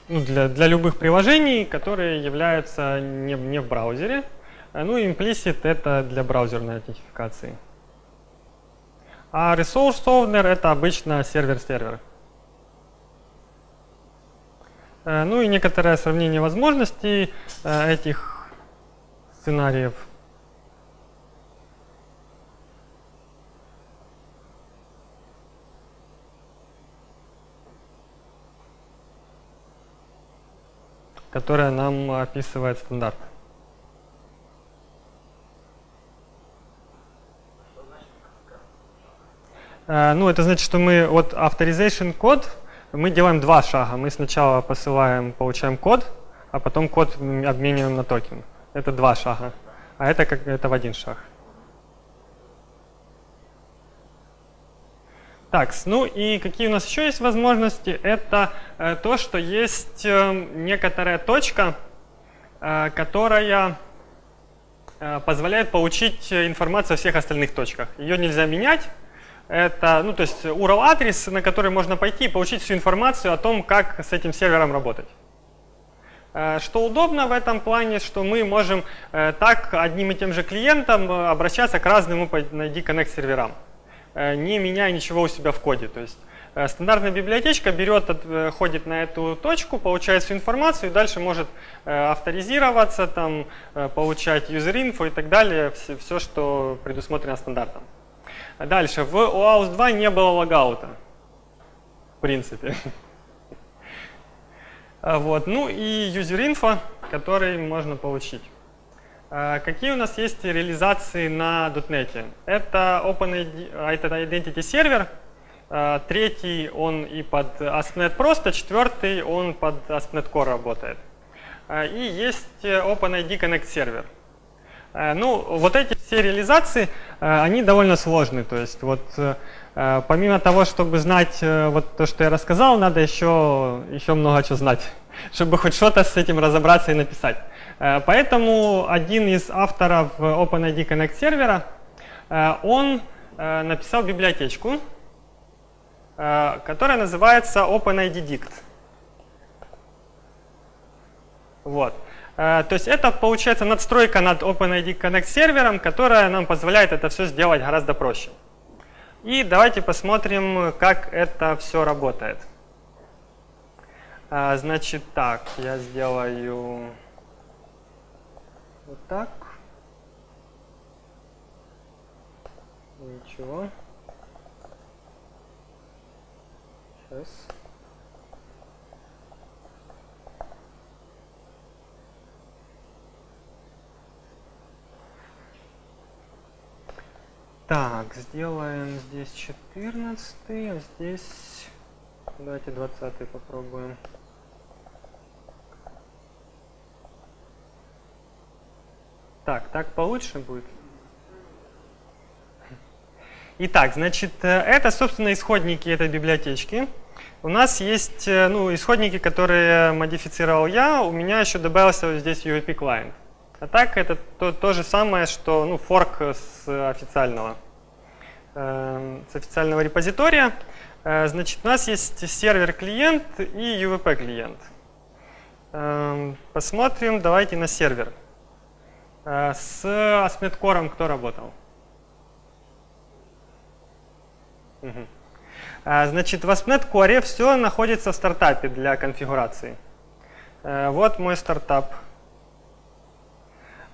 ну, для, для любых приложений, которые являются не, не в браузере. Ну, implicit это для браузерной аутентификации. А Resource Owner это обычно сервер-сервер. Э, ну и некоторое сравнение возможностей э, этих сценариев. которая нам описывает стандарт. Ну, это значит, что мы от authorization код мы делаем два шага. Мы сначала посылаем, получаем код, а потом код обмениваем на токен. Это два шага. А это как это в один шаг. Так, ну и какие у нас еще есть возможности? Это э, то, что есть э, некоторая точка, э, которая э, позволяет получить информацию о всех остальных точках. Ее нельзя менять, это, ну, то есть URL-адрес, на который можно пойти и получить всю информацию о том, как с этим сервером работать. Э, что удобно в этом плане, что мы можем э, так одним и тем же клиентом э, обращаться к разным ID Connect серверам, не меняя ничего у себя в коде. То есть стандартная библиотечка берет, ходит на эту точку, получает всю информацию и дальше может авторизироваться, там, получать user-info и так далее, все, что предусмотрено стандартом. Дальше. В OAuth 2 не было логаута. В принципе. Вот. Ну и user-info, который можно получить. А, какие у нас есть реализации на .NET? Это OpenID, это Identity Server, а, третий он и под ASP.NET просто, четвертый он под ASP.NET Core работает. А, и есть OpenID Connect Server. Э, ну, вот эти все реализации, э, они довольно сложные. То есть вот э, помимо того, чтобы знать вот то, что я рассказал, надо еще, еще много чего знать, чтобы хоть что-то с этим разобраться и написать. Поэтому один из авторов OpenID Connect сервера, он написал библиотечку, которая называется OpenID Dict. Вот. Э, то есть это получается надстройка над OpenID Connect сервером, которая нам позволяет это все сделать гораздо проще. И давайте посмотрим, как это все работает. Э, значит так, я сделаю вот так. Ничего. Сейчас. Так, сделаем здесь 14, а здесь давайте 20 попробуем. Так, так получше будет? Итак, значит, э, это, собственно, исходники этой библиотечки. У нас есть э, ну, исходники, которые модифицировал я. У меня еще добавился вот здесь UAP client. А так это то, то же самое, что ну, форк с официального, с официального репозитория. Э, значит, у нас есть сервер-клиент и UVP-клиент. Э, посмотрим, давайте на сервер. Э, с Core кто работал? Значит, в ASP.NET Core все находится в стартапе для конфигурации. Э, вот мой стартап.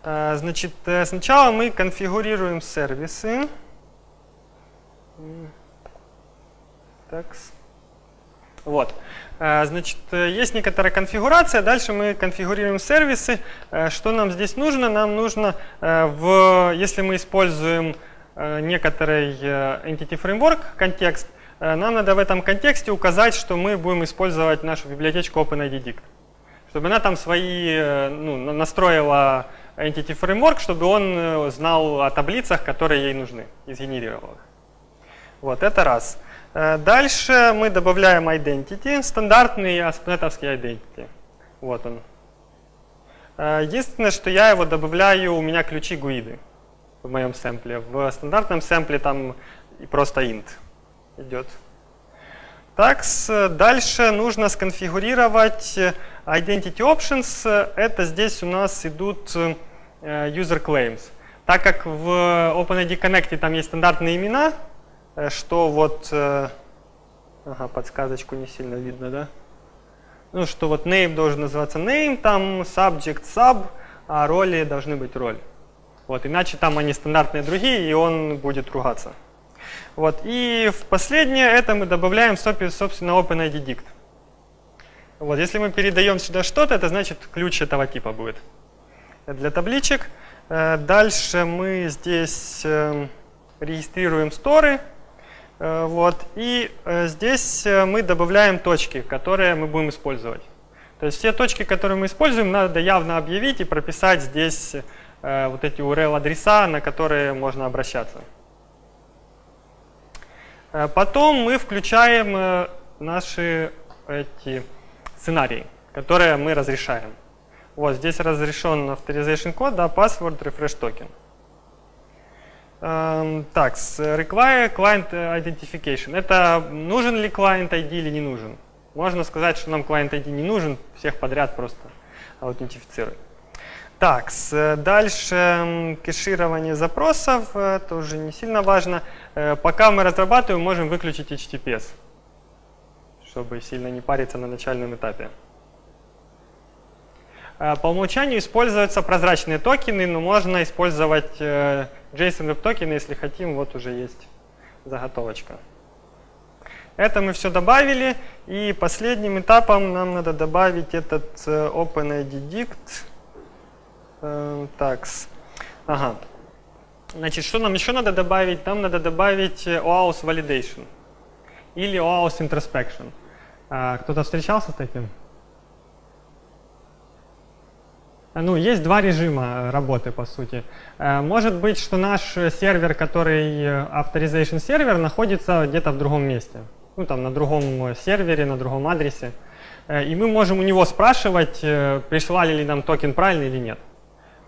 Э, значит, э, сначала мы конфигурируем сервисы. Так. Вот. Э, значит, есть некоторая конфигурация, дальше мы конфигурируем сервисы. Что нам здесь нужно? Нам нужно, в, если мы используем некоторый Entity Framework контекст, нам надо в этом контексте указать, что мы будем использовать нашу библиотечку OpenID чтобы она там свои, ну, настроила Entity Framework, чтобы он э, знал о таблицах, которые ей нужны, и их. Вот, это раз. Э, дальше мы добавляем identity, стандартный аспнетовский identity. Вот он. Э, единственное, что я его добавляю, у меня ключи гуиды в моем сэмпле. В стандартном сэмпле там просто int идет. Так, дальше нужно сконфигурировать identity options. Это здесь у нас идут Э, user claims. Так как в OpenID Connect там есть стандартные имена, что вот, э, ага, подсказочку не сильно видно, да? Ну, что вот name должен называться name, там subject sub, а роли должны быть роль. Вот, иначе там они стандартные другие, и он будет ругаться. Вот, и в последнее это мы добавляем, собственно, OpenID dict. Вот, если мы передаем сюда что-то, это значит ключ этого типа будет для табличек. Э, дальше мы здесь э, регистрируем сторы. Э, вот, и здесь мы добавляем точки, которые мы будем использовать. То есть все точки, которые мы используем, надо явно объявить и прописать здесь вот эти URL-адреса, на которые можно обращаться. Потом мы включаем наши эти сценарии, которые мы разрешаем. Вот здесь разрешен authorization код, да, password, refresh token. Эм, так, require client identification. Это нужен ли client ID или не нужен? Можно сказать, что нам client ID не нужен, всех подряд просто аутентифицируй. Так, дальше кэширование запросов, это уже не сильно важно. Э, пока мы разрабатываем, можем выключить HTTPS, чтобы сильно не париться на начальном этапе. Э, по умолчанию используются прозрачные токены, но можно использовать э, JSON Web токены, если хотим, вот уже есть заготовочка. Это мы все добавили, и последним этапом нам надо добавить этот э, OpenID Dict. Так, ага. Значит, что нам еще надо добавить? Нам надо добавить OAuth Validation или OAuth Introspection. А, кто-то встречался с таким? Ну, есть два режима работы, по сути. Может быть, что наш сервер, который Authorization сервер, находится где-то в другом месте. Ну, там, на другом сервере, на другом адресе. И мы можем у него спрашивать, прислали ли нам токен правильно или нет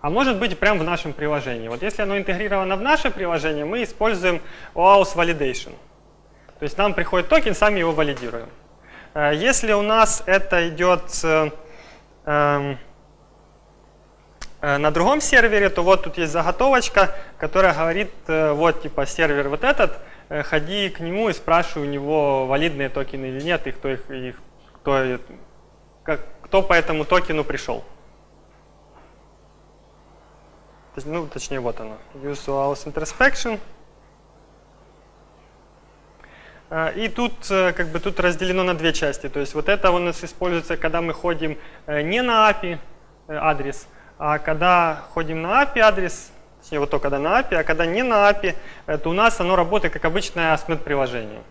а может быть прямо в нашем приложении. Вот если оно интегрировано в наше приложение, мы используем OAuth Validation. То есть нам приходит токен, сами его валидируем. Э, если у нас это идет э, эм, э, на другом сервере, то вот тут есть заготовочка, которая говорит, вот типа сервер вот этот, ходи к нему и спрашивай у него, валидные токены или нет, и кто, их, и кто, как, кто по этому токену пришел. Ну, точнее, вот оно. Use House Introspection. И тут э, как бы тут разделено на две части. То есть вот это у нас используется, когда мы ходим э, не на API э, адрес, а когда ходим на API адрес, точнее вот то, когда на API, а когда не на API, то у нас оно работает как обычное ASP.NET приложение.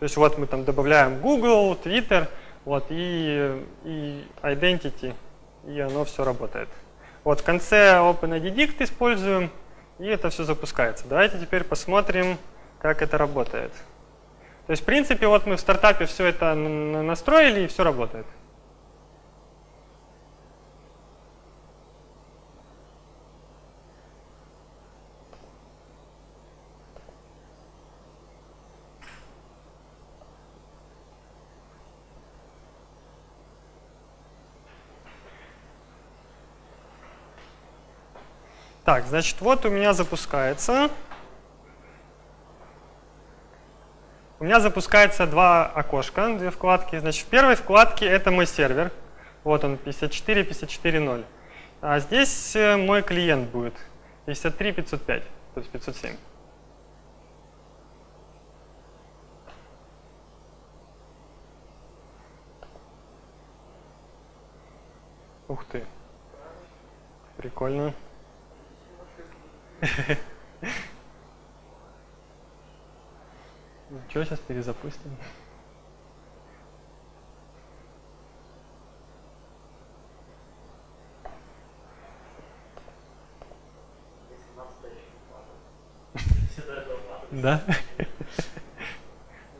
То есть вот мы там добавляем Google, Twitter, вот, и, и Identity, и оно все работает. Вот в конце OpenID используем, и это все запускается. Давайте теперь посмотрим, как это работает. То есть, в принципе, вот мы в стартапе все это настроили, и все работает. Так, значит, вот у меня запускается. У меня запускается два окошка, две вкладки. Значит, в первой вкладке это мой сервер. Вот он, 54 54.0. А здесь э, мой клиент будет. 53 505, то есть 507. Ух ты. Прикольно. Что, сейчас перезапустим? Да?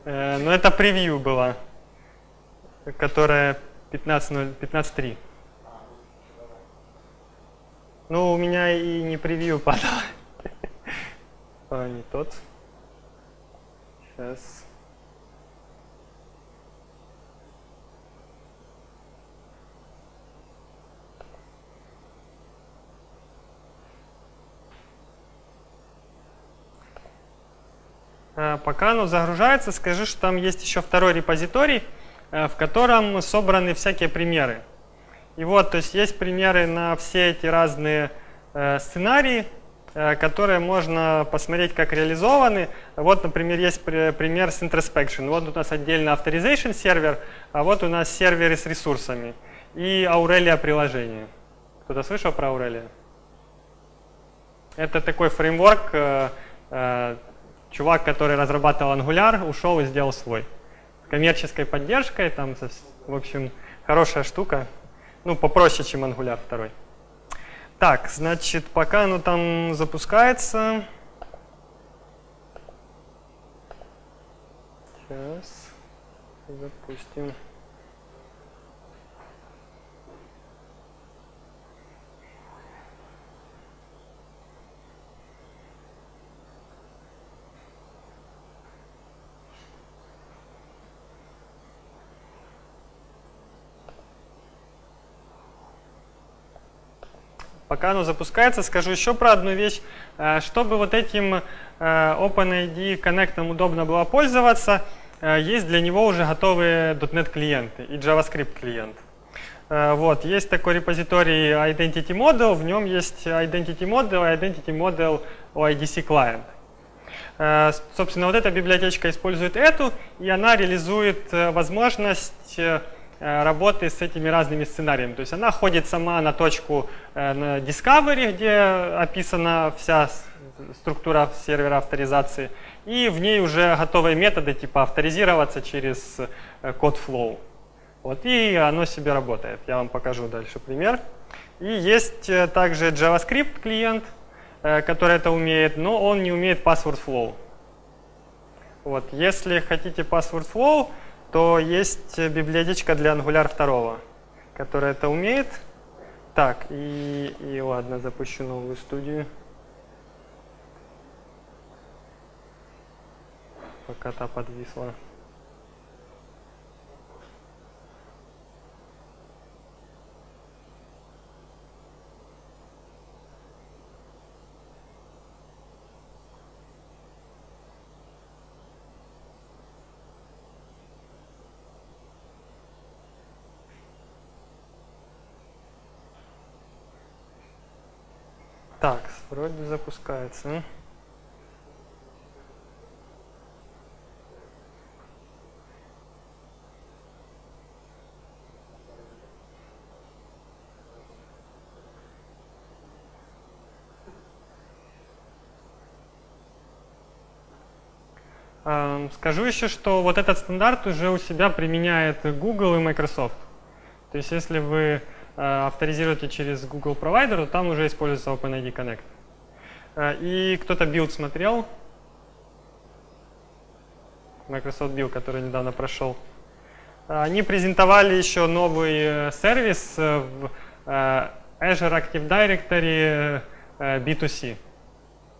Э, ну, это превью была, которая 15.3. 15 ну, у меня и не превью падало. а, не тот. Сейчас. А, пока оно загружается, скажи, что там есть еще второй репозиторий, э, в котором собраны всякие примеры. И вот, то есть есть примеры на все эти разные э, сценарии, э, которые можно посмотреть, как реализованы. Вот, например, есть при, пример с introspection. Вот у нас отдельно authorization сервер, а вот у нас серверы с ресурсами. И Aurelia приложение. Кто-то слышал про Aurelia? Это такой фреймворк, э, чувак, который разрабатывал Angular, ушел и сделал свой. С коммерческой поддержкой, там, в общем, хорошая штука. Ну, попроще, чем Angular 2. Так, значит, пока оно там запускается... Сейчас запустим. Пока оно запускается, скажу еще про одну вещь. Э, чтобы вот этим э, OpenID Connect удобно было пользоваться, э, есть для него уже готовые .NET клиенты и JavaScript клиент. Вот, есть такой репозиторий Identity Model, в нем есть Identity Model и Identity Model OIDC Client. Собственно, вот эта библиотечка использует эту, и она реализует возможность работы с этими разными сценариями. То есть она ходит сама на точку э, Discovery, где описана вся структура сервера авторизации, и в ней уже готовые методы типа авторизироваться через э, код flow. Вот, и оно себе работает. Я вам покажу дальше пример. И есть э, также JavaScript клиент, э, который это умеет, но он не умеет password flow. Вот, если хотите password flow, то есть библиотечка для Angular 2, которая это умеет. Так, и, и ладно, запущу новую студию. Пока та подвисла. Так, вроде запускается. Скажу еще, что вот этот стандарт уже у себя применяет Google и Microsoft. То есть если вы авторизируете через Google провайдер, то там уже используется OpenID Connect. Э, и кто-то Build смотрел, Microsoft Build, который недавно прошел. Они презентовали еще новый э, сервис в Azure Active Directory B2C,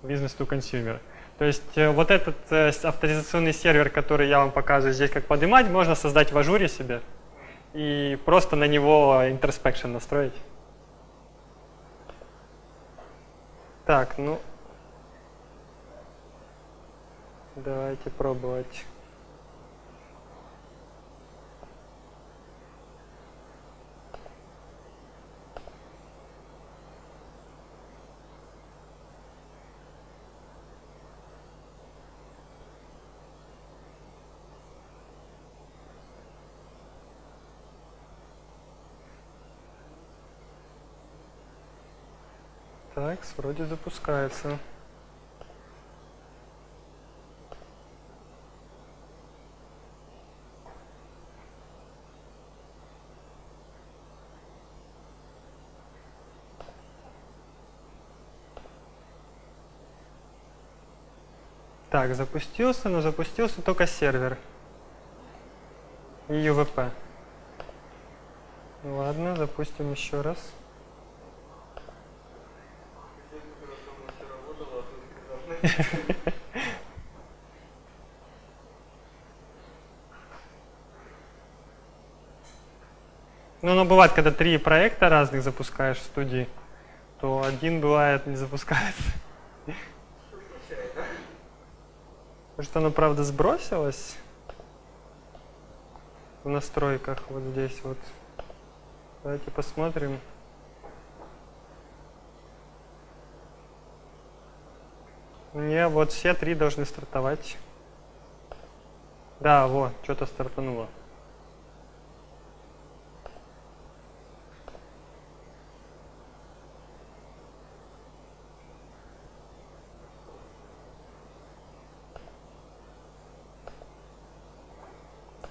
Business to Consumer. То есть э, вот этот э, авторизационный сервер, который я вам показываю здесь, как поднимать, можно создать в ажуре себе и просто на него introspection настроить. Так, ну, давайте пробовать. Так, вроде запускается. Так, запустился, но запустился только сервер и UVP. Ладно, запустим еще раз. Ну, оно бывает, когда три проекта разных запускаешь в студии, то один бывает не запускается. Что оно, правда, сбросилось в настройках вот здесь вот. Давайте посмотрим. Не, вот все три должны стартовать. Да, вот, что-то стартануло.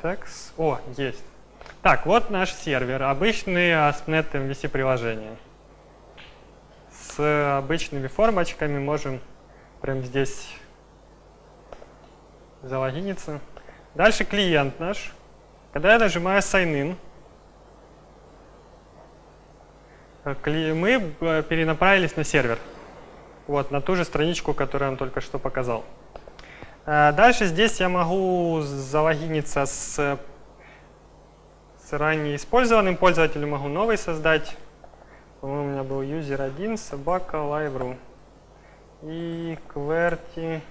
Так, о, есть. Так, вот наш сервер, обычный ASP.NET MVC приложение. С обычными формочками можем прям здесь залогиниться. Дальше клиент наш. Когда я нажимаю Sign In, мы э, перенаправились на сервер. Вот, на ту же страничку, которую он только что показал. Э, дальше здесь я могу залогиниться с, с ранее использованным пользователем, могу новый создать. По-моему, у меня был user 1, собака, live.ru и QWERTY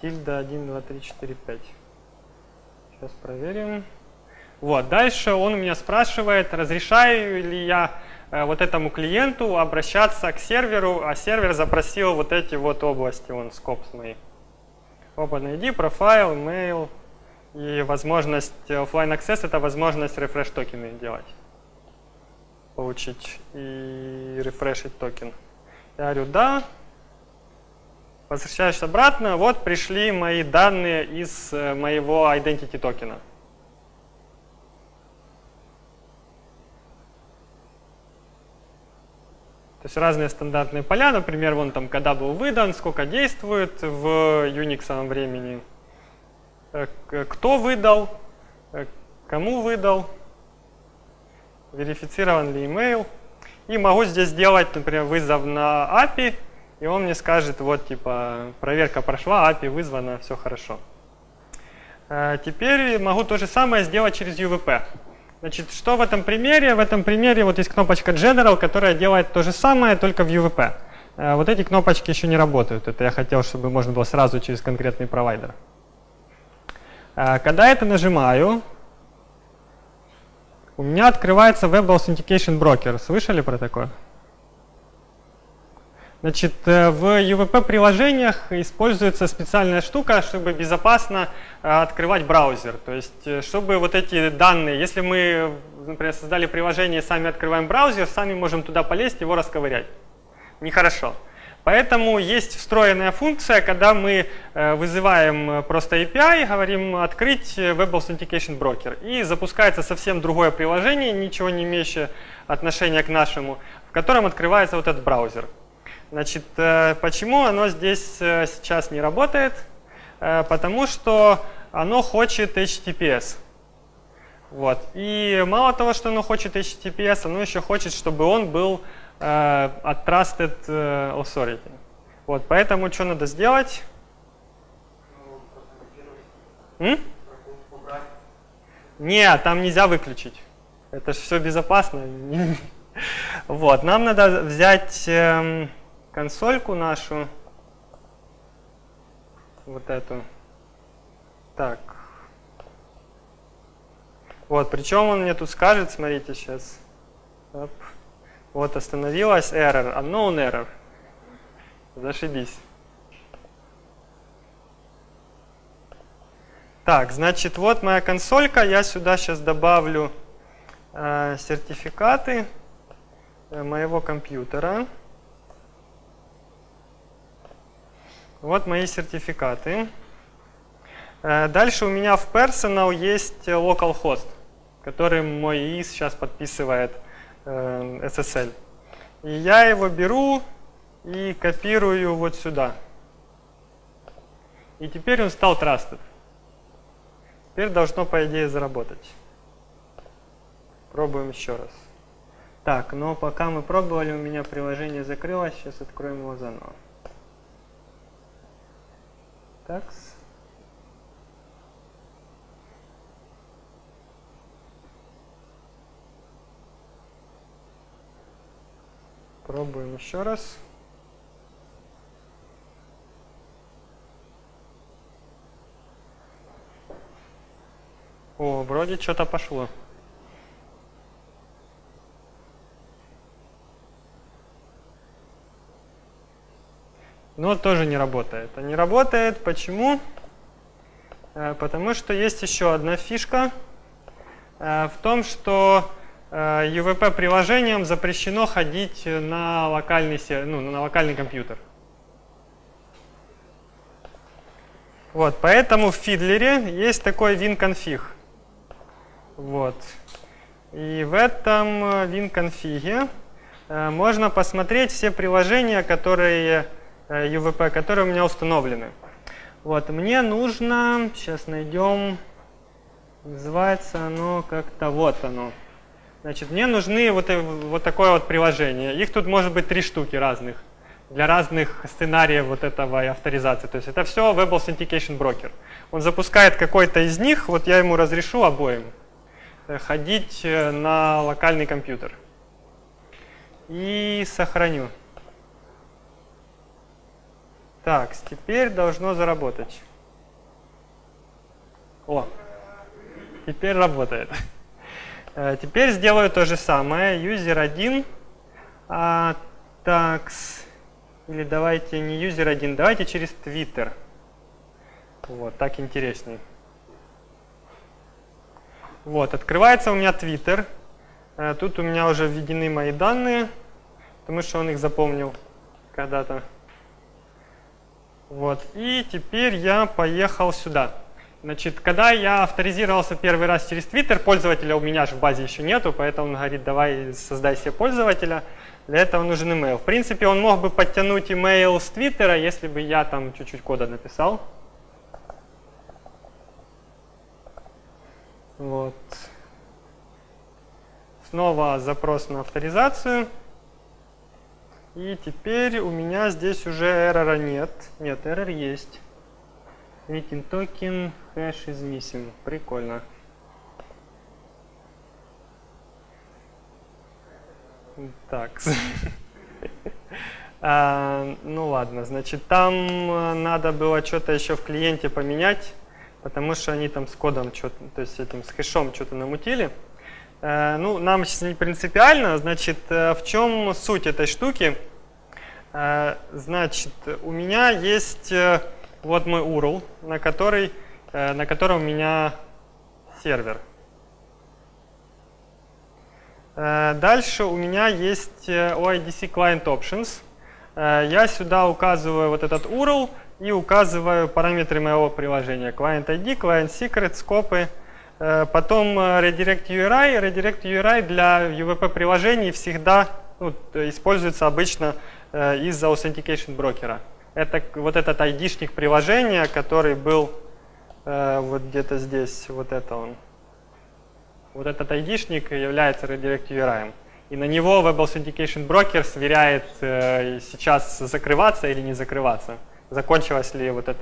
тильда 1, 2, 3, 4, 5. Сейчас проверим. Вот, дальше он у меня спрашивает, разрешаю ли я э, вот этому клиенту обращаться к серверу, а сервер запросил вот эти вот области, он скопс мои. OpenID, профайл, email и возможность offline access это возможность refresh токены делать. Получить и рефрешить токен. Я говорю, да, Возвращаюсь обратно. Вот пришли мои данные из э, моего identity токена. То есть разные стандартные поля, например, вон там, когда был выдан, сколько действует в Unix времени, э, кто выдал, э, кому выдал, верифицирован ли email. И могу здесь сделать, например, вызов на API, и он мне скажет, вот, типа, проверка прошла, API вызвана, все хорошо. Э, теперь могу то же самое сделать через UVP. Значит, что в этом примере? В этом примере вот есть кнопочка General, которая делает то же самое, только в UVP. Э, вот эти кнопочки еще не работают. Это я хотел, чтобы можно было сразу через конкретный провайдер. Э, когда это нажимаю, у меня открывается Web Authentication Broker. Слышали про такое? Значит, э, в UVP-приложениях используется специальная штука, чтобы безопасно э, открывать браузер. То есть, э, чтобы вот эти данные, если мы, например, создали приложение и сами открываем браузер, сами можем туда полезть, его расковырять. Нехорошо. Поэтому есть встроенная функция, когда мы вызываем просто API, говорим открыть Web Authentication Broker. И запускается совсем другое приложение, ничего не имеющее отношения к нашему, в котором открывается вот этот браузер. Значит, э, почему оно здесь э, сейчас не работает? Э, потому что оно хочет HTTPS. Вот. И мало того, что оно хочет HTTPS, оно еще хочет, чтобы он был от Trusted Authority. Вот, поэтому что надо сделать? М? Не, там нельзя выключить. Это же все безопасно. Вот, нам надо взять эм, консольку нашу, вот эту. Так. Вот, причем он мне тут скажет, смотрите сейчас. Оп. Вот остановилась error, unknown error. Зашибись. Так, значит, вот моя консолька. Я сюда сейчас добавлю э, сертификаты э, моего компьютера. Вот мои сертификаты. Э, дальше у меня в Personal есть localhost, который мой ИИС сейчас подписывает SSL. Э, и я его беру и копирую вот сюда. И теперь он стал trusted. Теперь должно, по идее, заработать. Пробуем еще раз. Так, но пока мы пробовали, у меня приложение закрылось. Сейчас откроем его заново. Такс. Пробуем еще раз. О, вроде что-то пошло. Но тоже не работает. А не работает почему? Э, потому что есть еще одна фишка э, в том, что UVP-приложениям э, запрещено ходить на локальный, ну, на локальный компьютер. Вот, поэтому в Fiddler есть такой WinConfig. Вот. И в этом WinConfig можно посмотреть все приложения, которые UVP, э, которые у меня установлены. Вот, мне нужно, сейчас найдем, называется оно как-то, вот оно. Значит, мне нужны вот, э, вот такое вот приложение. Их тут может быть три штуки разных для разных сценариев вот этого и авторизации. То есть это все Web Authentication Broker. Он запускает какой-то из них, вот я ему разрешу обоим э, ходить на локальный компьютер. И сохраню. Так, теперь должно заработать. О, теперь работает. Э, теперь сделаю то же самое. User 1. А, такс. Или давайте не user 1, давайте через Twitter. Вот, так интереснее. Вот, открывается у меня Twitter. Э, тут у меня уже введены мои данные, потому что он их запомнил когда-то. Вот. И теперь я поехал сюда. Значит, когда я авторизировался первый раз через Twitter, пользователя у меня же в базе еще нету, поэтому он говорит, давай создай себе пользователя. Для этого нужен email. В принципе, он мог бы подтянуть email с Твиттера, если бы я там чуть-чуть кода написал. Вот. Снова запрос на авторизацию. И теперь у меня здесь уже эррора нет. Нет, эррор есть. Meeting token hash is missing. Прикольно. Так. а, ну ладно, значит, там э, надо было что-то еще в клиенте поменять, потому что они там с кодом что-то, то есть этим с хэшом что-то намутили. А, ну, нам сейчас не принципиально, значит, э, в чем суть этой штуки? А, значит, у меня есть вот мой URL, на, который, на котором у меня сервер. Э, дальше у меня есть э, OIDC Client Options. Э, я сюда указываю вот этот URL и указываю параметры моего приложения. Client ID, Client Secret, скопы. Потом Redirect URI. Redirect URI для UWP приложений всегда ну, используется обычно из-за Authentication брокера. Это вот этот ID-шник приложения, который был вот где-то здесь, вот это он. Вот этот айдишник является Redirect URI. И на него Web Authentication Broker сверяет, э, сейчас закрываться или не закрываться. Закончилось ли вот это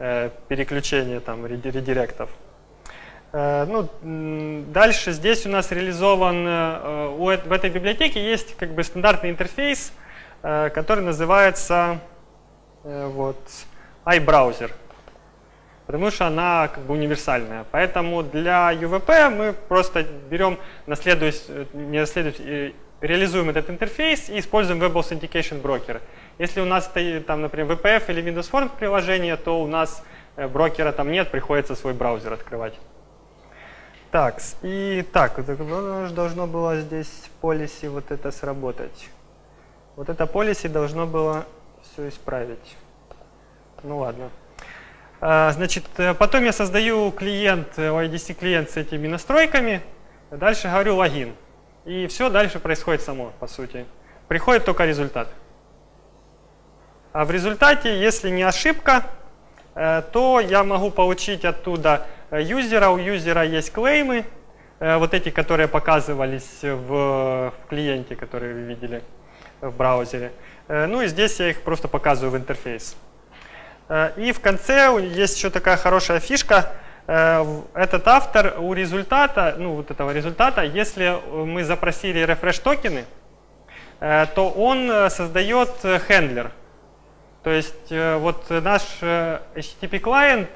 э, переключение там редиректов. Э, ну, дальше здесь у нас реализован, в этой библиотеке есть как бы стандартный интерфейс, который называется вот, iBrowser потому что она как бы универсальная. Поэтому для UVP мы просто берем, наследуясь, не наследуясь, э, реализуем этот интерфейс и используем Web Authentication Broker. Если у нас там, например, VPF или Windows Form приложение, то у нас э, брокера там нет, приходится свой браузер открывать. Так, и так, должно было здесь policy вот это сработать. Вот это policy должно было все исправить. Ну ладно. А, значит, э, потом я создаю клиент, OIDC э, клиент с этими настройками, дальше говорю логин. И все дальше происходит само, по сути. Приходит только результат. А в результате, если не ошибка, э, то я могу получить оттуда юзера. У юзера есть клеймы, вот эти, которые показывались в, в клиенте, которые вы видели в браузере. Ну и здесь я их просто показываю в интерфейс. Э, и в конце есть еще такая хорошая фишка. Э, этот автор у результата, ну вот этого результата, если мы запросили refresh токены, э, то он создает хендлер. То есть вот наш HTTP клиент,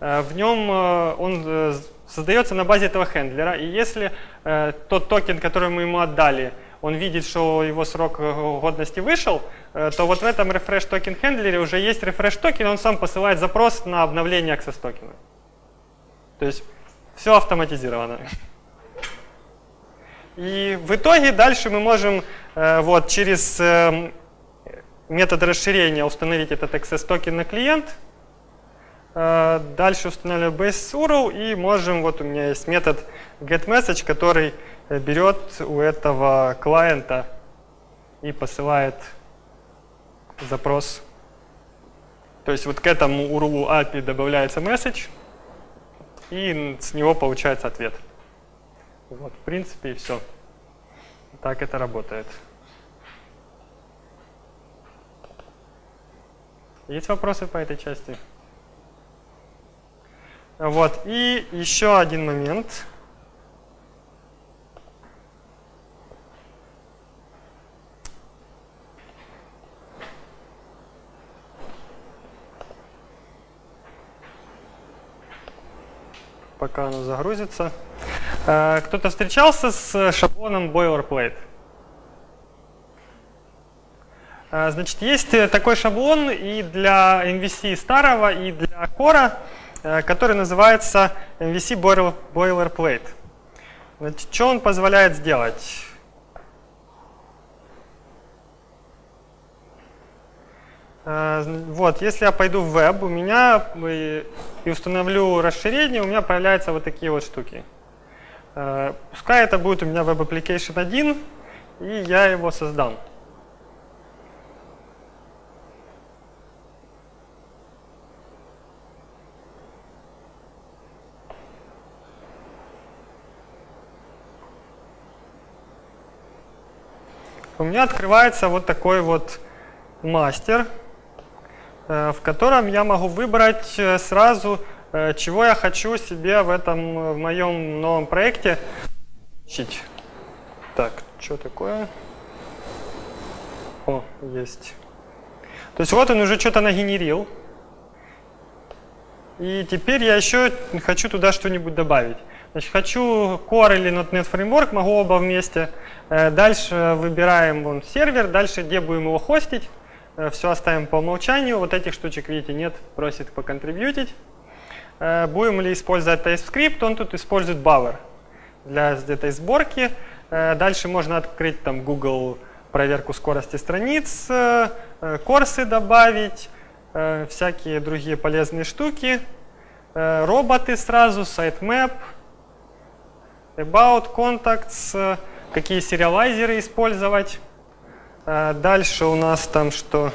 в нем он создается на базе этого хендлера. И если тот токен, который мы ему отдали, он видит, что его срок годности вышел, Э, то вот в этом refresh токен хендлере уже есть refresh токен, он сам посылает запрос на обновление access токена. То есть все автоматизировано. И в итоге дальше мы можем э, вот через эм, метод расширения установить этот access токен на клиент. Э, дальше устанавливаем base URL и можем, вот у меня есть метод getMessage, который берет у этого клиента и посылает запрос. То есть вот к этому URL API добавляется message, и с него получается ответ. Вот, в принципе, и все. Так это работает. Есть вопросы по этой части? Вот, и еще один момент. пока оно загрузится. Э, кто-то встречался с шаблоном boilerplate? Э, значит, есть такой шаблон и для MVC старого, и для Core, э, который называется MVC boilerplate. Значит, что он позволяет сделать? Э, вот, если я пойду в веб, у меня и установлю расширение, у меня появляются вот такие вот штуки. Э, пускай это будет у меня Web Application 1, и я его создам. У меня открывается вот такой вот мастер, в котором я могу выбрать сразу, чего я хочу себе в этом, в моем новом проекте. Так, что такое? О, есть. То есть вот он уже что-то нагенерил. И теперь я еще хочу туда что-нибудь добавить. Значит, хочу Core или .NET Framework, могу оба вместе. Э, дальше выбираем вон сервер, дальше где будем его хостить. Э, Все оставим по умолчанию. Вот этих штучек, видите, нет, просит поконтрибьютить. Э, будем ли использовать TypeScript, он тут использует Bower для этой сборки. Дальше можно открыть там Google проверку скорости страниц, курсы добавить, всякие другие полезные штуки, роботы сразу, sitemap, about, contacts, какие сериалайзеры использовать. Дальше у нас там что?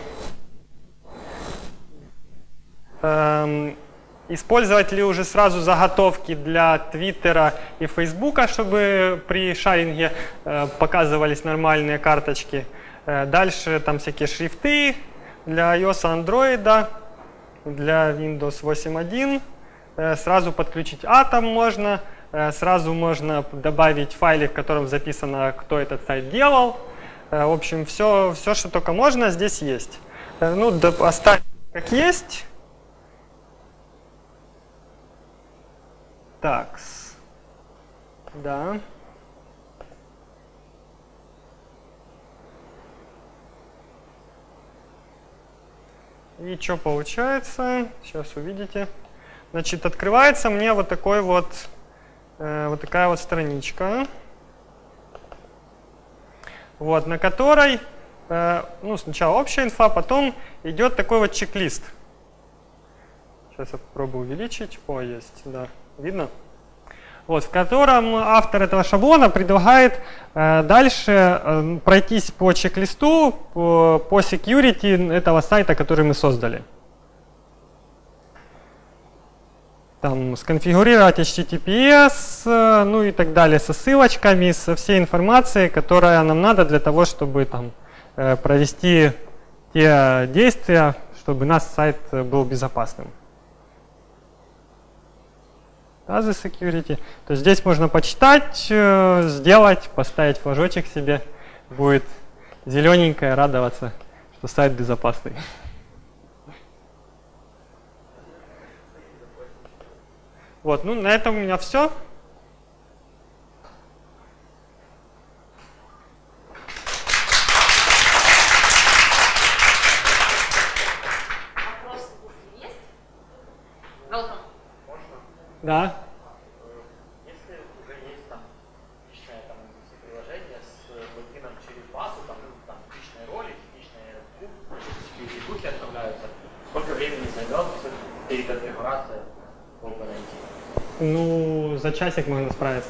Использовать ли уже сразу заготовки для Твиттера и Фейсбука, чтобы при шаринге показывались нормальные карточки. Дальше там всякие шрифты для iOS, Android, для Windows 8.1. Сразу подключить Atom можно. Сразу можно добавить файлик, в котором записано, кто этот сайт делал. В общем, все, все что только можно, здесь есть. Ну, оставить как есть. Так. Да. И что получается? Сейчас увидите. Значит, открывается мне вот такой вот, э, вот такая вот страничка, вот, на которой, э, ну, сначала общая инфа, потом идет такой вот чек-лист. Сейчас я попробую увеличить. О, есть, да. Видно? Вот, в котором автор этого шаблона предлагает э, дальше э, пройтись по чек-листу, по security этого сайта, который мы создали. Там, сконфигурировать HTTPS, э, ну и так далее, со ссылочками, со всей информацией, которая нам надо для того, чтобы там, э, провести те действия, чтобы наш сайт был безопасным. Other security. То есть здесь можно почитать, э, сделать, поставить флажочек себе. Будет зелененькое, радоваться, что сайт безопасный. Вот, ну на этом у меня все. Да. Если уже есть там личное там приложение с логином через базу, там, ну, там личные роли, личные буки отправляются, сколько времени займет переконфигурация OpenID? Ну, за часик можно справиться.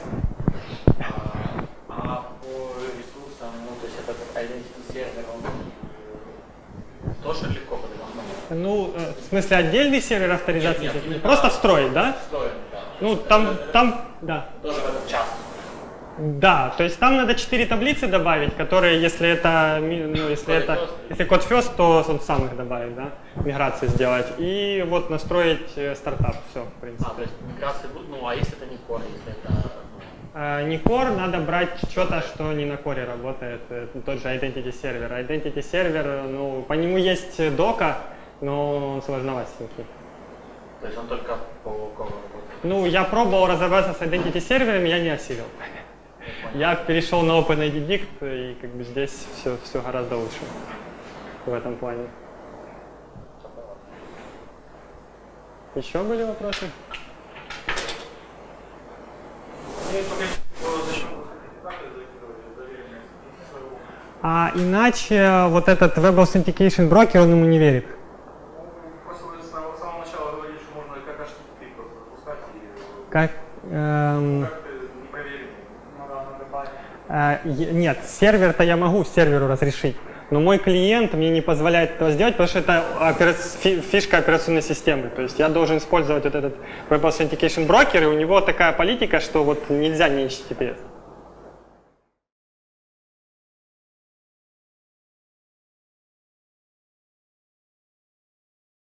А, а по ресурсам, ну, то есть этот identity сервер, он э, тоже легко подогнать? Ну, э, в смысле, отдельный сервер авторизации? Нет, нет, не нет, просто встроить, да? Встроен, да. Ну, там, там, да. Тоже в этот час. Да, то есть там надо четыре таблицы добавить, которые, если это, ну, если это, если код first, то он сам их добавит, да, миграции сделать. И вот настроить э, стартап, все, в А, принципе. то есть миграции будут, ну, а если это не core, если это, ну, А, не core, надо брать что-то, что не на коре работает, э, тот же Identity сервер. Identity сервер, ну, по нему есть дока, но он сложноватенький. то есть он только по core работает. Ну, я пробовал разобраться с Identity сервером, я не осилил. Я перешел на OpenID Dict, и как бы здесь все, все гораздо лучше в этом плане. Еще были вопросы? А иначе вот этот Web Authentication Broker, он ему не верит. Просто вы с Нет, сервер-то я могу серверу разрешить, но мой клиент мне не позволяет этого сделать, потому что это фишка операционной системы. То есть я должен использовать вот этот Web Authentication Broker, и у него такая политика, что вот нельзя не HTTPS.